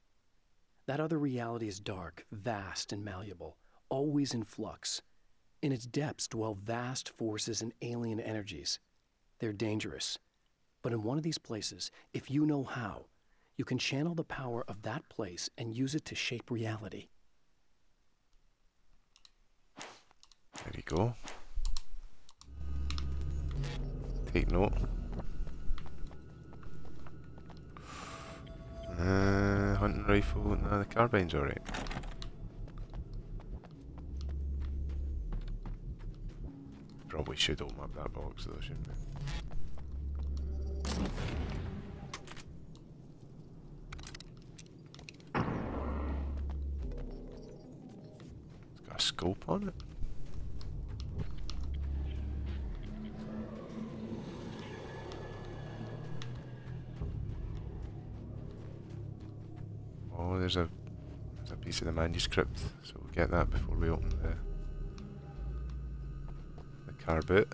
That other reality is dark, vast, and malleable, always in flux. In its depths dwell vast forces and alien energies. They're dangerous. But in one of these places, if you know how, you can channel the power of that place and use it to shape reality. There you go. Take note. Uh, hunting rifle, no, the carbine's alright. Probably should open up that box though, shouldn't we? It's got a scope on it. There's a there's a piece of the manuscript, so we'll get that before we open the the car boot.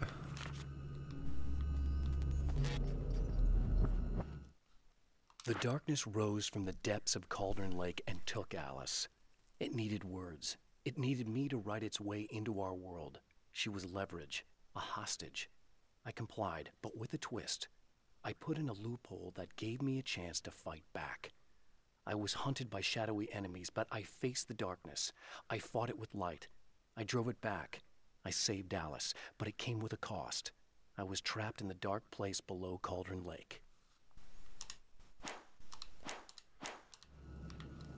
The darkness rose from the depths of Cauldron Lake and took Alice. It needed words. It needed me to write its way into our world. She was leverage, a hostage. I complied, but with a twist. I put in a loophole that gave me a chance to fight back. I was hunted by shadowy enemies, but I faced the darkness. I fought it with light. I drove it back. I saved Alice, but it came with a cost. I was trapped in the dark place below Cauldron Lake.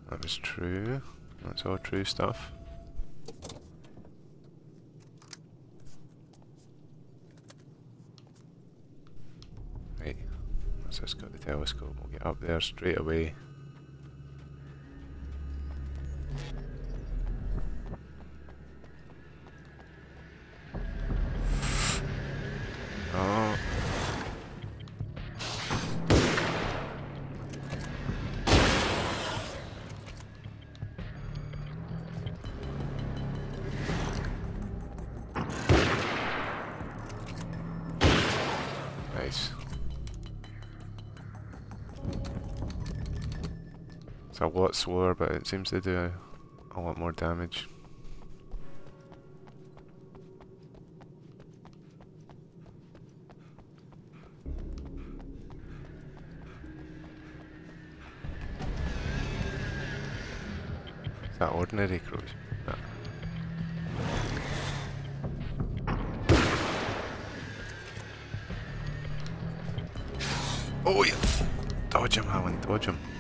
That was true. That's all true stuff. Right, let's just got the telescope. We'll get up there straight away. Slower, but it seems to do a, a lot more damage. Is that ordinary? No. Oh yeah! Dodge him, Alan, dodge him.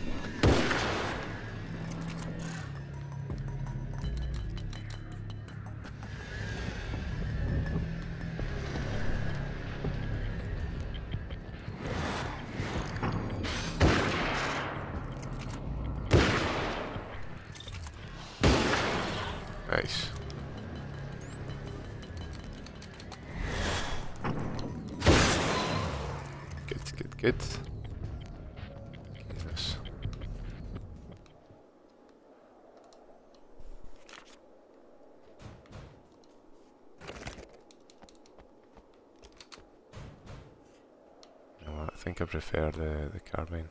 Prefer the, the carbine.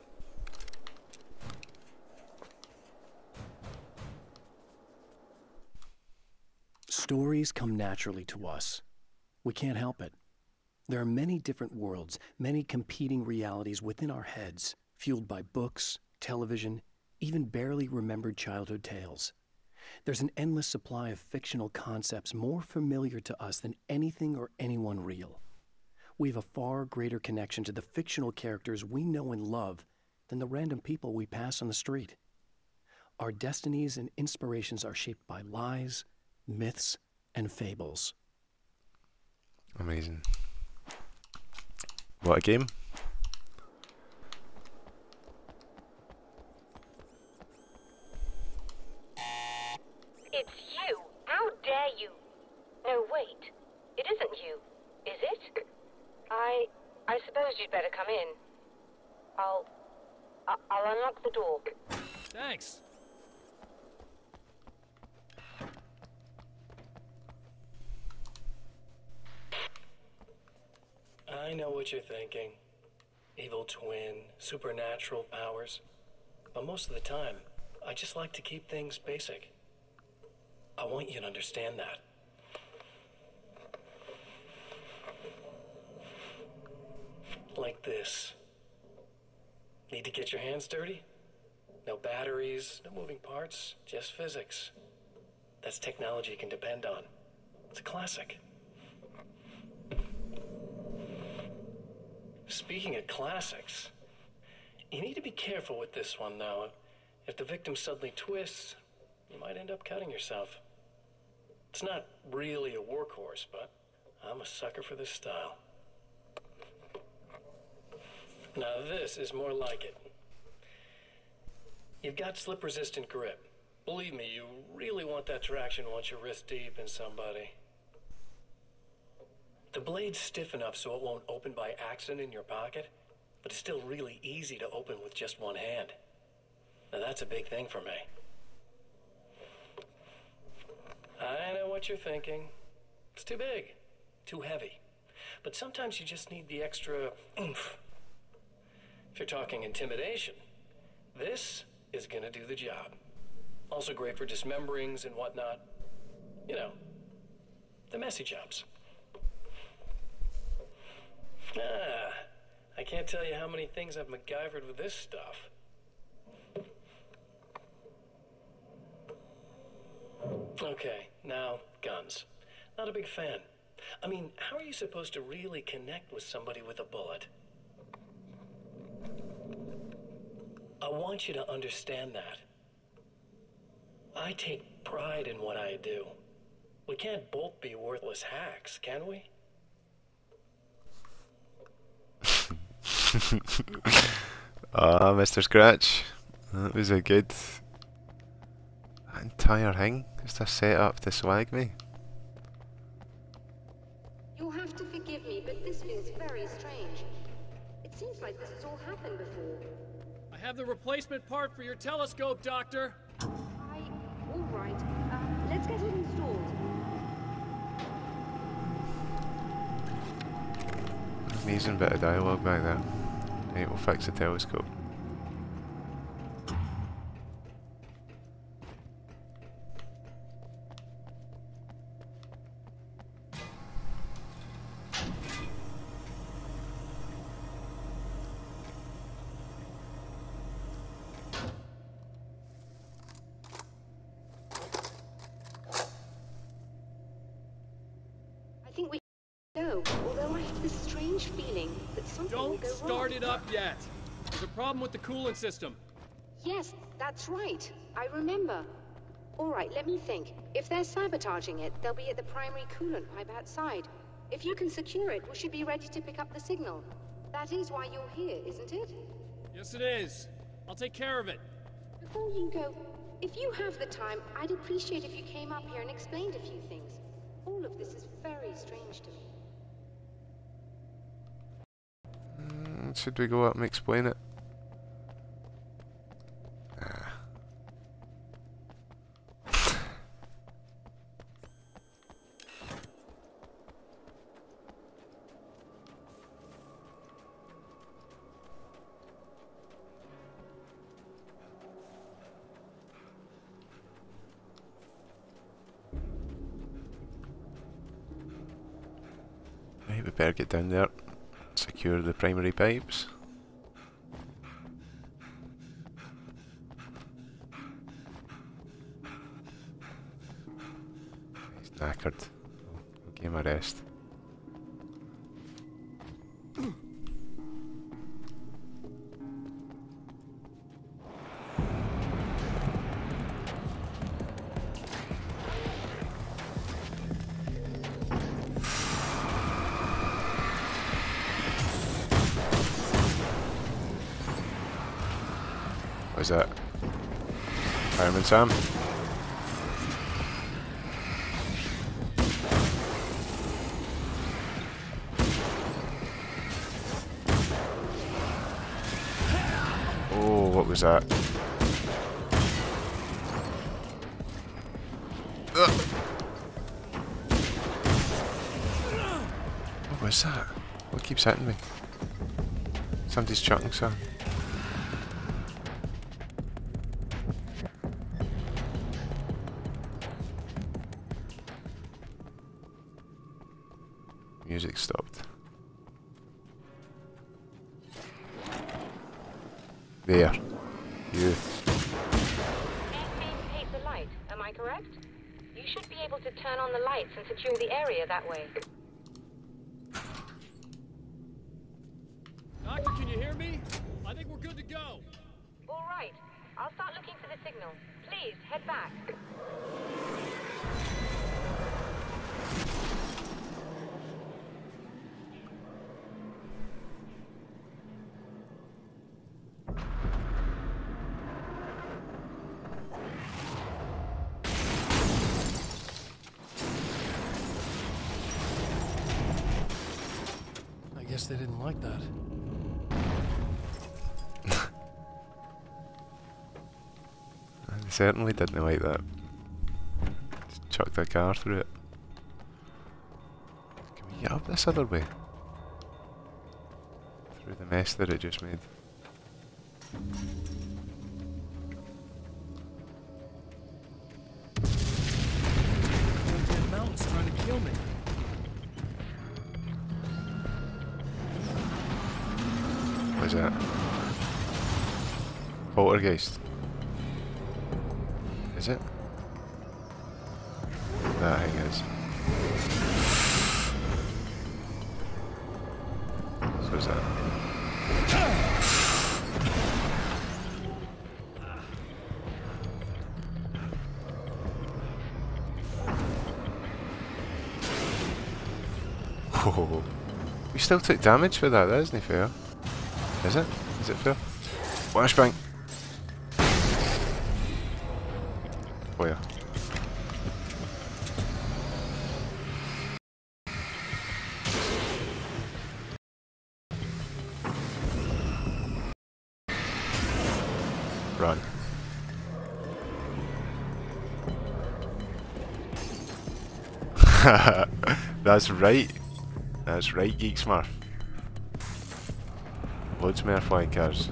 Stories come naturally to us. We can't help it. There are many different worlds, many competing realities within our heads, fueled by books, television, even barely remembered childhood tales. There's an endless supply of fictional concepts more familiar to us than anything or anyone real. We have a far greater connection to the fictional characters we know and love than the random people we pass on the street. Our destinies and inspirations are shaped by lies, myths, and fables. Amazing. What a game. It's you! How dare you! No, wait. It isn't you, is it? I. I suppose you'd better come in. I'll. I- I'll unlock the door. Thanks. I know what you're thinking. Evil twin, supernatural powers. But most of the time, I just like to keep things basic. I want you to understand that. Like this. Need to get your hands dirty? No batteries, no moving parts, just physics. That's technology you can depend on. It's a classic. Speaking of classics, you need to be careful with this one, though. If the victim suddenly twists, you might end up cutting yourself. It's not really a workhorse, but I'm a sucker for this style. Now, this is more like it. You've got slip resistant grip. Believe me, you really want that traction once you're wrist deep in somebody. The blade's stiff enough so it won't open by accident in your pocket, but it's still really easy to open with just one hand. Now that's a big thing for me. I know what you're thinking. It's too big, too heavy. But sometimes you just need the extra oomph. If you're talking intimidation, this is gonna do the job. Also great for dismemberings and whatnot. You know, The messy jobs. Ah, I can't tell you how many things I've MacGyvered with this stuff. Okay, now, guns. Not a big fan. I mean, how are you supposed to really connect with somebody with a bullet? I want you to understand that. I take pride in what I do. We can't both be worthless hacks, can we? Ah, Mr. Scratch. That was a good entire thing. Just a setup to swag me. You'll have to forgive me, but this feels very strange. It seems like this has all happened before. I have the replacement part for your telescope, Doctor. I... All right. Um, let's get it installed. Amazing bit of dialogue back there. Right, we'll fix the telescope. The coolant system. Yes, that's right. I remember. All right, let me think. If they're sabotaging it, they'll be at the primary coolant pipe outside. If you can secure it, we should be ready to pick up the signal. That is why you're here, isn't it? Yes, it is. I'll take care of it. Before you go, if you have the time, I'd appreciate if you came up here and explained a few things. All of this is very strange to me. Mm, Should we go up and explain it? Better get down there. Secure the primary pipes. He's knackered. Give him a rest. Fireman Sam? Oh, what was that? What was that? What keeps hitting me? Somebody's chucking some. Certainly didn't like that. Just chucked a car through it. Can we get up this other way? Through the mess that it just made. Dead mountains trying to kill me. What is that? Poltergeist. Is it? There he is. So is that? Whoa. We still took damage for that, that isn't fair. Is it? Is it fair? Flashbang! Run. That's right. That's right, Geek Smurf. Loads more flying cars.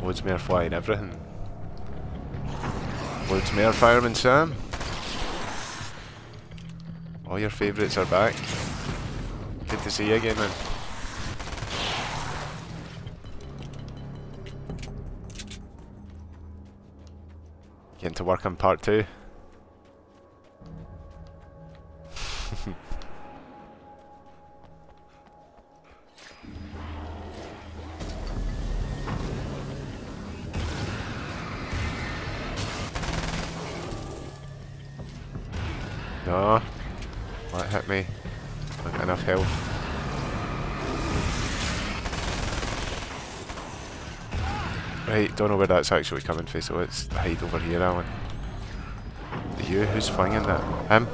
Loads more flying everything. Loads more Fireman Sam. All your favourites are back. Good to see you again, man. To work on part two. That's actually coming from, so let's hide over here, Alan. You? Who's flinging that? Him?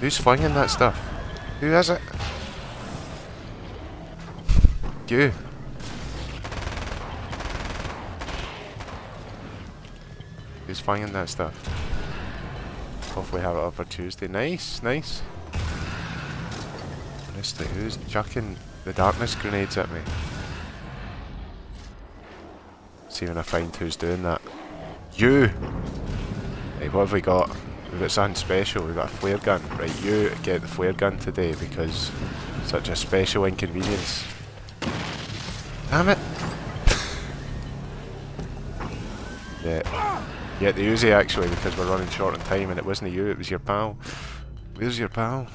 Who's flinging that stuff? Who is it? You. Who's flinging that stuff? Hopefully we have it up for Tuesday. Nice, nice. Honestly, who's chucking the darkness grenades at me? See when I find who's doing that. You! Right, what have we got? We've got something special. We've got a flare gun. Right, you get the flare gun today because such a special inconvenience. Damn it! yeah. Yeah, the Uzi actually because we're running short on time and it wasn't you, it was your pal. Where's your pal?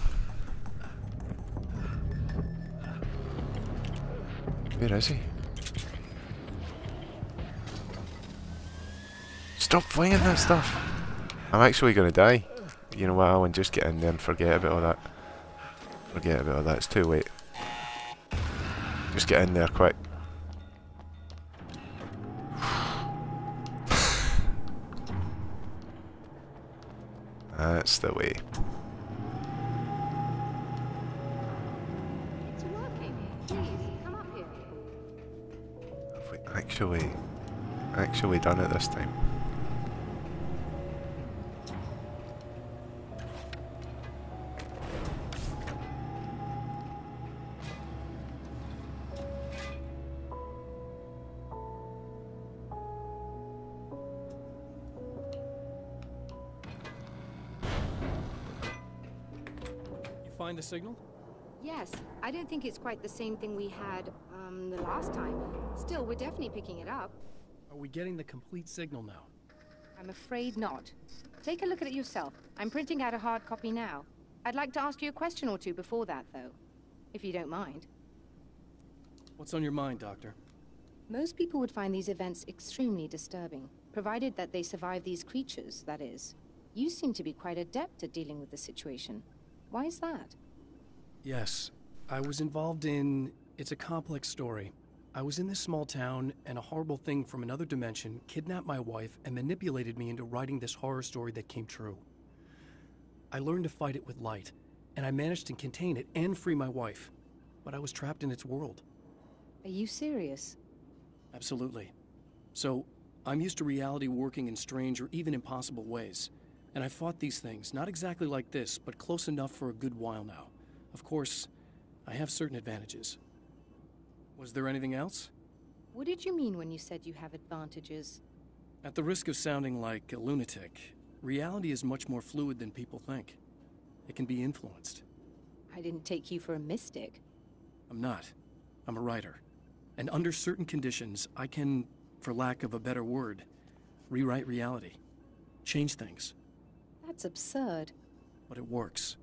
Where is he? Stop flinging that stuff! I'm actually gonna die. You know what, Alan, just get in there and forget about all that. Forget about all that, it's too late. Just get in there quick. That's the way. It's working. Please, come up here. Have we actually, actually done it this time? Signal? Yes, I don't think it's quite the same thing we had um, the last time. Still, we're definitely picking it up. Are we getting the complete signal now? I'm afraid not. Take a look at it yourself. I'm printing out a hard copy now. I'd like to ask you a question or two before that, though. If you don't mind. What's on your mind, Doctor? Most people would find these events extremely disturbing, provided that they survive these creatures, that is. You seem to be quite adept at dealing with the situation. Why is that? Yes, I was involved in. It's a complex story. I was in this small town, and a horrible thing from another dimension kidnapped my wife and manipulated me into writing this horror story that came true. I learned to fight it with light, and I managed to contain it and free my wife. But I was trapped in its world. Are you serious? Absolutely. So, I'm used to reality working in strange or even impossible ways. And I've fought these things, not exactly like this, but close enough for a good while now. Of course, I have certain advantages. Was there anything else? What did you mean when you said you have advantages? At the risk of sounding like a lunatic, reality is much more fluid than people think. It can be influenced. I didn't take you for a mystic. I'm not. I'm a writer. And under certain conditions, I can, for lack of a better word, rewrite reality. Change things. That's absurd. But it works.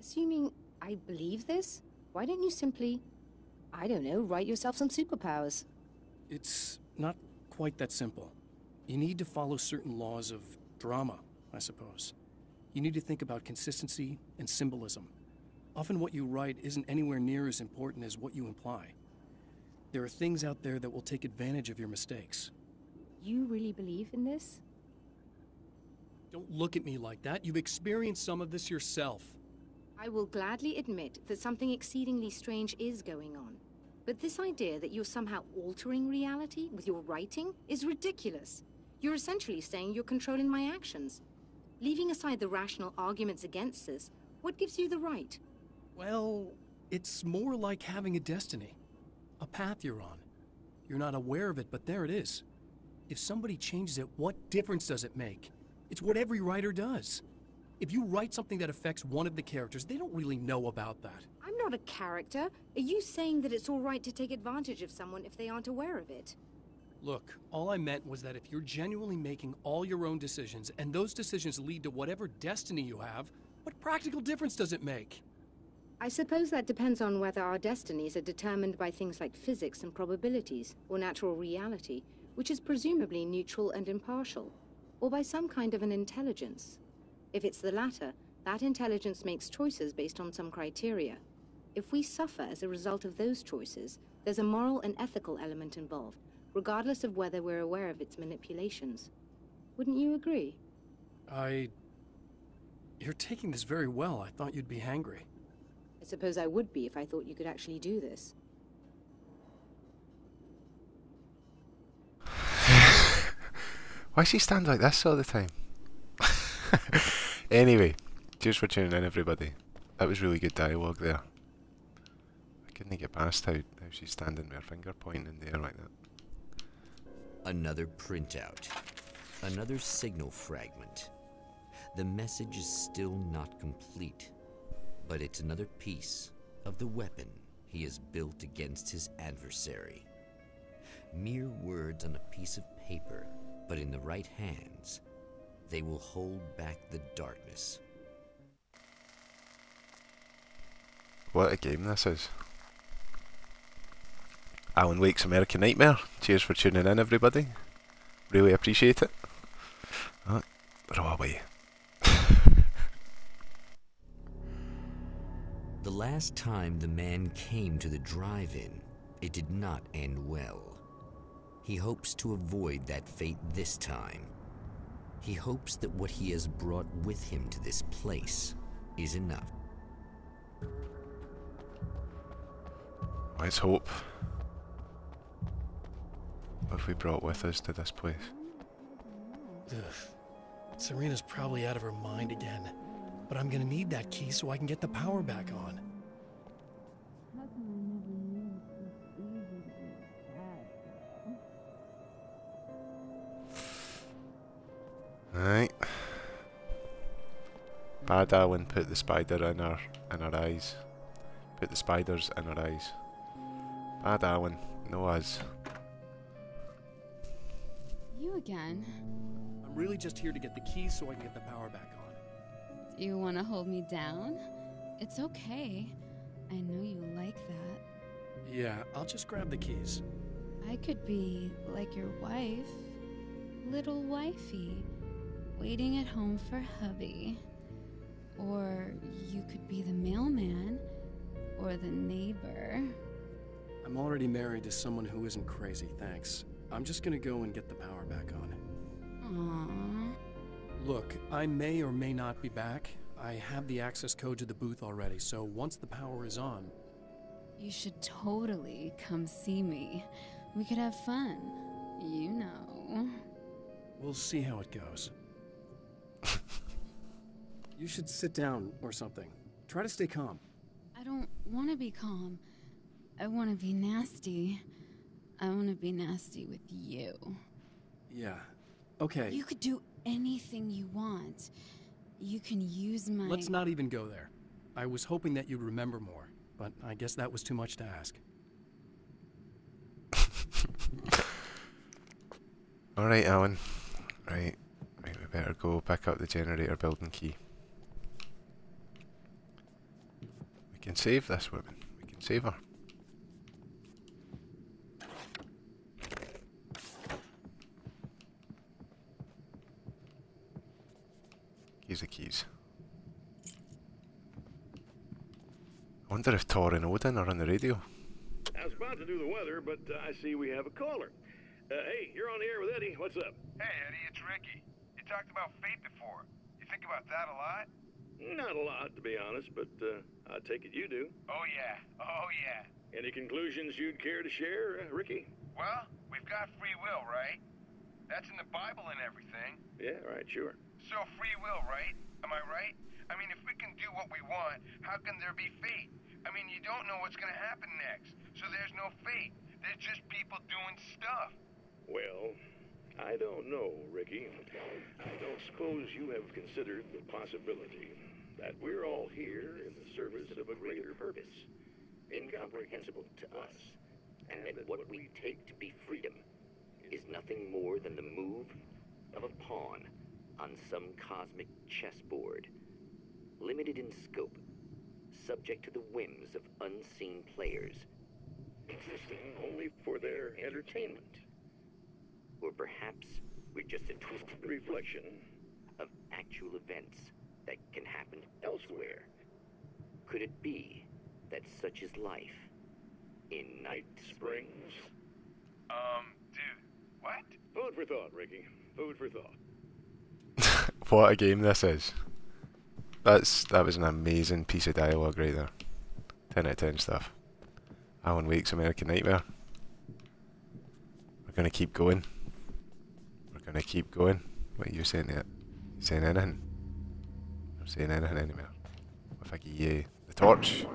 Assuming I believe this, why don't you simply, I don't know, write yourself some superpowers? It's not quite that simple. You need to follow certain laws of drama, I suppose. You need to think about consistency and symbolism. Often what you write isn't anywhere near as important as what you imply. There are things out there that will take advantage of your mistakes. You really believe in this? Don't look at me like that. You've experienced some of this yourself. I will gladly admit that something exceedingly strange is going on. But this idea that you're somehow altering reality with your writing is ridiculous. You're essentially saying you're controlling my actions. Leaving aside the rational arguments against this, what gives you the right? Well, it's more like having a destiny. A path you're on. You're not aware of it, but there it is. If somebody changes it, what difference does it make? It's what every writer does. If you write something that affects one of the characters, they don't really know about that. I'm not a character. Are you saying that it's all right to take advantage of someone if they aren't aware of it? Look, all I meant was that if you're genuinely making all your own decisions, and those decisions lead to whatever destiny you have, what practical difference does it make? I suppose that depends on whether our destinies are determined by things like physics and probabilities, or natural reality, which is presumably neutral and impartial, or by some kind of an intelligence. If it's the latter, that intelligence makes choices based on some criteria. If we suffer as a result of those choices, there's a moral and ethical element involved, regardless of whether we're aware of its manipulations. Wouldn't you agree? I. You're taking this very well. I thought you'd be angry. I suppose I would be if I thought you could actually do this. Why does she stand like this all the time? anyway, cheers for tuning in, everybody. That was really good dialogue there. I couldn't get past how, how she's standing with her finger pointing there like that. Another printout. Another signal fragment. The message is still not complete, but it's another piece of the weapon he has built against his adversary. Mere words on a piece of paper, but in the right hands, they will hold back the darkness. What a game this is. Alan Wake's American Nightmare. Cheers for tuning in, everybody. Really appreciate it. Ah, All away. The last time the man came to the drive in, it did not end well. He hopes to avoid that fate this time. He hopes that what he has brought with him to this place is enough. Let's hope. What have we brought with us to this place? Ugh. Serena's probably out of her mind again. But I'm gonna need that key so I can get the power back on. Right. Bad Darwin put the spider in her in her eyes. Put the spiders in her eyes. Bad Darwin, no us. You again? I'm really just here to get the keys so I can get the power back on. Do you want to hold me down? It's okay. I know you like that. Yeah, I'll just grab the keys. I could be like your wife, little wifey, waiting at home for hubby. Or you could be the mailman, or the neighbor. I'm already married to someone who isn't crazy, thanks. I'm just gonna go and get the power back on. Aww. Look, I may or may not be back. I have the access code to the booth already, so once the power is on, You should totally come see me. We could have fun. You know. we'll see how it goes. You should sit down or something. Try to stay calm. I don't want to be calm. I want to be nasty. I want to be nasty with you. Yeah. Okay. You could do anything you want. You can use my. Let's not even go there. I was hoping that you'd remember more, but I guess that was too much to ask. Alright, Alan. Right. Right, we better go pick up the generator building key. We can save this woman. We can save her. Keys the keys. I wonder if Tor and Odin are on the radio. I was about to do the weather, but uh, I see we have a caller. Uh, hey, you're on the air with Eddie. What's up? Hey, Eddie, it's Ricky. You talked about fate before. You think about that a lot? Not a lot, to be honest, but uh, I take it you do. Oh, yeah. Oh, yeah. Any conclusions you'd care to share, uh, Ricky? Well, we've got free will, right? That's in the Bible and everything. Yeah, right, sure. So free will, right? Am I right? I mean, if we can do what we want, how can there be fate? I mean, you don't know what's going to happen next, so there's no fate. There's just people doing stuff. Well, I don't know, Ricky. I don't suppose you have considered the possibility that we're all here in the service of a greater purpose, incomprehensible to us, and that what we take to be freedom is nothing more than the move of a pawn on some cosmic chessboard, limited in scope, subject to the whims of unseen players, existing only for their entertainment. Or perhaps we're just a twisted reflection of actual events that can happen elsewhere. Could it be that such is life in Night Springs? Um, dude, what? Food for thought, Ricky. Food for thought. what a game this is. That's that was an amazing piece of dialogue right there. Ten out of ten stuff. Alan Wake's American Nightmare. We're gonna keep going. Gonna keep going. What are you saying there? You saying anything? I'm saying anything anymore. If I give you the torch.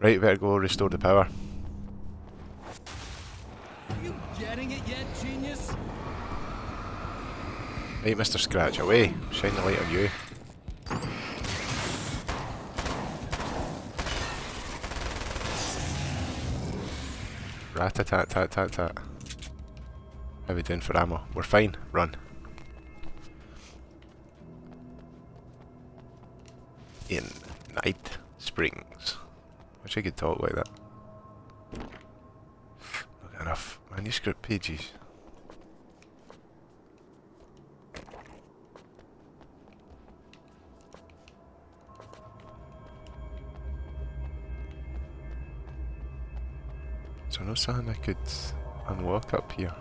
Right, better go restore the power. Are you getting it yet, genius? Right, Mr. Scratch, away. Shine the light on you. Rat-a-tat, tat, tat, tat. How are we doing for ammo? We're fine. Run. In Night Springs. Wish I could talk like that. Not enough manuscript pages. There no something I could unlock up here?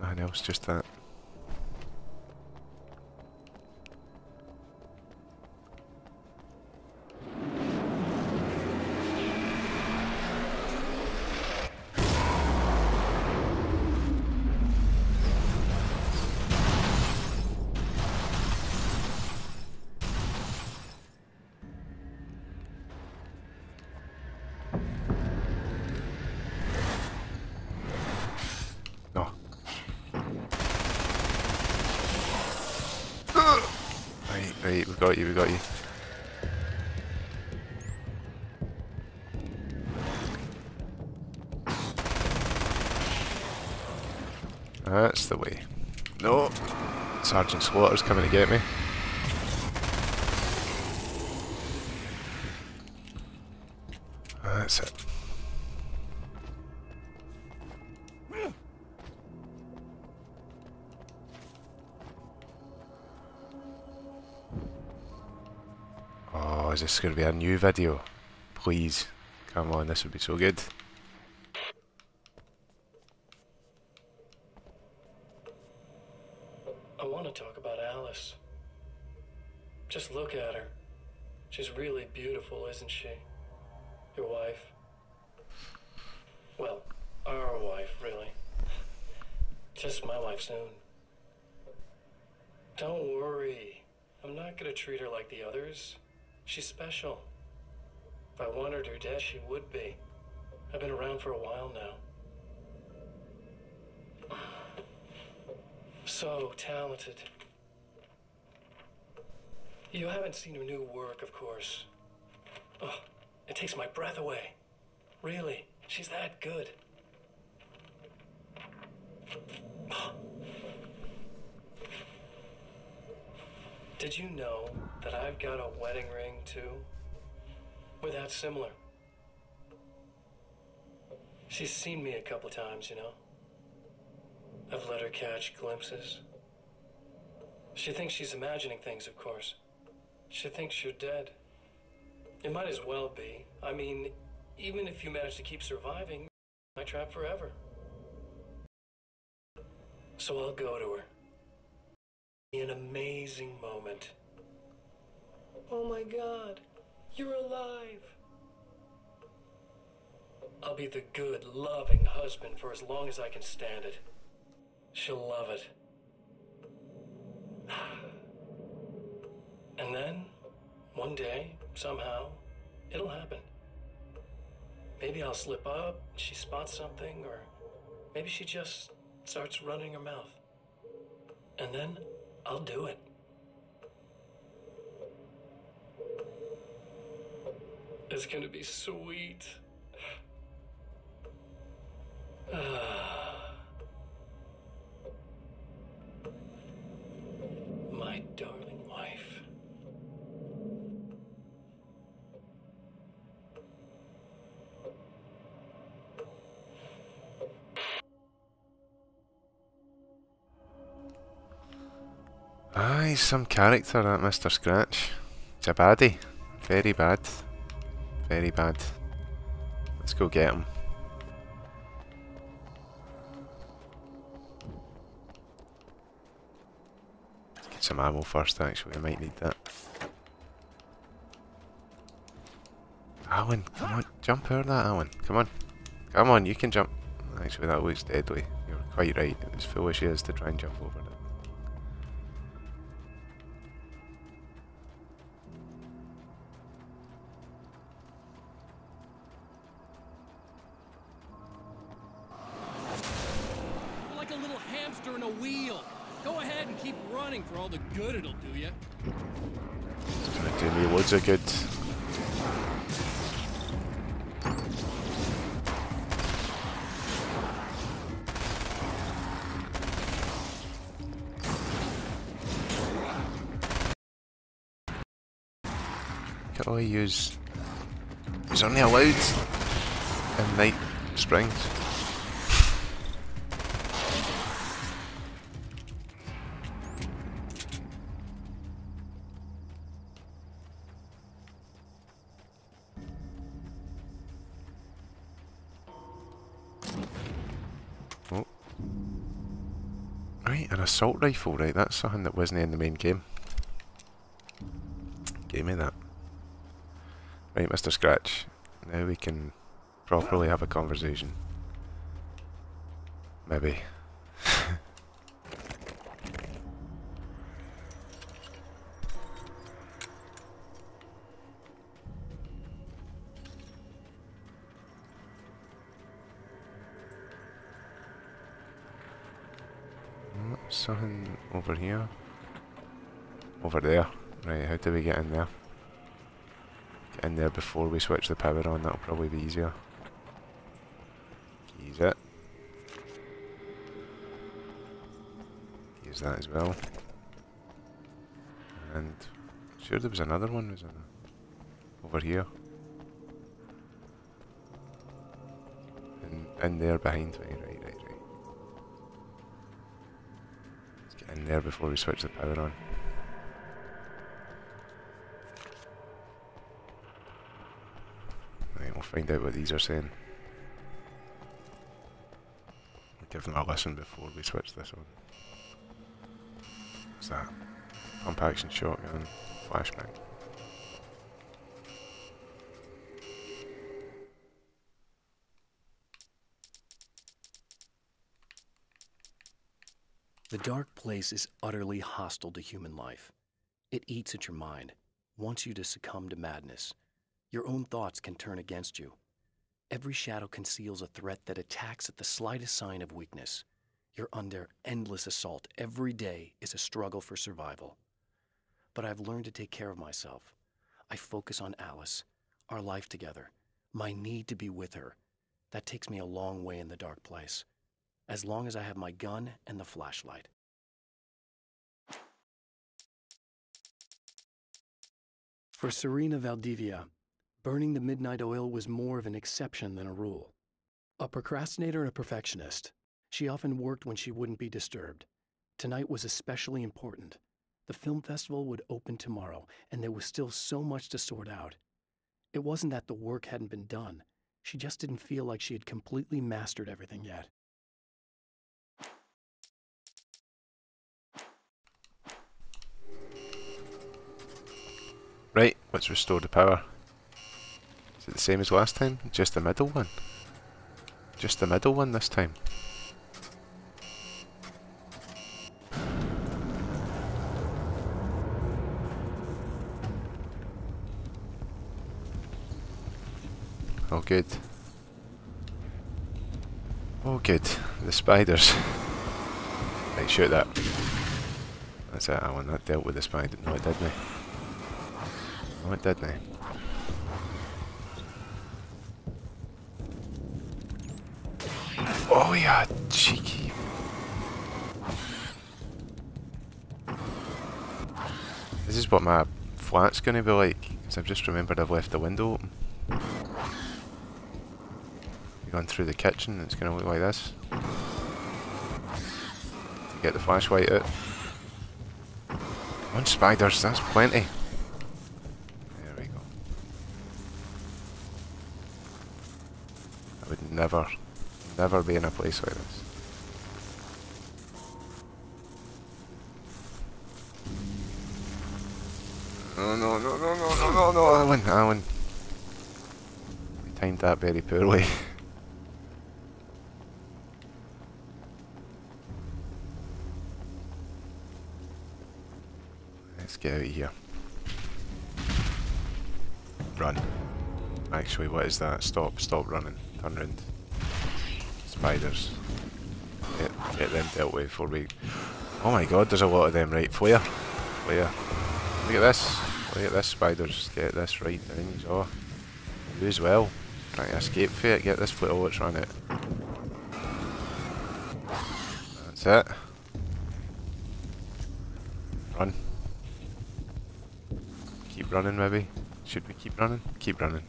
Nothing else, just that. Sergeant Slaughter's coming to get me. That's it. Oh, is this going to be a new video? Please. Come on, this would be so good. I want to talk about Alice. Just look at her. She's really beautiful, isn't she? Your wife. Well, our wife, really. Just my wife soon. Don't worry. I'm not gonna treat her like the others. She's special. If I wanted her dead, she would be. I've been around for a while now. So talented. You haven't seen her new work, of course. Oh, it takes my breath away. Really, she's that good. Did you know that I've got a wedding ring too? We're that similar. She's seen me a couple times, you know. I've let her catch glimpses. She thinks she's imagining things, of course. She thinks you're dead. It might as well be. I mean, even if you manage to keep surviving, I trap forever. So I'll go to her. An amazing moment. Oh my god, you're alive. I'll be the good, loving husband for as long as I can stand it. She'll love it. And then, one day, somehow, it'll happen. Maybe I'll slip up, she spots something, or maybe she just starts running her mouth. And then I'll do it. It's gonna be sweet. Ah. My darling wife. Aye, some character, that Mr. Scratch. It's a baddie. Very bad. Very bad. Let's go get him. Let's get some ammo first, actually. I might need that. Alan, come on. Jump over that, Alan. Come on. Come on, you can jump. Actually, that looks deadly. You're quite right. it's foolish as to try and jump over it. Good it'll do you. It's gonna do me loads of good. Can only use. He's only allowed in Night Springs. Rifle, right, that's something that wasn't in the main game. Give me that. Right, Mr. Scratch. Now we can properly have a conversation. Maybe. Something over here. Over there. Right, how do we get in there? Get in there before we switch the power on, that'll probably be easier. Use it. Use that as well. And sure there was another one, was there? Over here. In, in there behind me, right, right, right. Let's get there before we switch the power on. Right, we'll find out what these are saying. Give them a listen before we switch this on. What's that? Pump action shotgun, flashbang. The dark place is utterly hostile to human life. It eats at your mind, wants you to succumb to madness. Your own thoughts can turn against you. Every shadow conceals a threat that attacks at the slightest sign of weakness. You're under endless assault. Every day is a struggle for survival. But I've learned to take care of myself. I focus on Alice, our life together, my need to be with her. That takes me a long way in the dark place, as long as I have my gun and the flashlight. For Serena Valdivia, burning the midnight oil was more of an exception than a rule. A procrastinator and a perfectionist, she often worked when she wouldn't be disturbed. Tonight was especially important. The film festival would open tomorrow, and there was still so much to sort out. It wasn't that the work hadn't been done, she just didn't feel like she had completely mastered everything yet. Right, let's restore the power. Is it the same as last time? Just the middle one? Just the middle one this time. Oh good. Oh good. The spiders. Right, shoot that. That's it, Alan. That dealt with the spider. No, it didn't. No, it didn't. Oh yeah, cheeky. This is what my flat's gonna be like, because I've just remembered I've left the window open. You're Going through the kitchen, it's gonna look like this. Get the flashlight out. One spiders, that's plenty. There we go. I would never, never be in a place like this. No, no, no, no, no, no, no, no, Alan, Alan. We timed that very poorly. Let's get out of here. Run. Actually, what is that? Stop, stop running. Turn round. Spiders. Get, get them dealt with before we... Oh my god, there's a lot of them. Right, flare. Flare. Look at this. Look at this, spiders. Get this right down your jaw. You as well. Trying to escape for it. Get this flare. Oh, it's run out. That's it. Run. Keep running, maybe? Should we keep running? Keep running.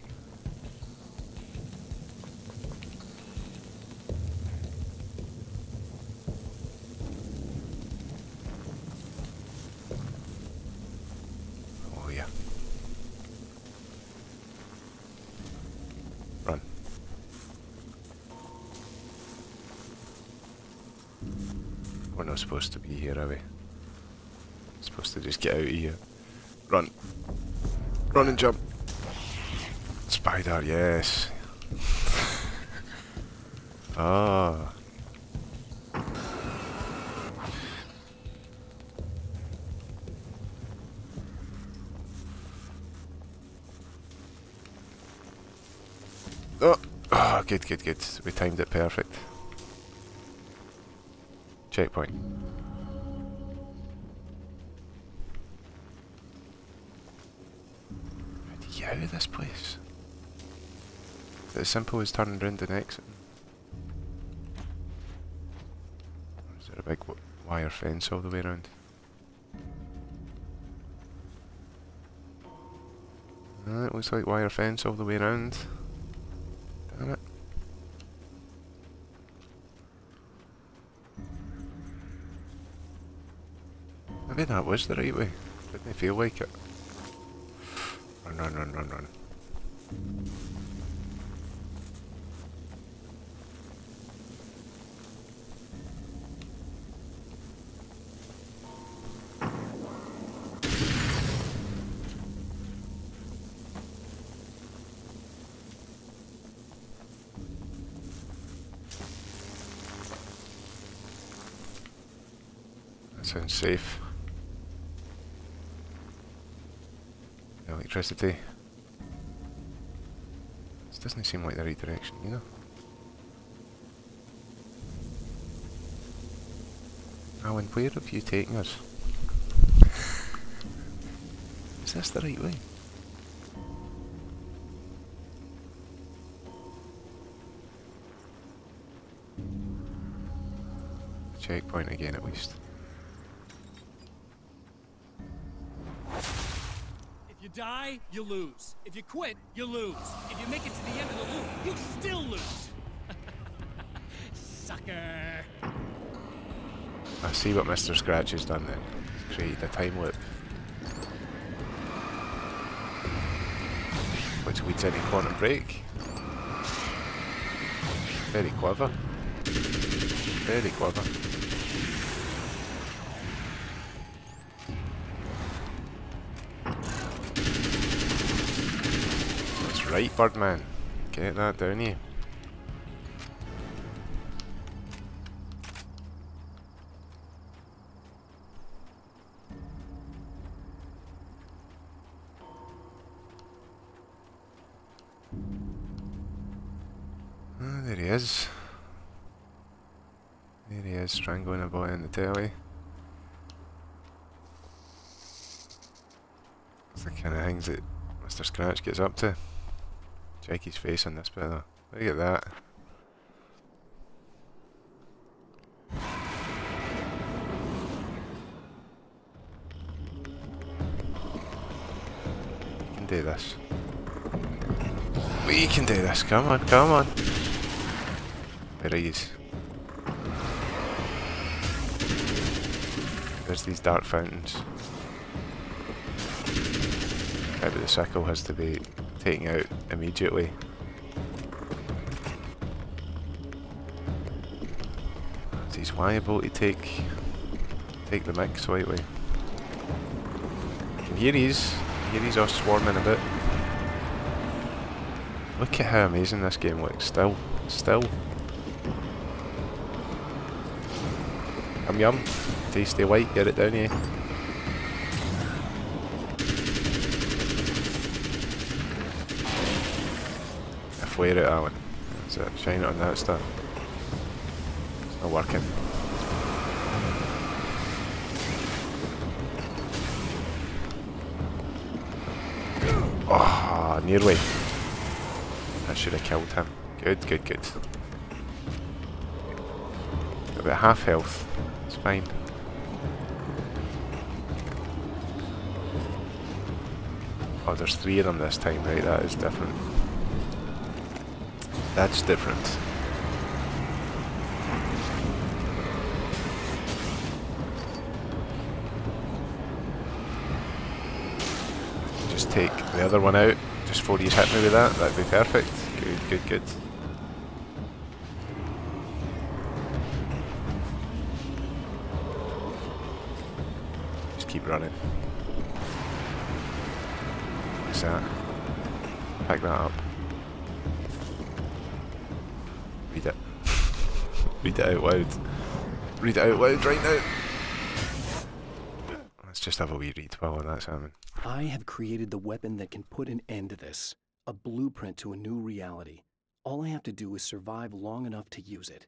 Oh, yeah. Run. We're not supposed to be here, are we? supposed to just get out of here. Run. Run and jump. Spider, yes. ah. Oh, oh, good, good, good. We timed it perfect. Checkpoint. How do you get out of this place? Is it as simple as turning around and exiting? Or is there a big wire fence all the way around? It looks like wire fence all the way around. Was the right way. Didn't feel like it. Run, run, run, run, run. That sounds safe. Electricity. This doesn't seem like the right direction either. Alan, where have you taken us? Is this the right way? Checkpoint again at least. Die, you lose. If you quit, you lose. If you make it to the end of the loop, you still lose. Sucker. I see what Mr. Scratch has done then. He's created a time loop. Which leads into Quantum Break. Very clever. Very clever. Right, Birdman. Get that down here. Ah, there he is. There he is, strangling a boy on the telly. It's the kind of things that Mr. Scratch gets up to. His face on this though. Look at that. We can do this. We can do this. Come on, come on. Where are yous? There's these dark fountains. Maybe the sickle has to be taken out immediately. Is he's liable to take take the mix away. And here he is. Here he's all swarming a bit. Look at how amazing this game looks. Still. Still. Yum yum. Tasty white, get it down here. Flare it, Alan. That's it. Shine it on that stuff. It's not working. Ah, oh, nearly. I should have killed him. Good, good, good. About half health. It's fine. Oh, there's three of them this time, right? That is different. That's different. Just take the other one out, just before you hit me with that, that'd be perfect. Good, good, good. Read it out loud right now. Let's just have a wee read while that's happening. I have created the weapon that can put an end to this. A blueprint to a new reality. All I have to do is survive long enough to use it.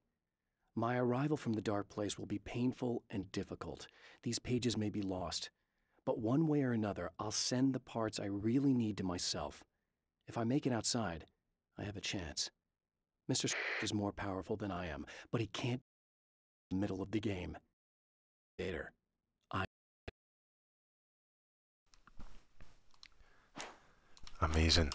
My arrival from the dark place will be painful and difficult. These pages may be lost. But one way or another, I'll send the parts I really need to myself. If I make it outside, I have a chance. Mr. is more powerful than I am, but he can't middle of the game. Later. I Amazing.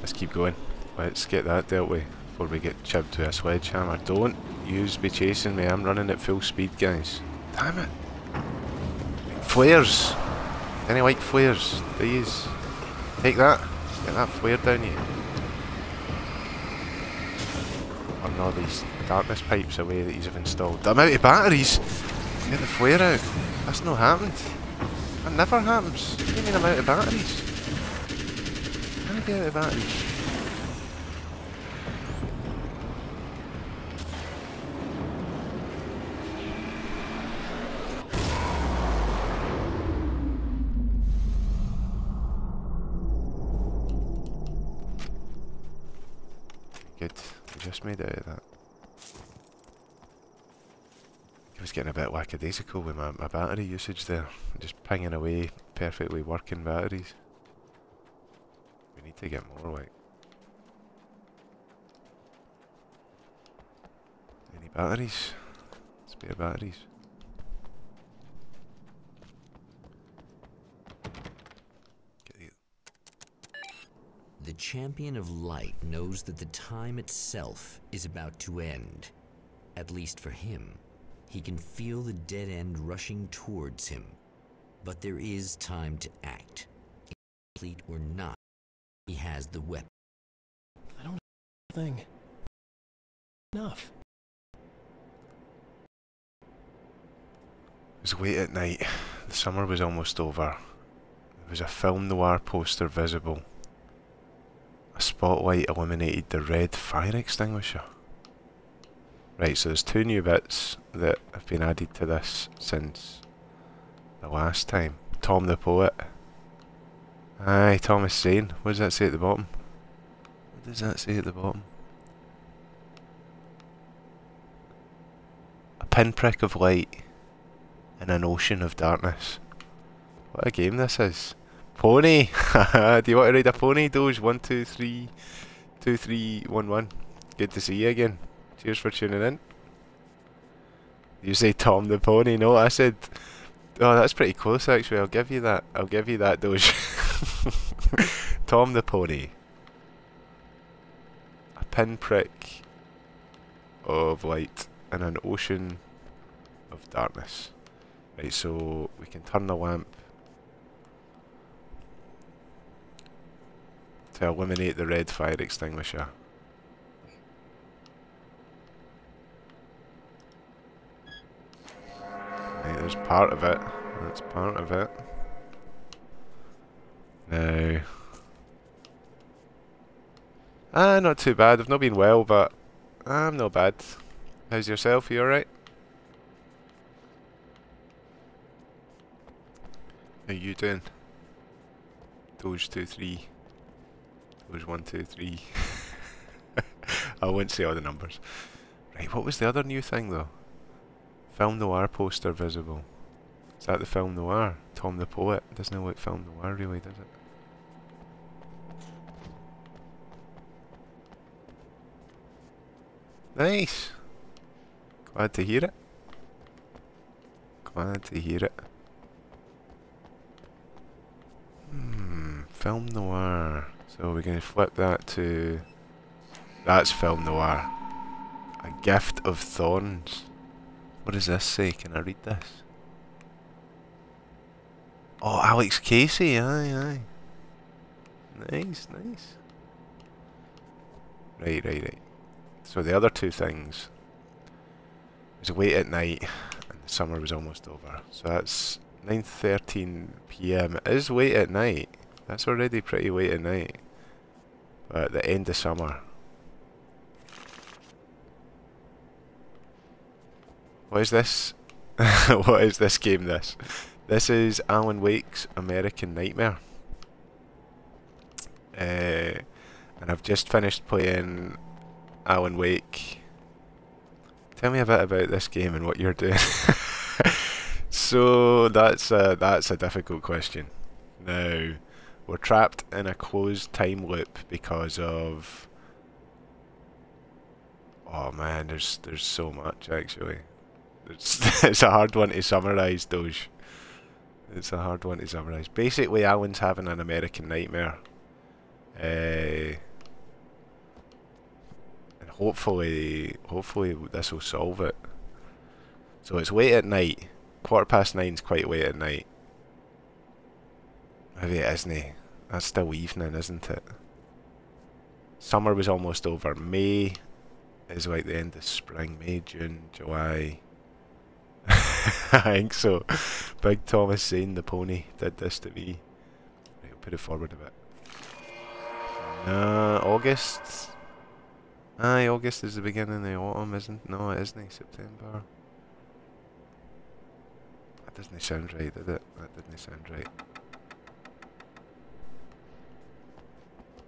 Let's keep going. Let's get that dealt with before we get chipped with a sledgehammer. Don't use be chasing me. I'm running at full speed, guys. Damn it. Flares. Any like flares? Please. Take that. Get that flare down here. On all these darkness pipes away that you've installed. I'm out of batteries. Get the flare out. That's not happened. That never happens. What do you mean I'm out of batteries? How do I get out of batteries? Good. We just made it out of that. I was getting a bit lackadaisical with my, my battery usage there. Just pinging away perfectly working batteries. We need to get more like. Any batteries? Spare batteries? The champion of light knows that the time itself is about to end. At least for him. He can feel the dead end rushing towards him. But there is time to act. Complete or not, he has the weapon. I don't thing. Enough. It was late at night. The summer was almost over. There was a film noir poster visible. Spotlight illuminated the red fire extinguisher. Right, so there's two new bits that have been added to this since the last time. Tom the Poet. Aye, Thomas Zane. What does that say at the bottom? What does that say at the bottom? A pinprick of light in an ocean of darkness. What a game this is. Pony! Do you want to ride a pony, Doge? One, two, three, two, three, one, one. Good to see you again. Cheers for tuning in. You say Tom the Pony? No, I said... Oh, that's pretty close actually. I'll give you that. I'll give you that, Doge. Tom the Pony. A pinprick of light in an ocean of darkness. Right, so we can turn the lamp to eliminate the red fire extinguisher. Right, there's part of it. That's part of it. Now... Ah, not too bad. I've not been well, but I'm not bad. How's yourself? You alright? How you doing? Doge two three. Doge one two three. I won't say all the numbers. Right, what was the other new thing though? Film noir poster visible. Is that the film noir? Tom the Poet? Doesn't know what film noir really, does it? Nice! Glad to hear it. Glad to hear it. Hmm, film noir. So we're to flip that to... That's film noir. A gift of thorns. What does this say? Can I read this? Oh, Alex Casey, aye, aye. Nice, nice. Right, right, right. So the other two things is late at night and the summer was almost over. So that's 9.13 p.m. It is late at night. That's already pretty late at night. But at the end of summer. What is this? what is this game this? This is Alan Wake's American Nightmare. Uh, and I've just finished playing Alan Wake. Tell me a bit about this game and what you're doing. so that's a, that's a difficult question. Now, we're trapped in a closed time loop because of... Oh man, there's there's so much actually. It's, it's a hard one to summarise, Doge. It's a hard one to summarise. Basically, Alan's having an American nightmare. Uh, and hopefully, hopefully this will solve it. So it's late at night. Quarter past nine's quite late at night. Maybe it isn't. That's still evening, isn't it? Summer was almost over. May is like the end of spring. May, June, July. I think so. Big Thomas Zane the pony did this to me. Right, put it forward a bit. Uh, August. Aye, August is the beginning of the autumn, isn't? No, it isn't. September. That doesn't sound right, did it? That didn't sound right.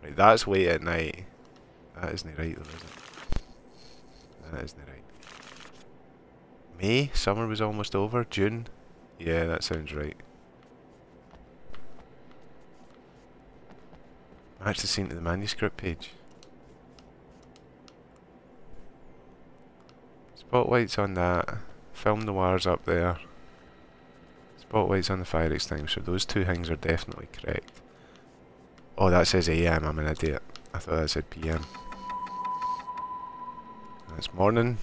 Right, that's late at night. That isn't right though, is it? That isn't right. May? Summer was almost over? June? Yeah, that sounds right. Match the scene to the manuscript page. Spotlight's on that. Film noir's up there. Spotlight's on the fire extinguisher. Those two things are definitely correct. Oh, that says AM. I'm an idiot. I thought that said PM. It's morning.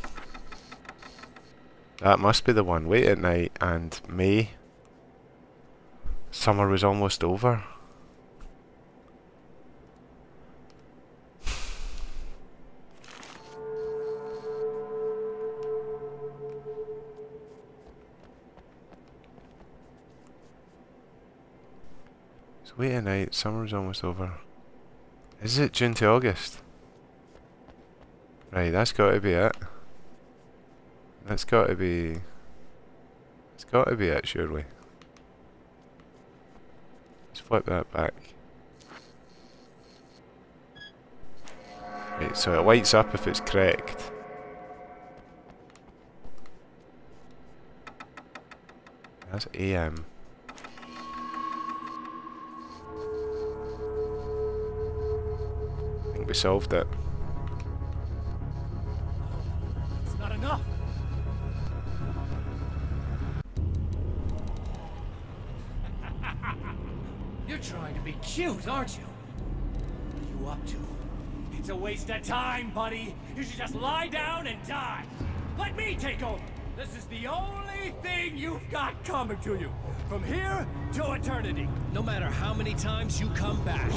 That must be the one. Wait at night and May. Summer was almost over. Wait a night, summer's almost over. Is it June to August? Right, that's got to be it. That's got to be... It's got to be it, surely. Let's flip that back. Right, so it lights up if it's correct. That's AM. We solved it. It's not enough. You're trying to be cute, aren't you? What are you up to? It's a waste of time, buddy. You should just lie down and die. Let me take over. This is the only thing you've got coming to you. From here to eternity. No matter how many times you come back.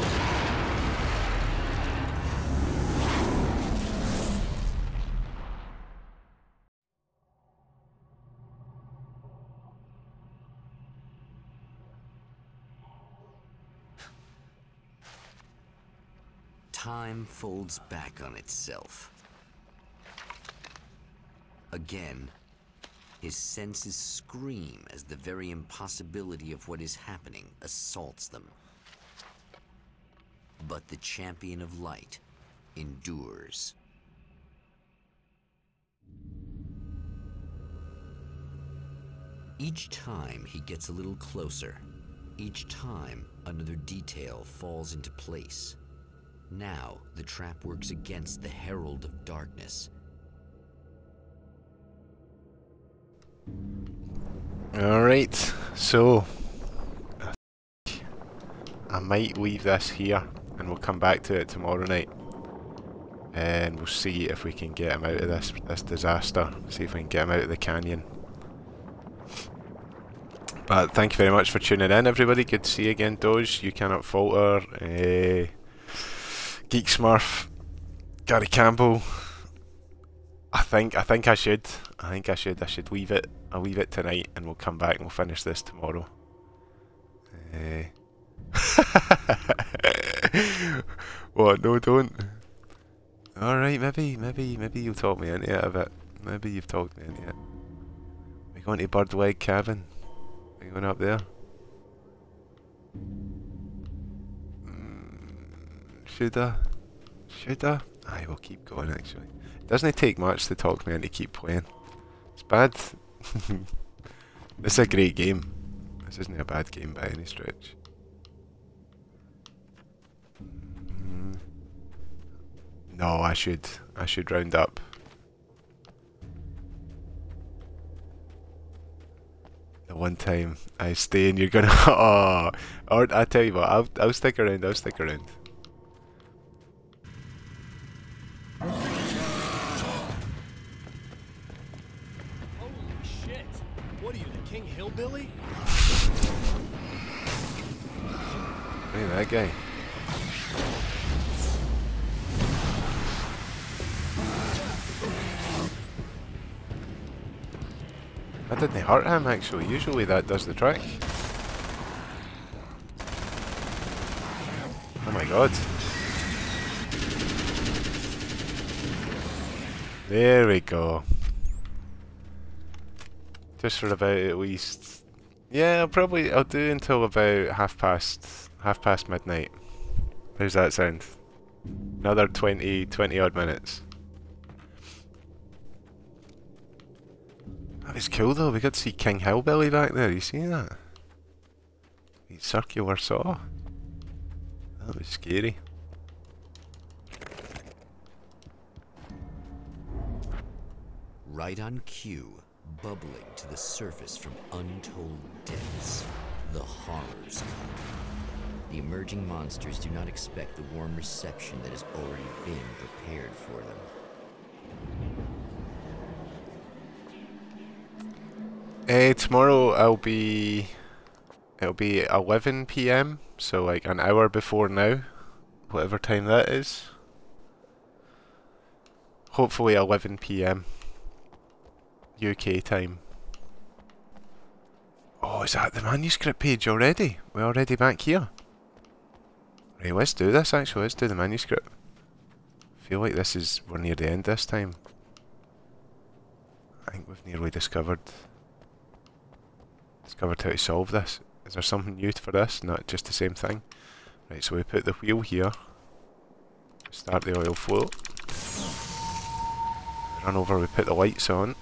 Time folds back on itself. Again, his senses scream as the very impossibility of what is happening assaults them. But the champion of light endures. Each time he gets a little closer, each time another detail falls into place. Now the trap works against the Herald of Darkness. Alright, so I might leave this here and we'll come back to it tomorrow night. And we'll see if we can get him out of this this disaster. See if we can get him out of the canyon. But thank you very much for tuning in everybody. Good to see you again, Doge. You cannot falter. Uh, Geek Smurf, Gary Campbell. I think I think I should. I think I should. I should leave it. I'll leave it tonight, and we'll come back and we'll finish this tomorrow. Uh. what? No, don't. All right, maybe, maybe, maybe you'll talk me into it a bit. Maybe you've talked me into it. We going to Birdweg Cabin? Are you going up there? Should I? Should I? I will keep going actually. Doesn't it take much to talk me into keep playing. It's bad. this is a great game. This isn't a bad game by any stretch. Mm. No, I should. I should round up. The one time I stay and you're gonna oh or I tell you what, I'll I'll stick around, I'll stick around. Look at that guy. That didn't hurt him actually, usually that does the trick. Oh my god. There we go. Just for about at least... Yeah, I'll probably... I'll do until about half past... half past midnight. How's that sound? Another 20, 20 odd minutes. That was cool though, we got to see King Hillbilly back there, you see that? His circular saw. That was scary. Right on cue, bubbling to the surface from untold depths, the horrors come. The emerging monsters do not expect the warm reception that has already been prepared for them. Uh, tomorrow I'll be... It'll be 11 p.m. So like an hour before now. Whatever time that is. Hopefully 11 p.m. UK time. Oh, is that the manuscript page already? We're already back here. Right, let's do this actually. Let's do the manuscript. feel like this is... we're near the end this time. I think we've nearly discovered discovered how to solve this. Is there something new for this? Not just the same thing. Right, so we put the wheel here. Start the oil float. Run over, we put the lights on.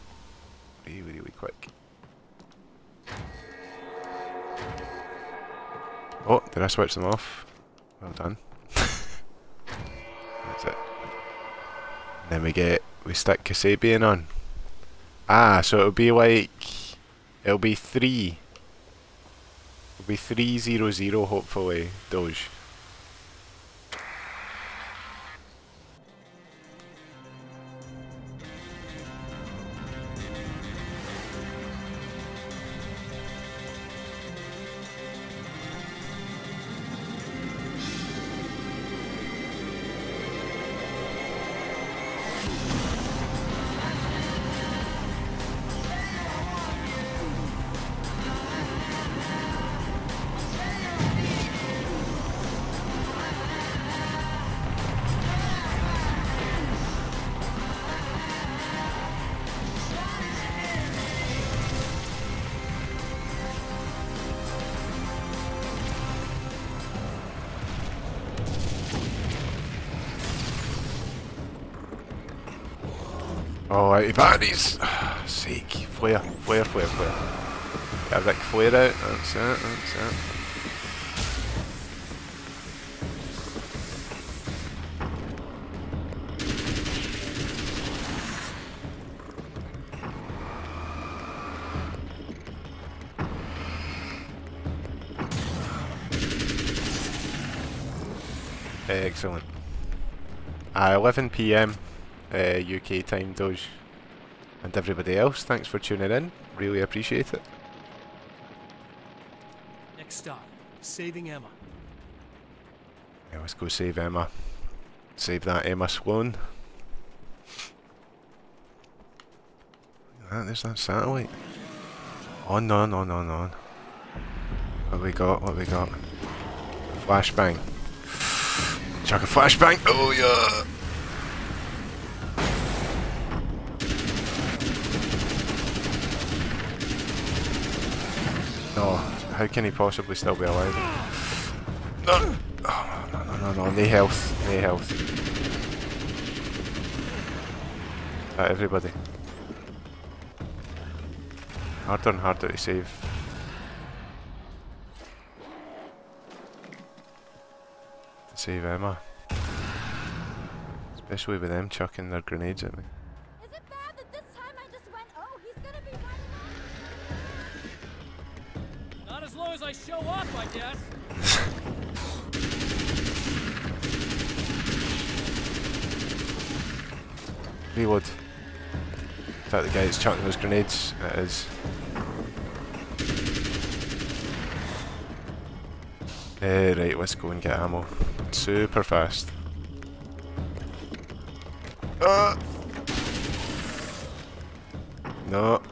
Really, really quick. Oh, did I switch them off? Well done. That's it. Then we get, we stick Kasabian on. Ah, so it'll be like, it'll be three. It'll be three zero zero hopefully, Doge. Oh, out of batteries. Sake. Flare, flare, flare, flare. Get a Ric out. That's it, that's it. Excellent. Uh, 11 p.m. Uh, UK time, Doge. And everybody else, thanks for tuning in. Really appreciate it. Next stop, saving Emma. Yeah, let's go save Emma. Save that Emma Sloan. Ah, there's that satellite. On, on, on, on, on. What we got? What we got? Flashbang. Chuck a flashbang. Oh yeah. No, how can he possibly still be alive? No, oh, no, no, no, no, no, health, no health. Uh, everybody. Harder and harder to save. To save Emma. Especially with them chucking their grenades at me. Show up, I guess. Reload. Is that the guy that's chucking those grenades? It is. Eh, right, let's go and get ammo. Super fast. Ah! No.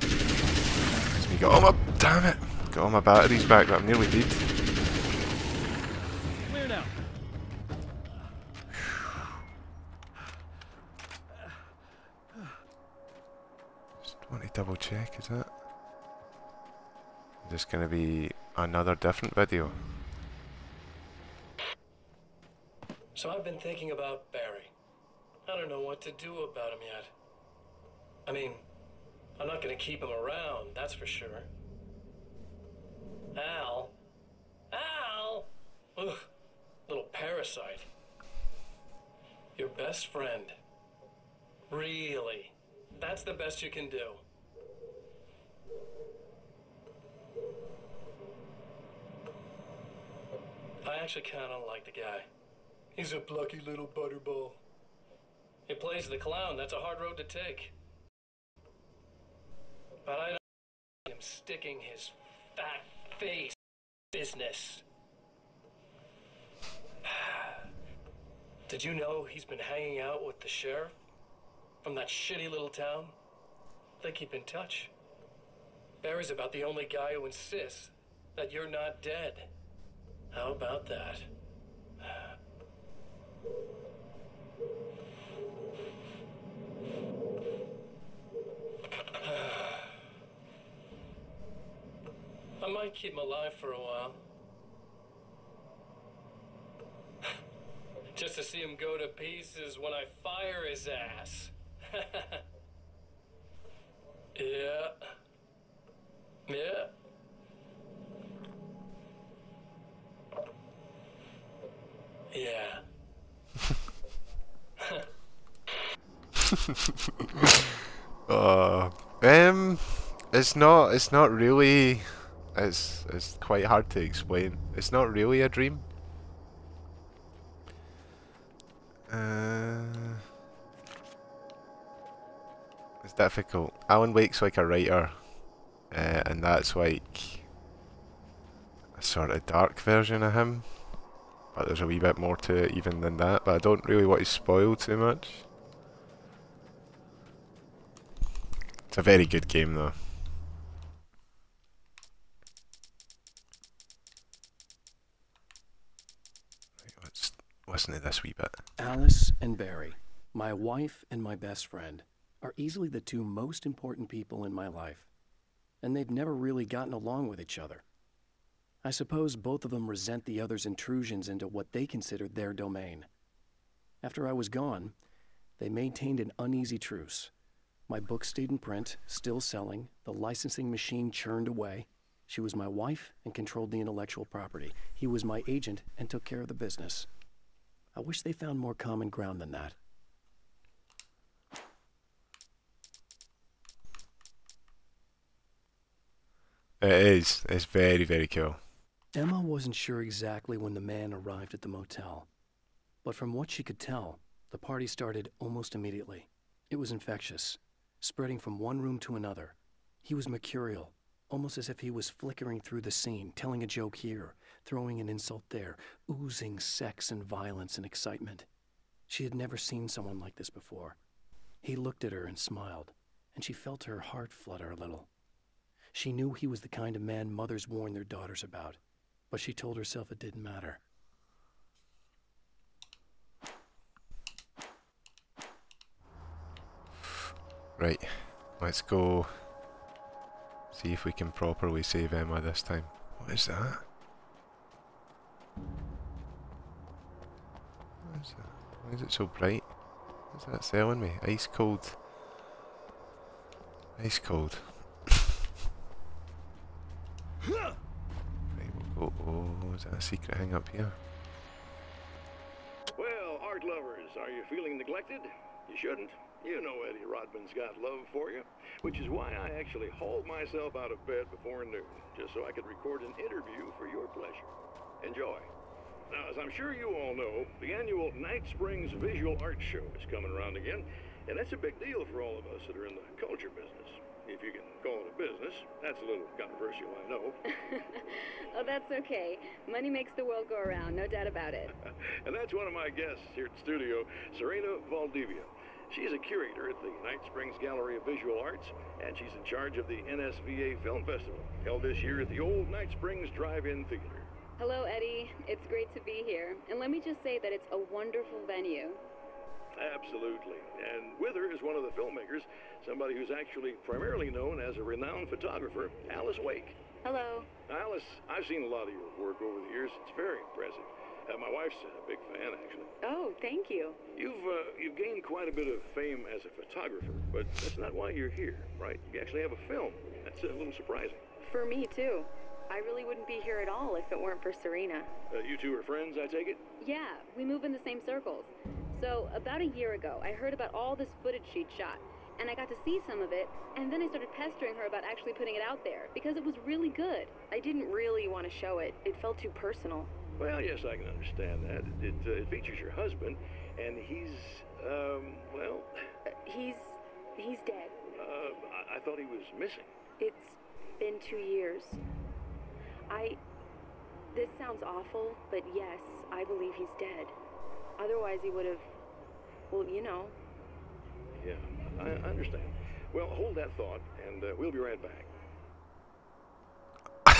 It's me got all my damn it! Got all my batteries back that I'm nearly dead. Clear now. Just want to double check, is that? Is this gonna be another different video? So I've been thinking about Barry. I don't know what to do about him yet. I mean, I'm not gonna keep him around, that's for sure. Al? Al? Ugh, little parasite. Your best friend. Really? That's the best you can do. I actually kind of like the guy. He's a plucky little butterball. He plays the clown. That's a hard road to take. But I don't see him sticking his fat face in business. Did you know he's been hanging out with the sheriff from that shitty little town? They keep in touch. Barry's about the only guy who insists that you're not dead. How about that? I might keep him alive for a while. Just to see him go to pieces when I fire his ass. yeah. Yeah. Yeah. uh, um, it's not. It's not really. It's it's quite hard to explain. It's not really a dream. Uh, it's difficult. Alan Wake's like a writer, uh, and that's like a sort of dark version of him. But there's a wee bit more to it even than that. But I don't really want to spoil too much. It's a very good game though. This wee bit. Alice and Barry, my wife and my best friend, are easily the two most important people in my life. And they've never really gotten along with each other. I suppose both of them resent the other's intrusions into what they considered their domain. After I was gone, they maintained an uneasy truce. My book stayed in print, still selling, the licensing machine churned away. She was my wife and controlled the intellectual property. He was my agent and took care of the business. I wish they found more common ground than that. It is. It's very, very cool. Emma wasn't sure exactly when the man arrived at the motel, but from what she could tell, the party started almost immediately. It was infectious, spreading from one room to another. He was mercurial, almost as if he was flickering through the scene, telling a joke here, throwing an insult there, oozing sex and violence and excitement. She had never seen someone like this before. He looked at her and smiled, and she felt her heart flutter a little. She knew he was the kind of man mothers warn their daughters about, but she told herself it didn't matter. Right, let's go see if we can properly save Emma this time. What is that? That? Why is it so bright? What's that selling me? Ice cold. Ice cold. right, we'll go. Oh, is that a secret hang up here? Well, art lovers, are you feeling neglected? You shouldn't. You know Eddie Rodman's got love for you, which is why I actually hauled myself out of bed before noon, just so I could record an interview for your pleasure. Enjoy. Now, as I'm sure you all know, the annual Night Springs Visual Arts Show is coming around again, and that's a big deal for all of us that are in the culture business. If you can call it a business, that's a little controversial, I know. oh, that's okay. Money makes the world go around, no doubt about it. and that's one of my guests here at the studio, Serena Valdivia. She's a curator at the Night Springs Gallery of Visual Arts, and she's in charge of the NSVA Film Festival, held this year at the old Night Springs Drive-In Theater. Hello, Eddie. It's great to be here. And let me just say that it's a wonderful venue. Absolutely. And Wither is one of the filmmakers, somebody who's actually primarily known as a renowned photographer, Alice Wake. Hello. Alice, I've seen a lot of your work over the years. It's very impressive. Uh, my wife's a big fan, actually. Oh, thank you. You've uh, you've gained quite a bit of fame as a photographer, but that's not why you're here, right? You actually have a film. That's a little surprising. For me, too. I really wouldn't be here at all if it weren't for Serena. Uh, you two are friends, I take it? Yeah, we move in the same circles. So, about a year ago, I heard about all this footage she'd shot, and I got to see some of it, and then I started pestering her about actually putting it out there, because it was really good. I didn't really want to show it. It felt too personal. Well, yes, I can understand that. It, uh, it features your husband, and he's, um, well... Uh, he's... he's dead. Uh, I, I thought he was missing. It's been two years. I... This sounds awful, but yes, I believe he's dead. Otherwise he would have... Well, you know. Yeah, I, I understand. Well, hold that thought, and uh, we'll be right back.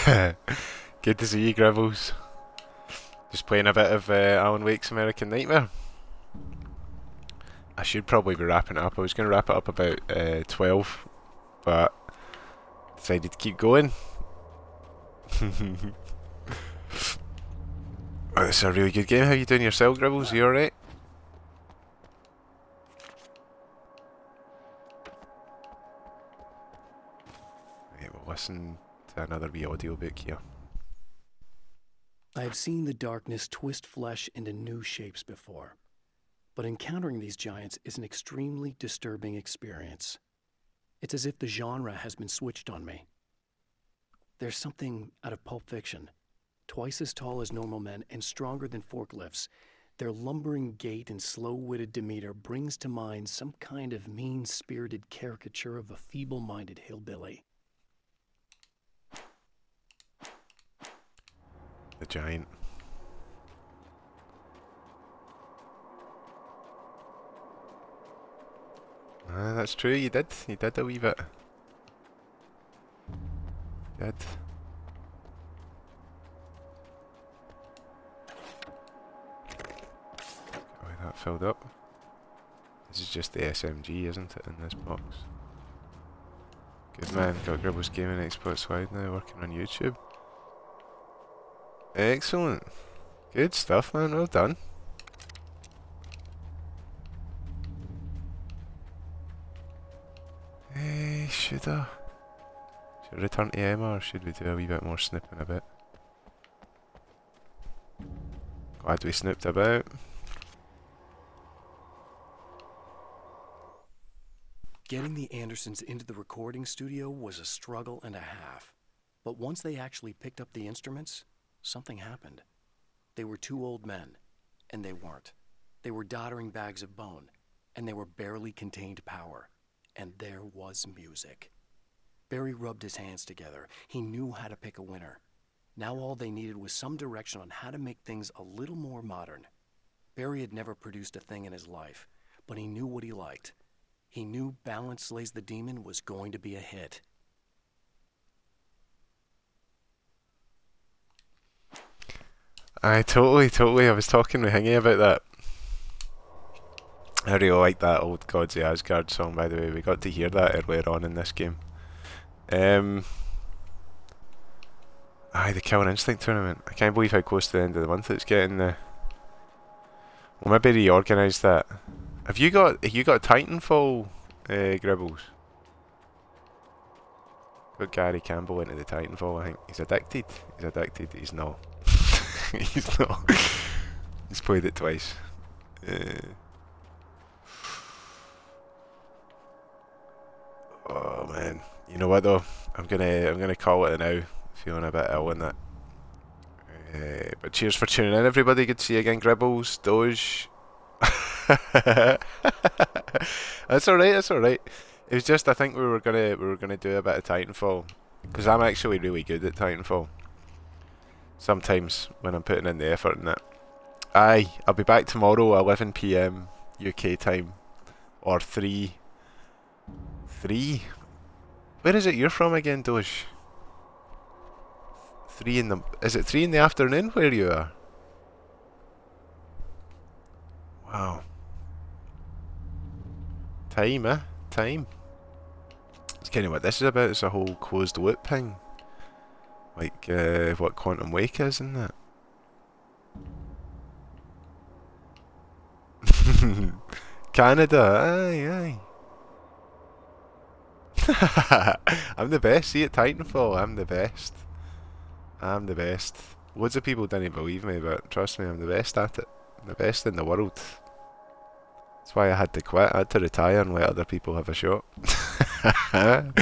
Good to see you, Gribbles. Just playing a bit of uh, Alan Wake's American Nightmare. I should probably be wrapping it up. I was going to wrap it up about uh, 12, but decided to keep going. It's a really good game. How you doing yourself, Gribbles? You alright? Right, we'll listen to another wee audiobook here. I have seen the darkness twist flesh into new shapes before, but encountering these giants is an extremely disturbing experience. It's as if the genre has been switched on me. There's something out of Pulp Fiction. Twice as tall as normal men and stronger than forklifts, their lumbering gait and slow-witted demeanor brings to mind some kind of mean-spirited caricature of a feeble-minded hillbilly. The giant. Ah, that's true, you did. You did a wee bit. Did. Oh, that filled up. This is just the SMG, isn't it, in this box? Good man, got Gribbles Gaming Expert Slide now, working on YouTube. Excellent. Good stuff, man. Well done. Eh, hey, should I? Return to Emma or should we do a wee bit more snipping a bit? Glad we snooped about. Getting the Andersons into the recording studio was a struggle and a half. But once they actually picked up the instruments, something happened. They were two old men, and they weren't. They were doddering bags of bone, and they were barely contained power. And there was music. Barry rubbed his hands together. He knew how to pick a winner. Now all they needed was some direction on how to make things a little more modern. Barry had never produced a thing in his life, but he knew what he liked. He knew Balance Slays the Demon was going to be a hit. I totally, totally. I was talking with Hingy about that. I really like that old Gods of Asgard song, by the way. We got to hear that earlier on in this game. Um, aye, the Killer Instinct tournament. I can't believe how close to the end of the month it's getting. Uh, we'll maybe reorganise that. Have you got have you got Titanfall, uh, Gribbles? Got Gary Campbell into the Titanfall. I think he's addicted. He's addicted. He's not. he's not. he's played it twice. Uh, oh man, you know what though? I'm gonna I'm gonna call it now. Feeling a bit ill in that. Uh, but cheers for tuning in, everybody. Good to see you again, Gribbles, Doge. that's all right. That's all right. It was just I think we were gonna we were gonna do a bit of Titanfall because I'm actually really good at Titanfall. Sometimes when I'm putting in the effort in it. Aye, I'll be back tomorrow, 11 p.m. UK time, or three. Three. Where is it you're from again, Doge? Three in the. Is it three in the afternoon where you are? Wow. Time, eh? Time. It's kind of what this is about. It's a whole closed loop thing. Like uh, what Quantum Break is, isn't it? Canada, aye, aye. I'm the best. See at Titanfall, I'm the best. I'm the best. Loads of people didn't believe me, but trust me, I'm the best at it. I'm the best in the world. That's why I had to quit. I had to retire and let other people have a shot.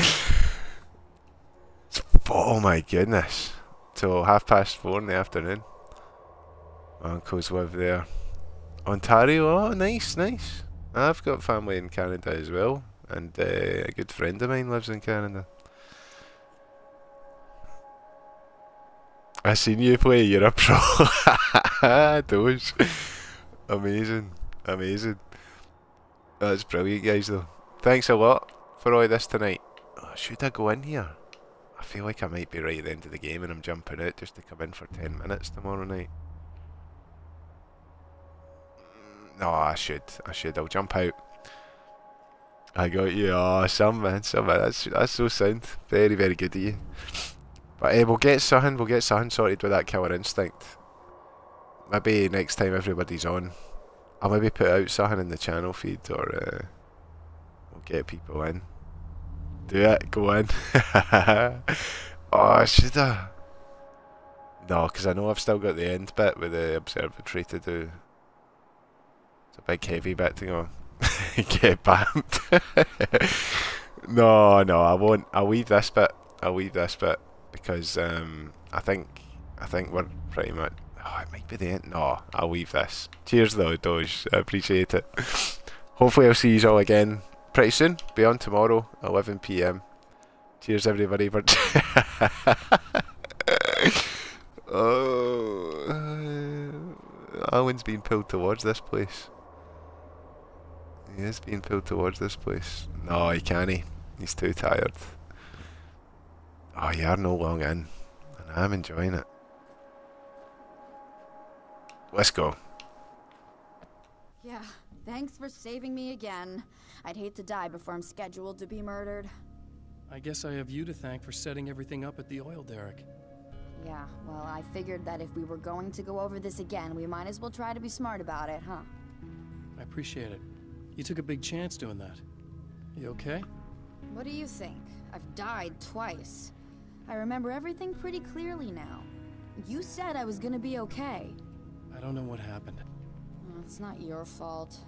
oh my goodness. Till half past four in the afternoon. My uncles live there. Ontario, oh nice, nice. I've got family in Canada as well. And uh, a good friend of mine lives in Canada. I seen you play, you're a pro. Those. Amazing. Amazing. That's brilliant guys though. Thanks a lot for all this tonight. Oh, should I go in here? I feel like I might be right at the end of the game and I'm jumping out just to come in for 10 minutes tomorrow night. Mm, no, I should. I should. I'll jump out. I got you. Oh, some man, some man. That's, that's so sound. Very, very good of you. But uh, we'll get something, we'll get something sorted with that killer instinct. Maybe next time everybody's on, I'll maybe put out something in the channel feed or uh, we'll get people in. Do it, go in. oh, should I? No, because I know I've still got the end bit with the observatory to do. It's a big heavy bit to go. get bammed. no, no, I won't. I'll leave this bit. I'll leave this bit because um, I think I think we're pretty much. Oh, it might be the end. No, I'll leave this. Cheers though, Doge. I appreciate it. Hopefully I'll see you all again pretty soon. Be on tomorrow, 11 p.m. Cheers everybody for. oh, Alan's being pulled towards this place. He is being pulled towards this place. No, he can't. He. He's too tired. Oh, you are no long in, and I'm enjoying it. Let's go. Yeah, thanks for saving me again. I'd hate to die before I'm scheduled to be murdered. I guess I have you to thank for setting everything up at the oil derrick. Yeah, well, I figured that if we were going to go over this again, we might as well try to be smart about it, huh? I appreciate it. You took a big chance doing that. You okay? What do you think? I've died twice. I remember everything pretty clearly now. You said I was gonna be okay. I don't know what happened. it's not your fault.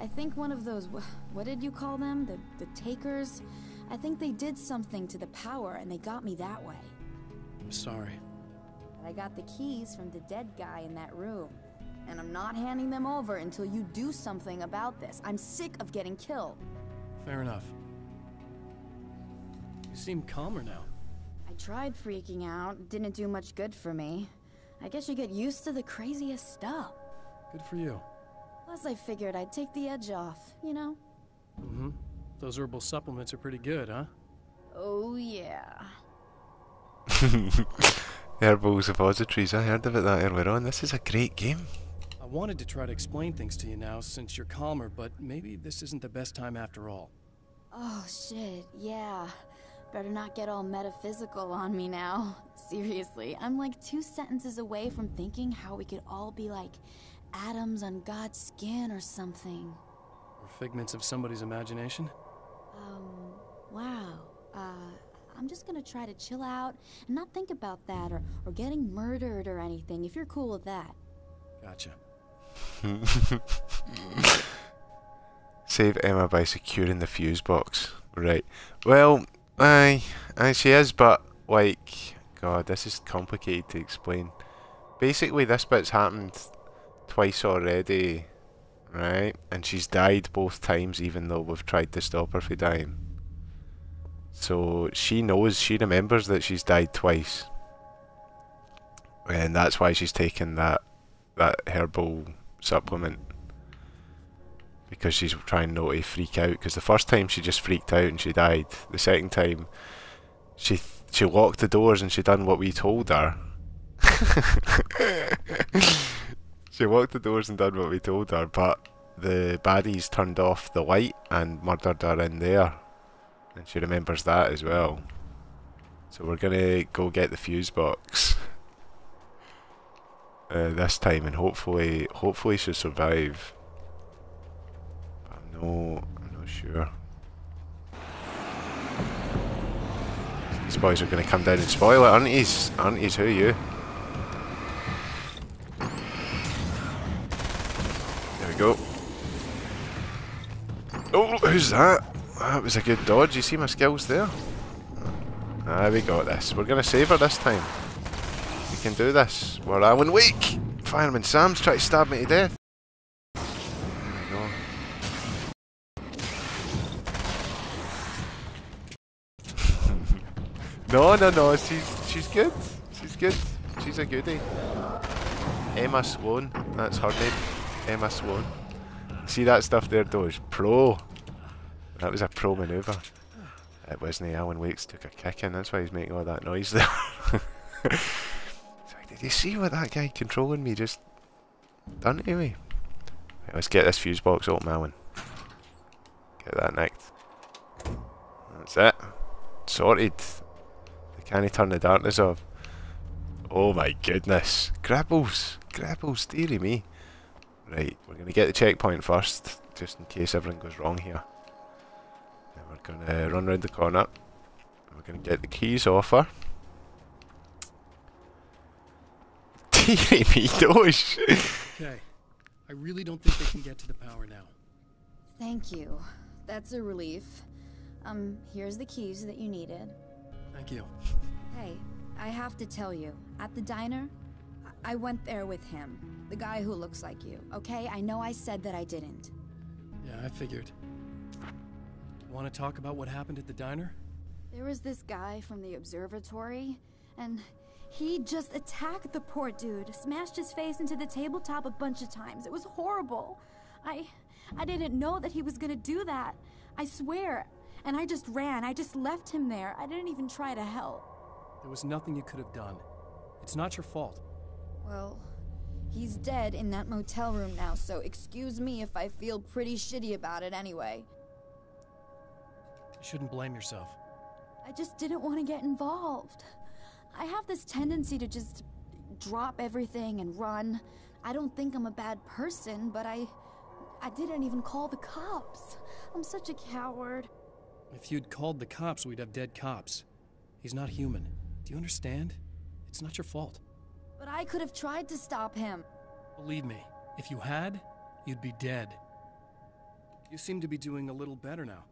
I think one of those, what did you call them? The, the takers? I think they did something to the power and they got me that way. I'm sorry. But I got the keys from the dead guy in that room. And I'm not handing them over until you do something about this. I'm sick of getting killed. Fair enough. You seem calmer now. I tried freaking out. Didn't do much good for me. I guess you get used to the craziest stuff. Good for you. Plus, I figured I'd take the edge off, you know? Mm-hmm. Those herbal supplements are pretty good, huh? Oh, yeah. Herbal suppositories, I heard about that earlier on. This is a great game. I wanted to try to explain things to you now since you're calmer, but maybe this isn't the best time after all. Oh, shit, yeah. Better not get all metaphysical on me now. Seriously, I'm like two sentences away from thinking how we could all be like atoms on God's skin or something. Or figments of somebody's imagination? Um, wow. Uh, I'm just gonna try to chill out and not think about that or, or getting murdered or anything, if you're cool with that. Gotcha. Save Emma by securing the fuse box. Right. Well, aye, aye, she is, but, like, God, this is complicated to explain. Basically, this bit's happened twice already, right? And she's died both times, even though we've tried to stop her from dying. So she knows, she remembers that she's died twice. And that's why she's taken that that herbal supplement. Because she's trying not to freak out. Because the first time she just freaked out and she died. The second time, she she locked the doors and she done what we told her. she locked the doors and done what we told her, but the baddies turned off the light and murdered her in there. And she remembers that as well. So we're gonna go get the fuse box uh, this time, and hopefully, hopefully she'll survive. No, I'm not sure. These boys are going to come down and spoil it, aren't these? Aren't these? Who you? There we go. Oh, who's that? That was a good dodge. You see my skills there? Ah, we got this. We're going to save her this time. Can do this. We're Alan Wake. Fireman Sam's trying to stab me to death. Oh Go. no, no, no. She's she's good. She's good. She's a goodie. Emma Swan. That's her name. Emma Swan. See that stuff there, Doge? Pro. That was a pro maneuver. It wasn't. Alan Wakes took a kick in. That's why he's making all that noise there. You see what that guy controlling me just done to me? Right, let's get this fuse box open, Alan. Get that nicked. That's it. Sorted. They can't turn the darkness off. Oh my goodness. Gribbles. Gribbles, dearie me. Right, we're going to get the checkpoint first, just in case everything goes wrong here. Then we're going to run around the corner. We're going to get the keys off her. Dearie me, Dosh. Okay. I really don't think they can get to the power now. Thank you. That's a relief. Um, here's the keys that you needed. Thank you. Hey, I have to tell you, at the diner, I, I went there with him. The guy who looks like you, okay? I know I said that I didn't. Yeah, I figured. Want to talk about what happened at the diner? There was this guy from the observatory, and he just attacked the poor dude, smashed his face into the tabletop a bunch of times. It was horrible. I I didn't know that he was gonna do that. I swear. And I just ran. I just left him there. I didn't even try to help. There was nothing you could have done. It's not your fault. Well, he's dead in that motel room now, so excuse me if I feel pretty shitty about it anyway. You shouldn't blame yourself. I just didn't want to get involved. I have this tendency to just drop everything and run. I don't think I'm a bad person, but I I didn't even call the cops. I'm such a coward. If you'd called the cops, we'd have dead cops. He's not human. Do you understand? It's not your fault. But I could have tried to stop him. Believe me, if you had, you'd be dead. You seem to be doing a little better now.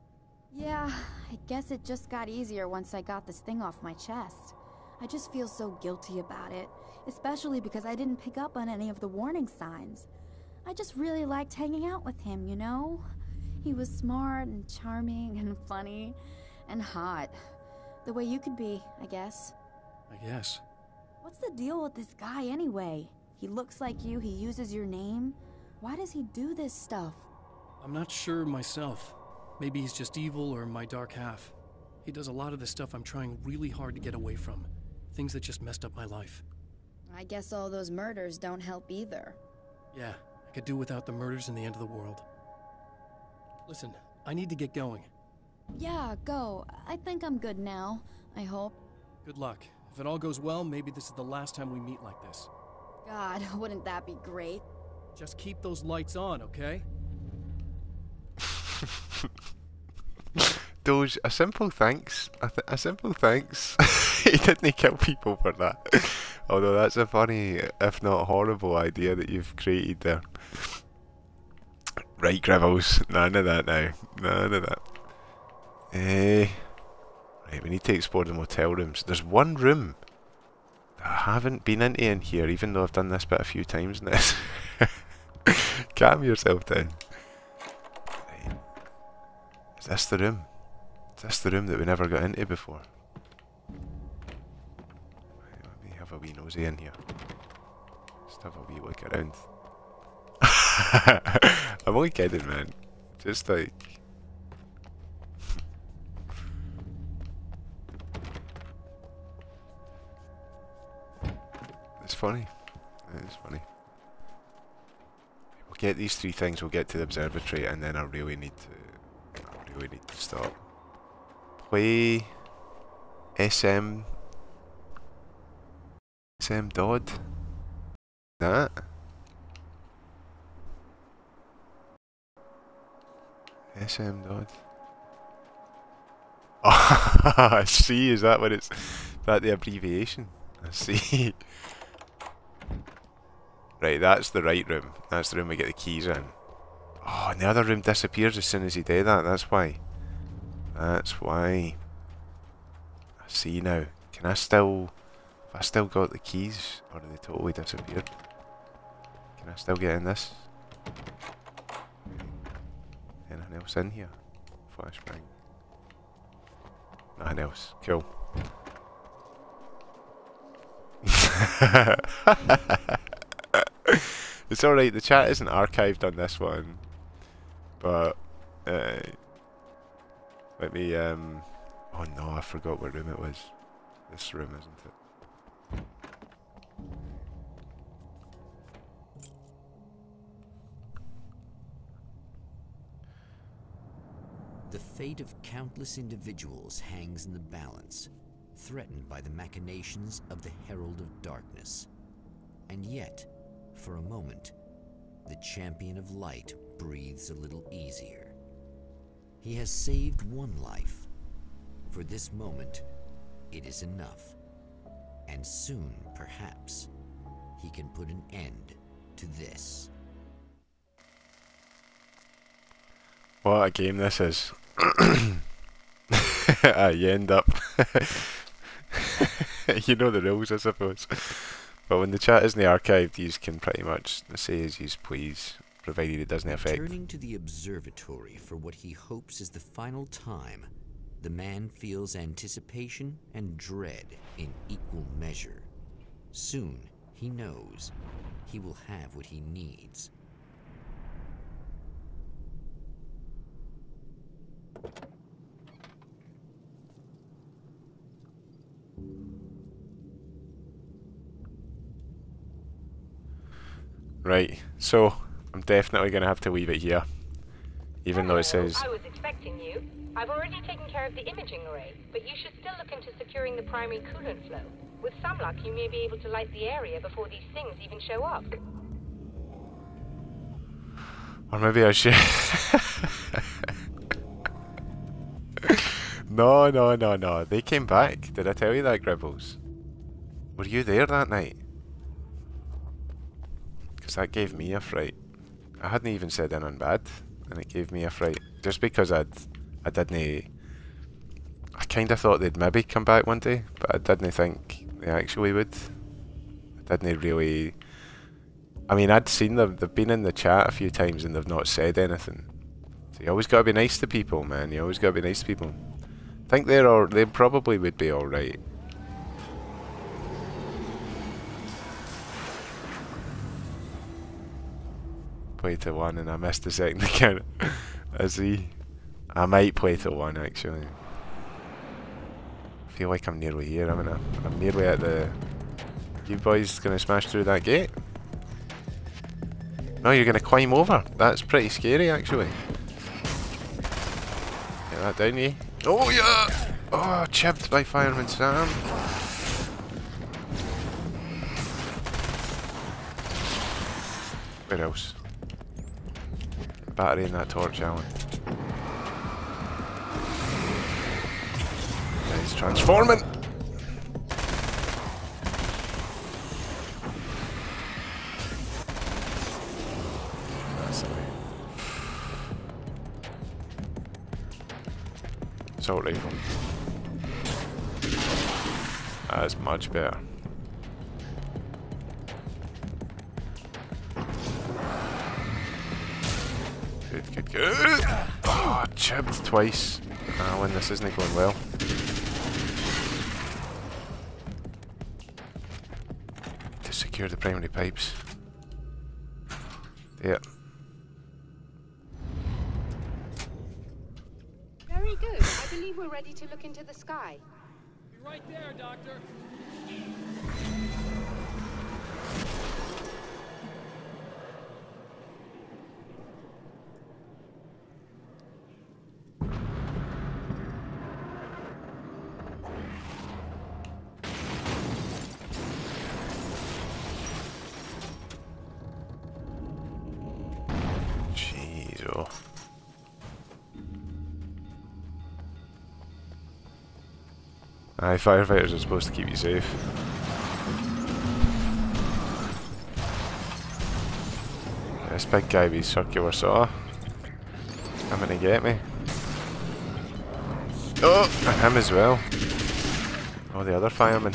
Yeah, I guess it just got easier once I got this thing off my chest. I just feel so guilty about it, especially because I didn't pick up on any of the warning signs. I just really liked hanging out with him, you know? He was smart and charming and funny and hot. The way you could be, I guess. I guess. What's the deal with this guy anyway? He looks like you, he uses your name. Why does he do this stuff? I'm not sure myself. Maybe he's just evil or my dark half. He does a lot of the stuff I'm trying really hard to get away from. Things that just messed up my life. I guess all those murders don't help either. Yeah, I could do without the murders and the end of the world. Listen, I need to get going. Yeah, go. I think I'm good now. I hope. Good luck. If it all goes well, maybe this is the last time we meet like this. God, wouldn't that be great? Just keep those lights on, okay? Doge, a simple thanks. A, th a simple thanks. he didn't kill people for that. Although that's a funny, if not horrible, idea that you've created there. Right, Gribbles. None of that now. None of that. Eh. Right, we need to explore the motel rooms. There's one room I haven't been into in here, even though I've done this bit a few times now. Calm yourself down. Right. Is this the room? Is this the room that we never got into before? Nosy in here. Just have a wee look around. I'm only kidding, man. Just like. it's funny. It is funny. We'll get these three things, we'll get to the observatory, and then I really need to. I really need to stop. Play. SM. SM Dodd. That. SM Dodd. Oh, I see. Is that what it's? That the abbreviation? I see. right, that's the right room. That's the room we get the keys in. Oh, and the other room disappears as soon as he did that. That's why. That's why. I see now. Can I still... Have I still got the keys? Or they totally disappeared? Can I still get in this? Anything else in here? Flashbang. Nothing else. Cool. it's alright, the chat isn't archived on this one. But, uh, let me, um, oh no, I forgot what room it was. This room, isn't it? The fate of countless individuals hangs in the balance, threatened by the machinations of the Herald of Darkness. And yet, for a moment, the Champion of Light breathes a little easier. He has saved one life. For this moment, it is enough. And soon, perhaps, he can put an end to this. What a game this is. ah, you end up... you know the rules, I suppose. But when the chat isn't archived, you can pretty much say as you please, provided it doesn't affect. Returning to the observatory for what he hopes is the final time, the man feels anticipation and dread in equal measure. Soon, he knows, he will have what he needs. Right, so I'm definitely going to have to leave it here. Even though it says... I was expecting you. I've already taken care of the imaging array, but you should still look into securing the primary coolant flow. With some luck, you may be able to light the area before these things even show up. Or maybe I should... no, no, no, no. They came back. Did I tell you that, Gribbles? Were you there that night? Because that gave me a fright. I hadn't even said anything bad, and it gave me a fright. Just because I'd, I didn't... I kind of thought they'd maybe come back one day, but I didn't think they actually would. I didn't really... I mean, I'd seen them, they've been in the chat a few times and they've not said anything. So you always got to be nice to people, man. You always got to be nice to people. I think they're all, they probably would be alright. Play to one and I missed the second account. I see. I might play to one actually. I feel like I'm nearly here. I'm, in a, I'm nearly at the... You boys gonna smash through that gate? No, you're gonna climb over. That's pretty scary, actually. Get that down, you. Oh, yeah! Oh, chipped by Fireman Sam. Where else? Battery in that torch, Alan. Yeah, he's transforming! assault rifle. That's much better. Good, good, good. Oh, chipped twice. Ah, when this isn't going well. To secure the primary pipes. Yeah. Very good. I believe we're ready to look into the sky. Be right there, Doctor. Aye, firefighters are supposed to keep you safe. This big guy with circular saw. gonna get me. Oh! And him as well. Oh, the other fireman.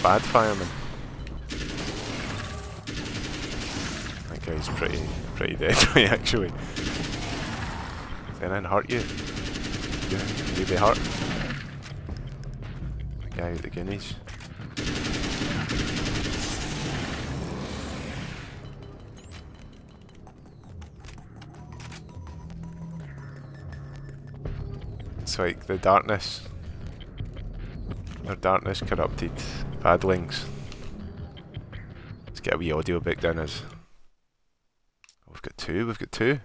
Bad fireman. That guy's pretty, pretty deadly actually. Then I hurt you. You, you be hurt. The guineas. It's like the darkness. Their darkness corrupted badlings. Let's get a wee audio back down as. we've got two, we've got two.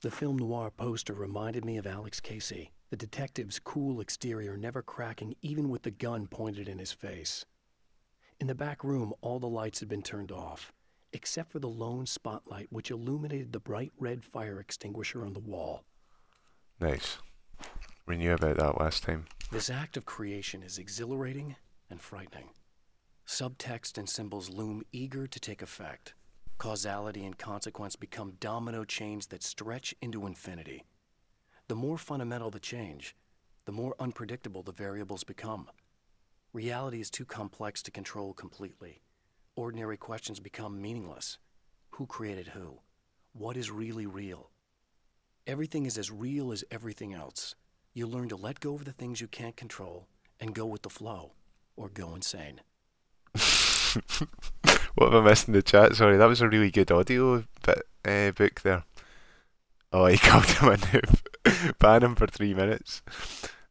The film noir poster reminded me of Alex Casey, the detective's cool exterior never cracking even with the gun pointed in his face. In the back room, all the lights had been turned off, except for the lone spotlight which illuminated the bright red fire extinguisher on the wall. Nice. We knew about that last time. This act of creation is exhilarating and frightening. Subtext and symbols loom eager to take effect. Causality and consequence become domino chains that stretch into infinity. The more fundamental the change, the more unpredictable the variables become. Reality is too complex to control completely. Ordinary questions become meaningless. Who created who? What is really real? Everything is as real as everything else. You learn to let go of the things you can't control and go with the flow, or go insane. what have I missed in the chat? Sorry, that was a really good audio bit, uh, book there. Oh, he called him a noob. Ban him for three minutes.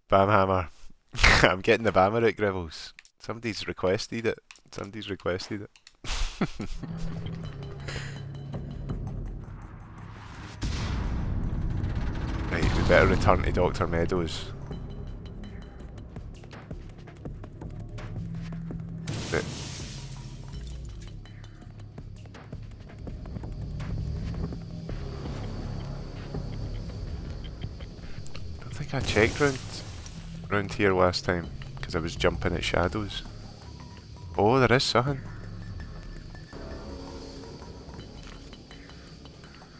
Bam hammer. I'm getting the bammer at Gribbles. Somebody's requested it. Somebody's requested it. right, we better return to Dr. Meadows. But I checked round, round here last time because I was jumping at shadows. Oh, there is something.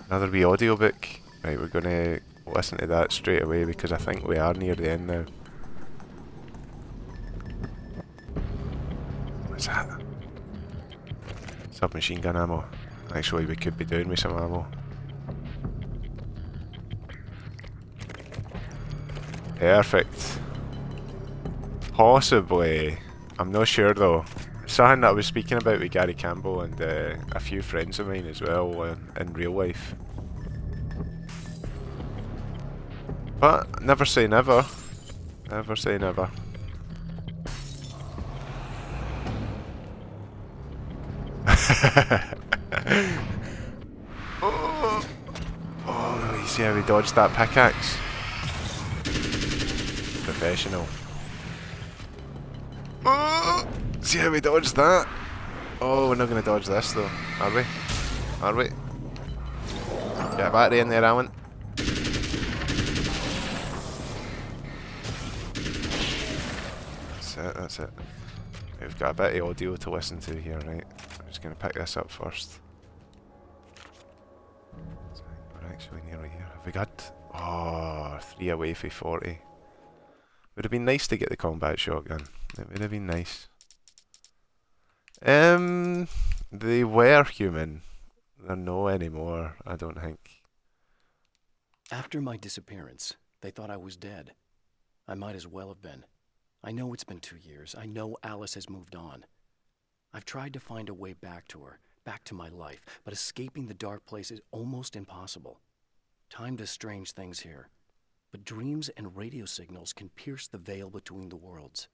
Another wee audiobook. Right, we're gonna listen to that straight away because I think we are near the end now. What's that? Submachine gun ammo. Actually, we could be doing with some ammo. Perfect. Possibly. I'm not sure though. Something that I was speaking about with Gary Campbell and uh, a few friends of mine as well uh, in real life. But never say never. Never say never. oh. oh, you see how he dodged that pickaxe? Professional. Oh, see how we dodged that? Oh, we're not going to dodge this though, are we? Are we? Get a battery in there, Alan. That's it, that's it. We've got a bit of audio to listen to here, right? I'm just going to pick this up first. We're actually nearly here. Have we got... Oh, three away for 40. It would have been nice to get the combat shotgun. It would have been nice. Um, they were human. They're no anymore, I don't think. After my disappearance, they thought I was dead. I might as well have been. I know it's been two years. I know Alice has moved on. I've tried to find a way back to her, back to my life, but escaping the dark place is almost impossible. Time does strange things here, but dreams and radio signals can pierce the veil between the worlds.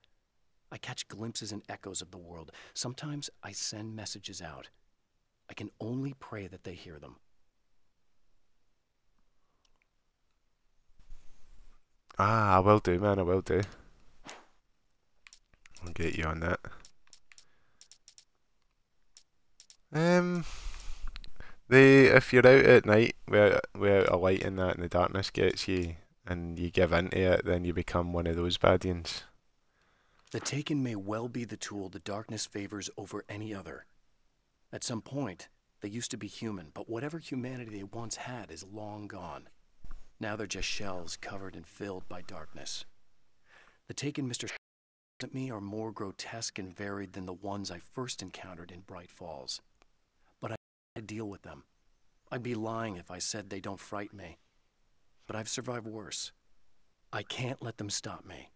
I catch glimpses and echoes of the world. Sometimes I send messages out. I can only pray that they hear them. Ah, I will do, man, I will do. I'll get you on that. Um, the if you're out at night where where a light in that in the darkness gets you, and you give into it, then you become one of those badians. The Taken may well be the tool the darkness favors over any other. At some point, they used to be human, but whatever humanity they once had is long gone. Now they're just shells covered and filled by darkness. The Taken Mr. at me are more grotesque and varied than the ones I first encountered in Bright Falls. But I deal with them. I'd be lying if I said they don't frighten me. But I've survived worse. I can't let them stop me.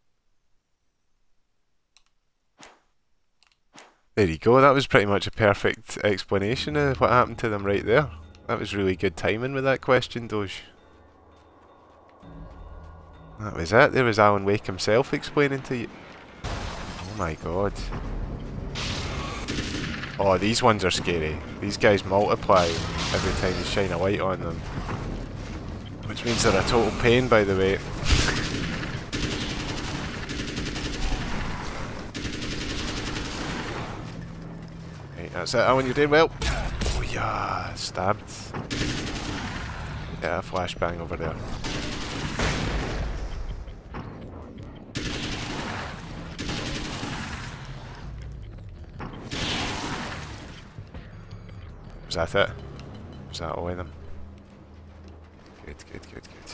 There you go, that was pretty much a perfect explanation of what happened to them right there. That was really good timing with that question, Doge. That was it, there was Alan Wake himself explaining to you. Oh my god. Oh, these ones are scary. These guys multiply every time you shine a light on them. Which means they're a total pain, by the way. right, that's it, Alan, you're doing well. Oh yeah, stabbed. Yeah, flashbang over there. Was that it? Was that all of them? Good, good, good, good.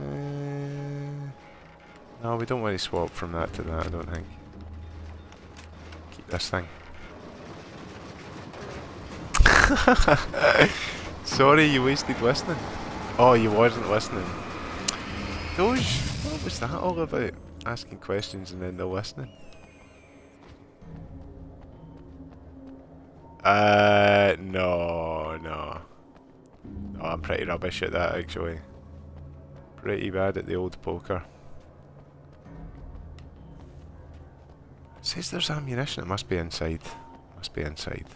Uh, no, we don't want to swap from that to that, I don't think. Keep this thing. Sorry, you wasted listening. Oh, you wasn't listening. Doge, what was that all about? Asking questions and then the listening. Uh, no, no. No, I'm pretty rubbish at that actually. Pretty bad at the old poker. It says there's ammunition, it must be inside. Must be inside.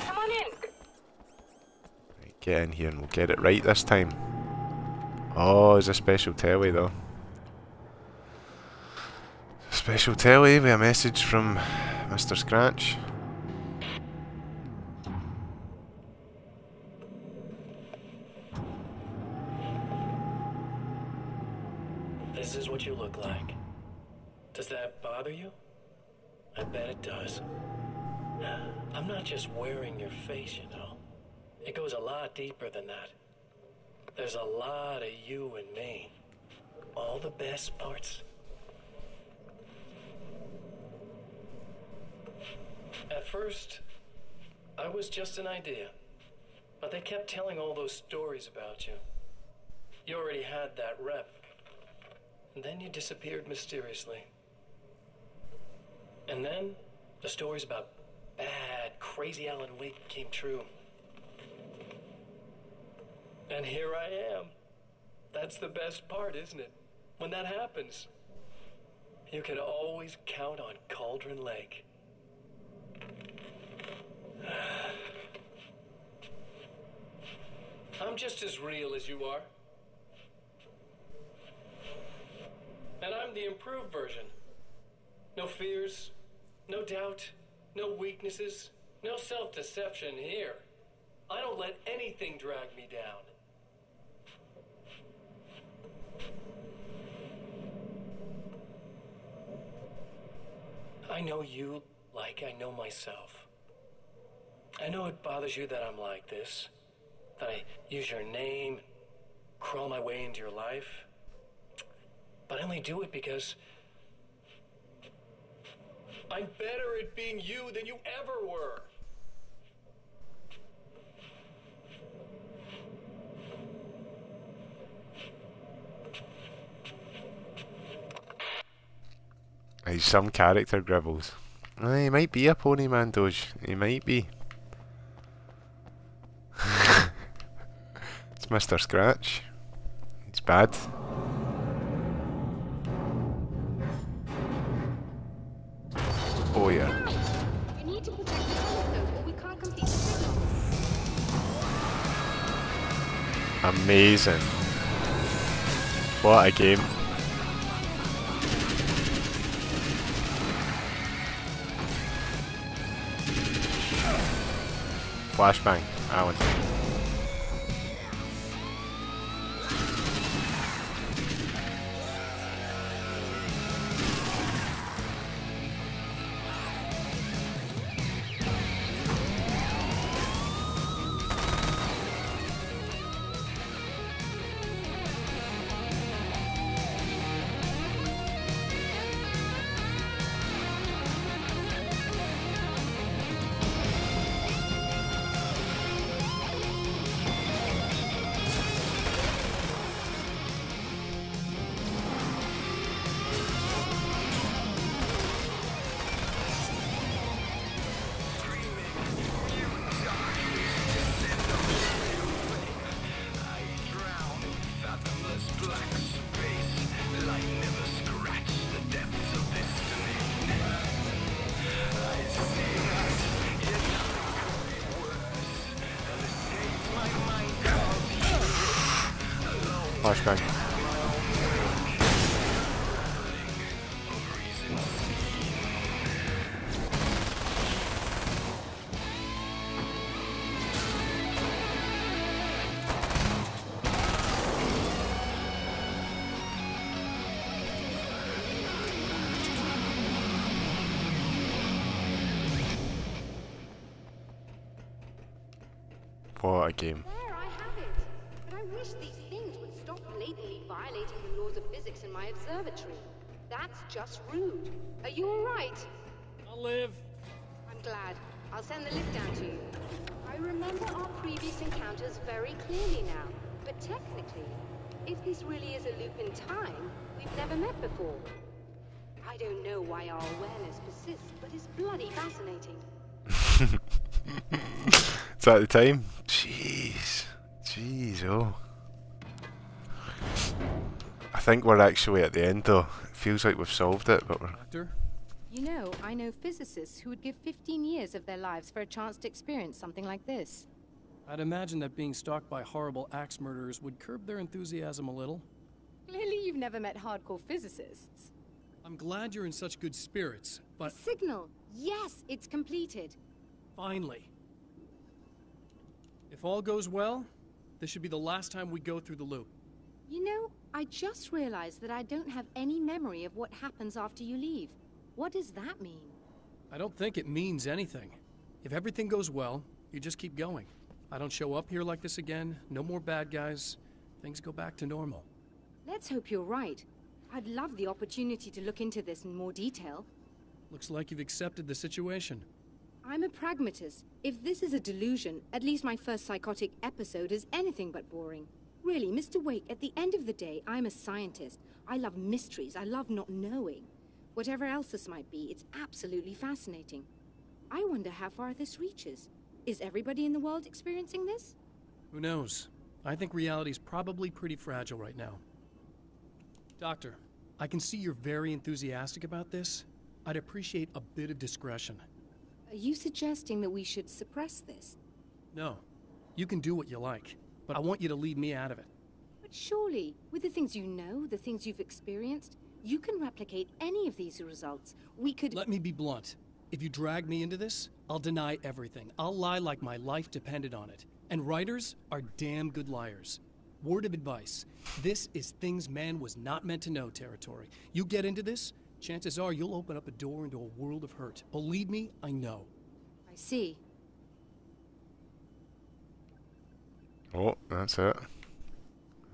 Come on in. Right, get in here and we'll get it right this time. Oh, there's a special telly though. Special telly with a message from Mr. Scratch. This is what you look like. Does that bother you? I bet it does. I'm not just wearing your face, you know. It goes a lot deeper than that. There's a lot of you and me. All the best parts. At first, I was just an idea. But they kept telling all those stories about you. You already had that rep. And then you disappeared mysteriously. And then the stories about bad, crazy Alan Wake came true. And here I am. That's the best part, isn't it? When that happens, you can always count on Cauldron Lake. I'm just as real as you are. And I'm the improved version. No fears, no doubt, no weaknesses, no self deception here. I don't let anything drag me down. I know you like I know myself. I know it bothers you that I'm like this, that I use your name, crawl my way into your life. But I only do it because I'm better at being you than you ever were. He's some character gribbles. He might be a pony man, Doge. He might be. Mr. Scratch. He's bad. Oh yeah. You need to protect the telescope or we can't complete the signal. Amazing. What a game. flashbang, Alan. Flashbang. What a technically, if this really is a loop in time, we've never met before. I don't know why our awareness persists, but it's bloody fascinating. Is that the time? Jeez. Jeez, oh. I think we're actually at the end though. It feels like we've solved it, but we're... Doctor? You know, I know physicists who would give 15 years of their lives for a chance to experience something like this. I'd imagine that being stalked by horrible axe murderers would curb their enthusiasm a little. Clearly, you've never met hardcore physicists. I'm glad you're in such good spirits, but Signal! Yes, it's completed. finally. If all goes well, this should be the last time we go through the loop. You know, I just realized that I don't have any memory of what happens after you leave. What does that mean? I don't think it means anything. If everything goes well, you just keep going. I don't show up here like this again, no more bad guys. Things go back to normal. Let's hope you're right. I'd love the opportunity to look into this in more detail. Looks like you've accepted the situation. I'm a pragmatist. If this is a delusion, at least my first psychotic episode is anything but boring. Really, Mr. Wake, at the end of the day, I'm a scientist. I love mysteries. I love not knowing. Whatever else this might be, it's absolutely fascinating. I wonder how far this reaches. Is everybody in the world experiencing this? Who knows? I think reality's probably pretty fragile right now. Doctor, I can see you're very enthusiastic about this. I'd appreciate a bit of discretion. Are you suggesting that we should suppress this? No, you can do what you like, but I want you to leave me out of it. But surely, with the things you know, the things you've experienced, you can replicate any of these results. We could. Let me be blunt. If you drag me into this, I'll deny everything. I'll lie like my life depended on it. And writers are damn good liars. Word of advice this is things man was not meant to know territory. You get into this, chances are you'll open up a door into a world of hurt. Believe me, I know. I see. Oh, that's it.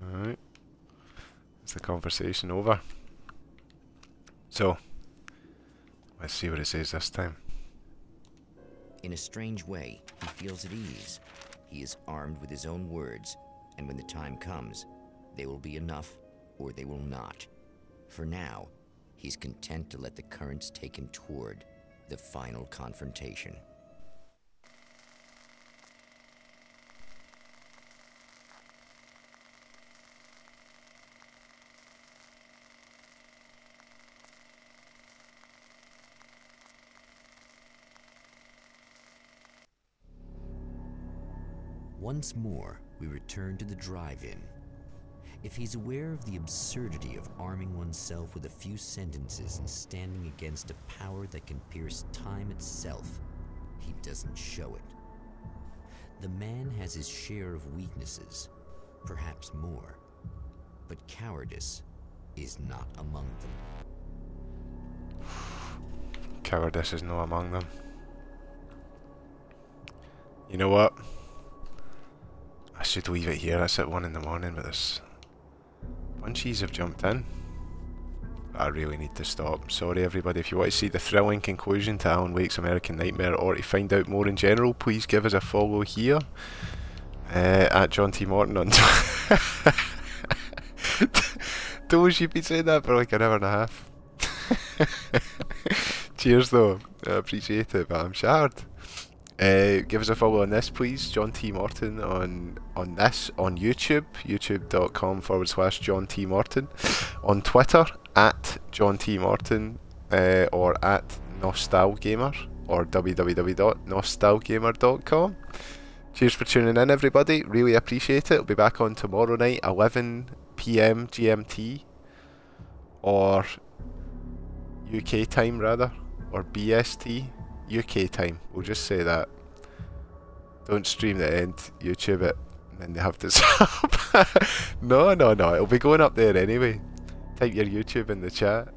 Alright. Is the conversation over? So, let's see what it says this time. In a strange way, he feels at ease. He is armed with his own words, and when the time comes, they will be enough or they will not. For now, he's content to let the currents take him toward the final confrontation. Once more, we return to the drive-in. If he's aware of the absurdity of arming oneself with a few sentences and standing against a power that can pierce time itself, he doesn't show it. The man has his share of weaknesses, perhaps more, but cowardice is not among them. Cowardice is not among them. You know what? Should leave it here. It's at one in the morning, but this bunchies have jumped in. I really need to stop. Sorry everybody, if you want to see the thrilling conclusion to Alan Wake's American Nightmare or to find out more in general, please give us a follow here. Uh, at John T. Morton on Those you've saying that for like an hour and a half. Cheers though, I appreciate it, but I'm shattered. Uh, give us a follow on this, please. John T. Morton on on this on YouTube, youtube.com forward slash John T. Morton. On Twitter, at John T. Morton uh, or at Nostalgamer or www.nostalgamer.com. Cheers for tuning in, everybody. Really appreciate it. We'll be back on tomorrow night, 11 pm GMT or UK time, rather, or BST. UK time. We'll just say that. Don't stream the end, YouTube it, and then they have to sub. no, no, no. It'll be going up there anyway. Type your YouTube in the chat.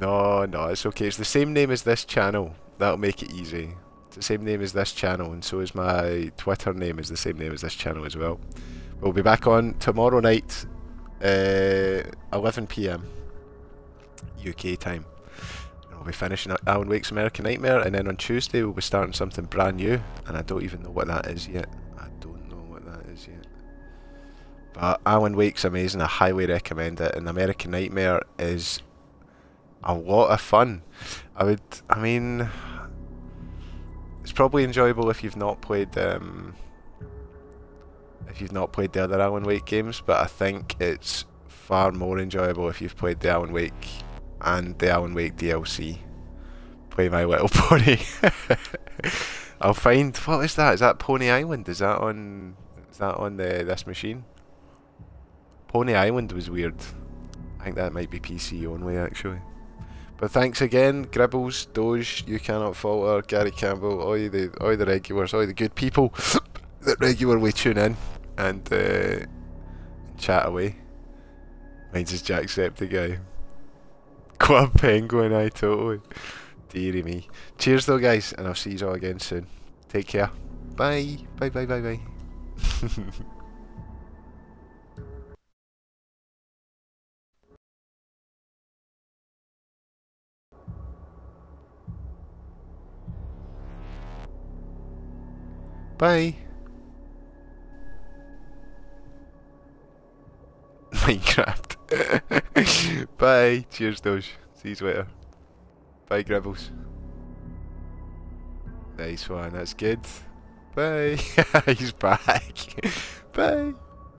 No, no, it's okay. It's the same name as this channel. That'll make it easy. It's the same name as this channel, and so is my Twitter name is the same name as this channel as well. We'll be back on tomorrow night, uh, 11 p.m. UK time. We'll be finishing Alan Wake's American Nightmare, and then on Tuesday we'll be starting something brand new, and I don't even know what that is yet. I don't know what that is yet. But Alan Wake's amazing, I highly recommend it, and American Nightmare is a lot of fun. I would, I mean, it's probably enjoyable if you've not played, um, if you've not played the other Alan Wake games, but I think it's far more enjoyable if you've played the Alan Wake and the Alan Wake DLC. Play My Little Pony. I'll find what is that? Is that Pony Island? Is that on? Is that on the this machine? Pony Island was weird. I think that might be PC only actually. But thanks again, Gribbles, Doge, You Cannot Falter, Gary Campbell, all the all the regulars, all the good people that regularly tune in and uh, chat away. Mine's just Jacksepticeye. Club Penguin, I totally. Deary me. Cheers though guys, and I'll see you all again soon. Take care. Bye. Bye bye bye bye. Bye. Minecraft. Bye. Cheers, Doge. See you later. Bye, Gribbles. Nice one. That's good. Bye. He's back. Bye.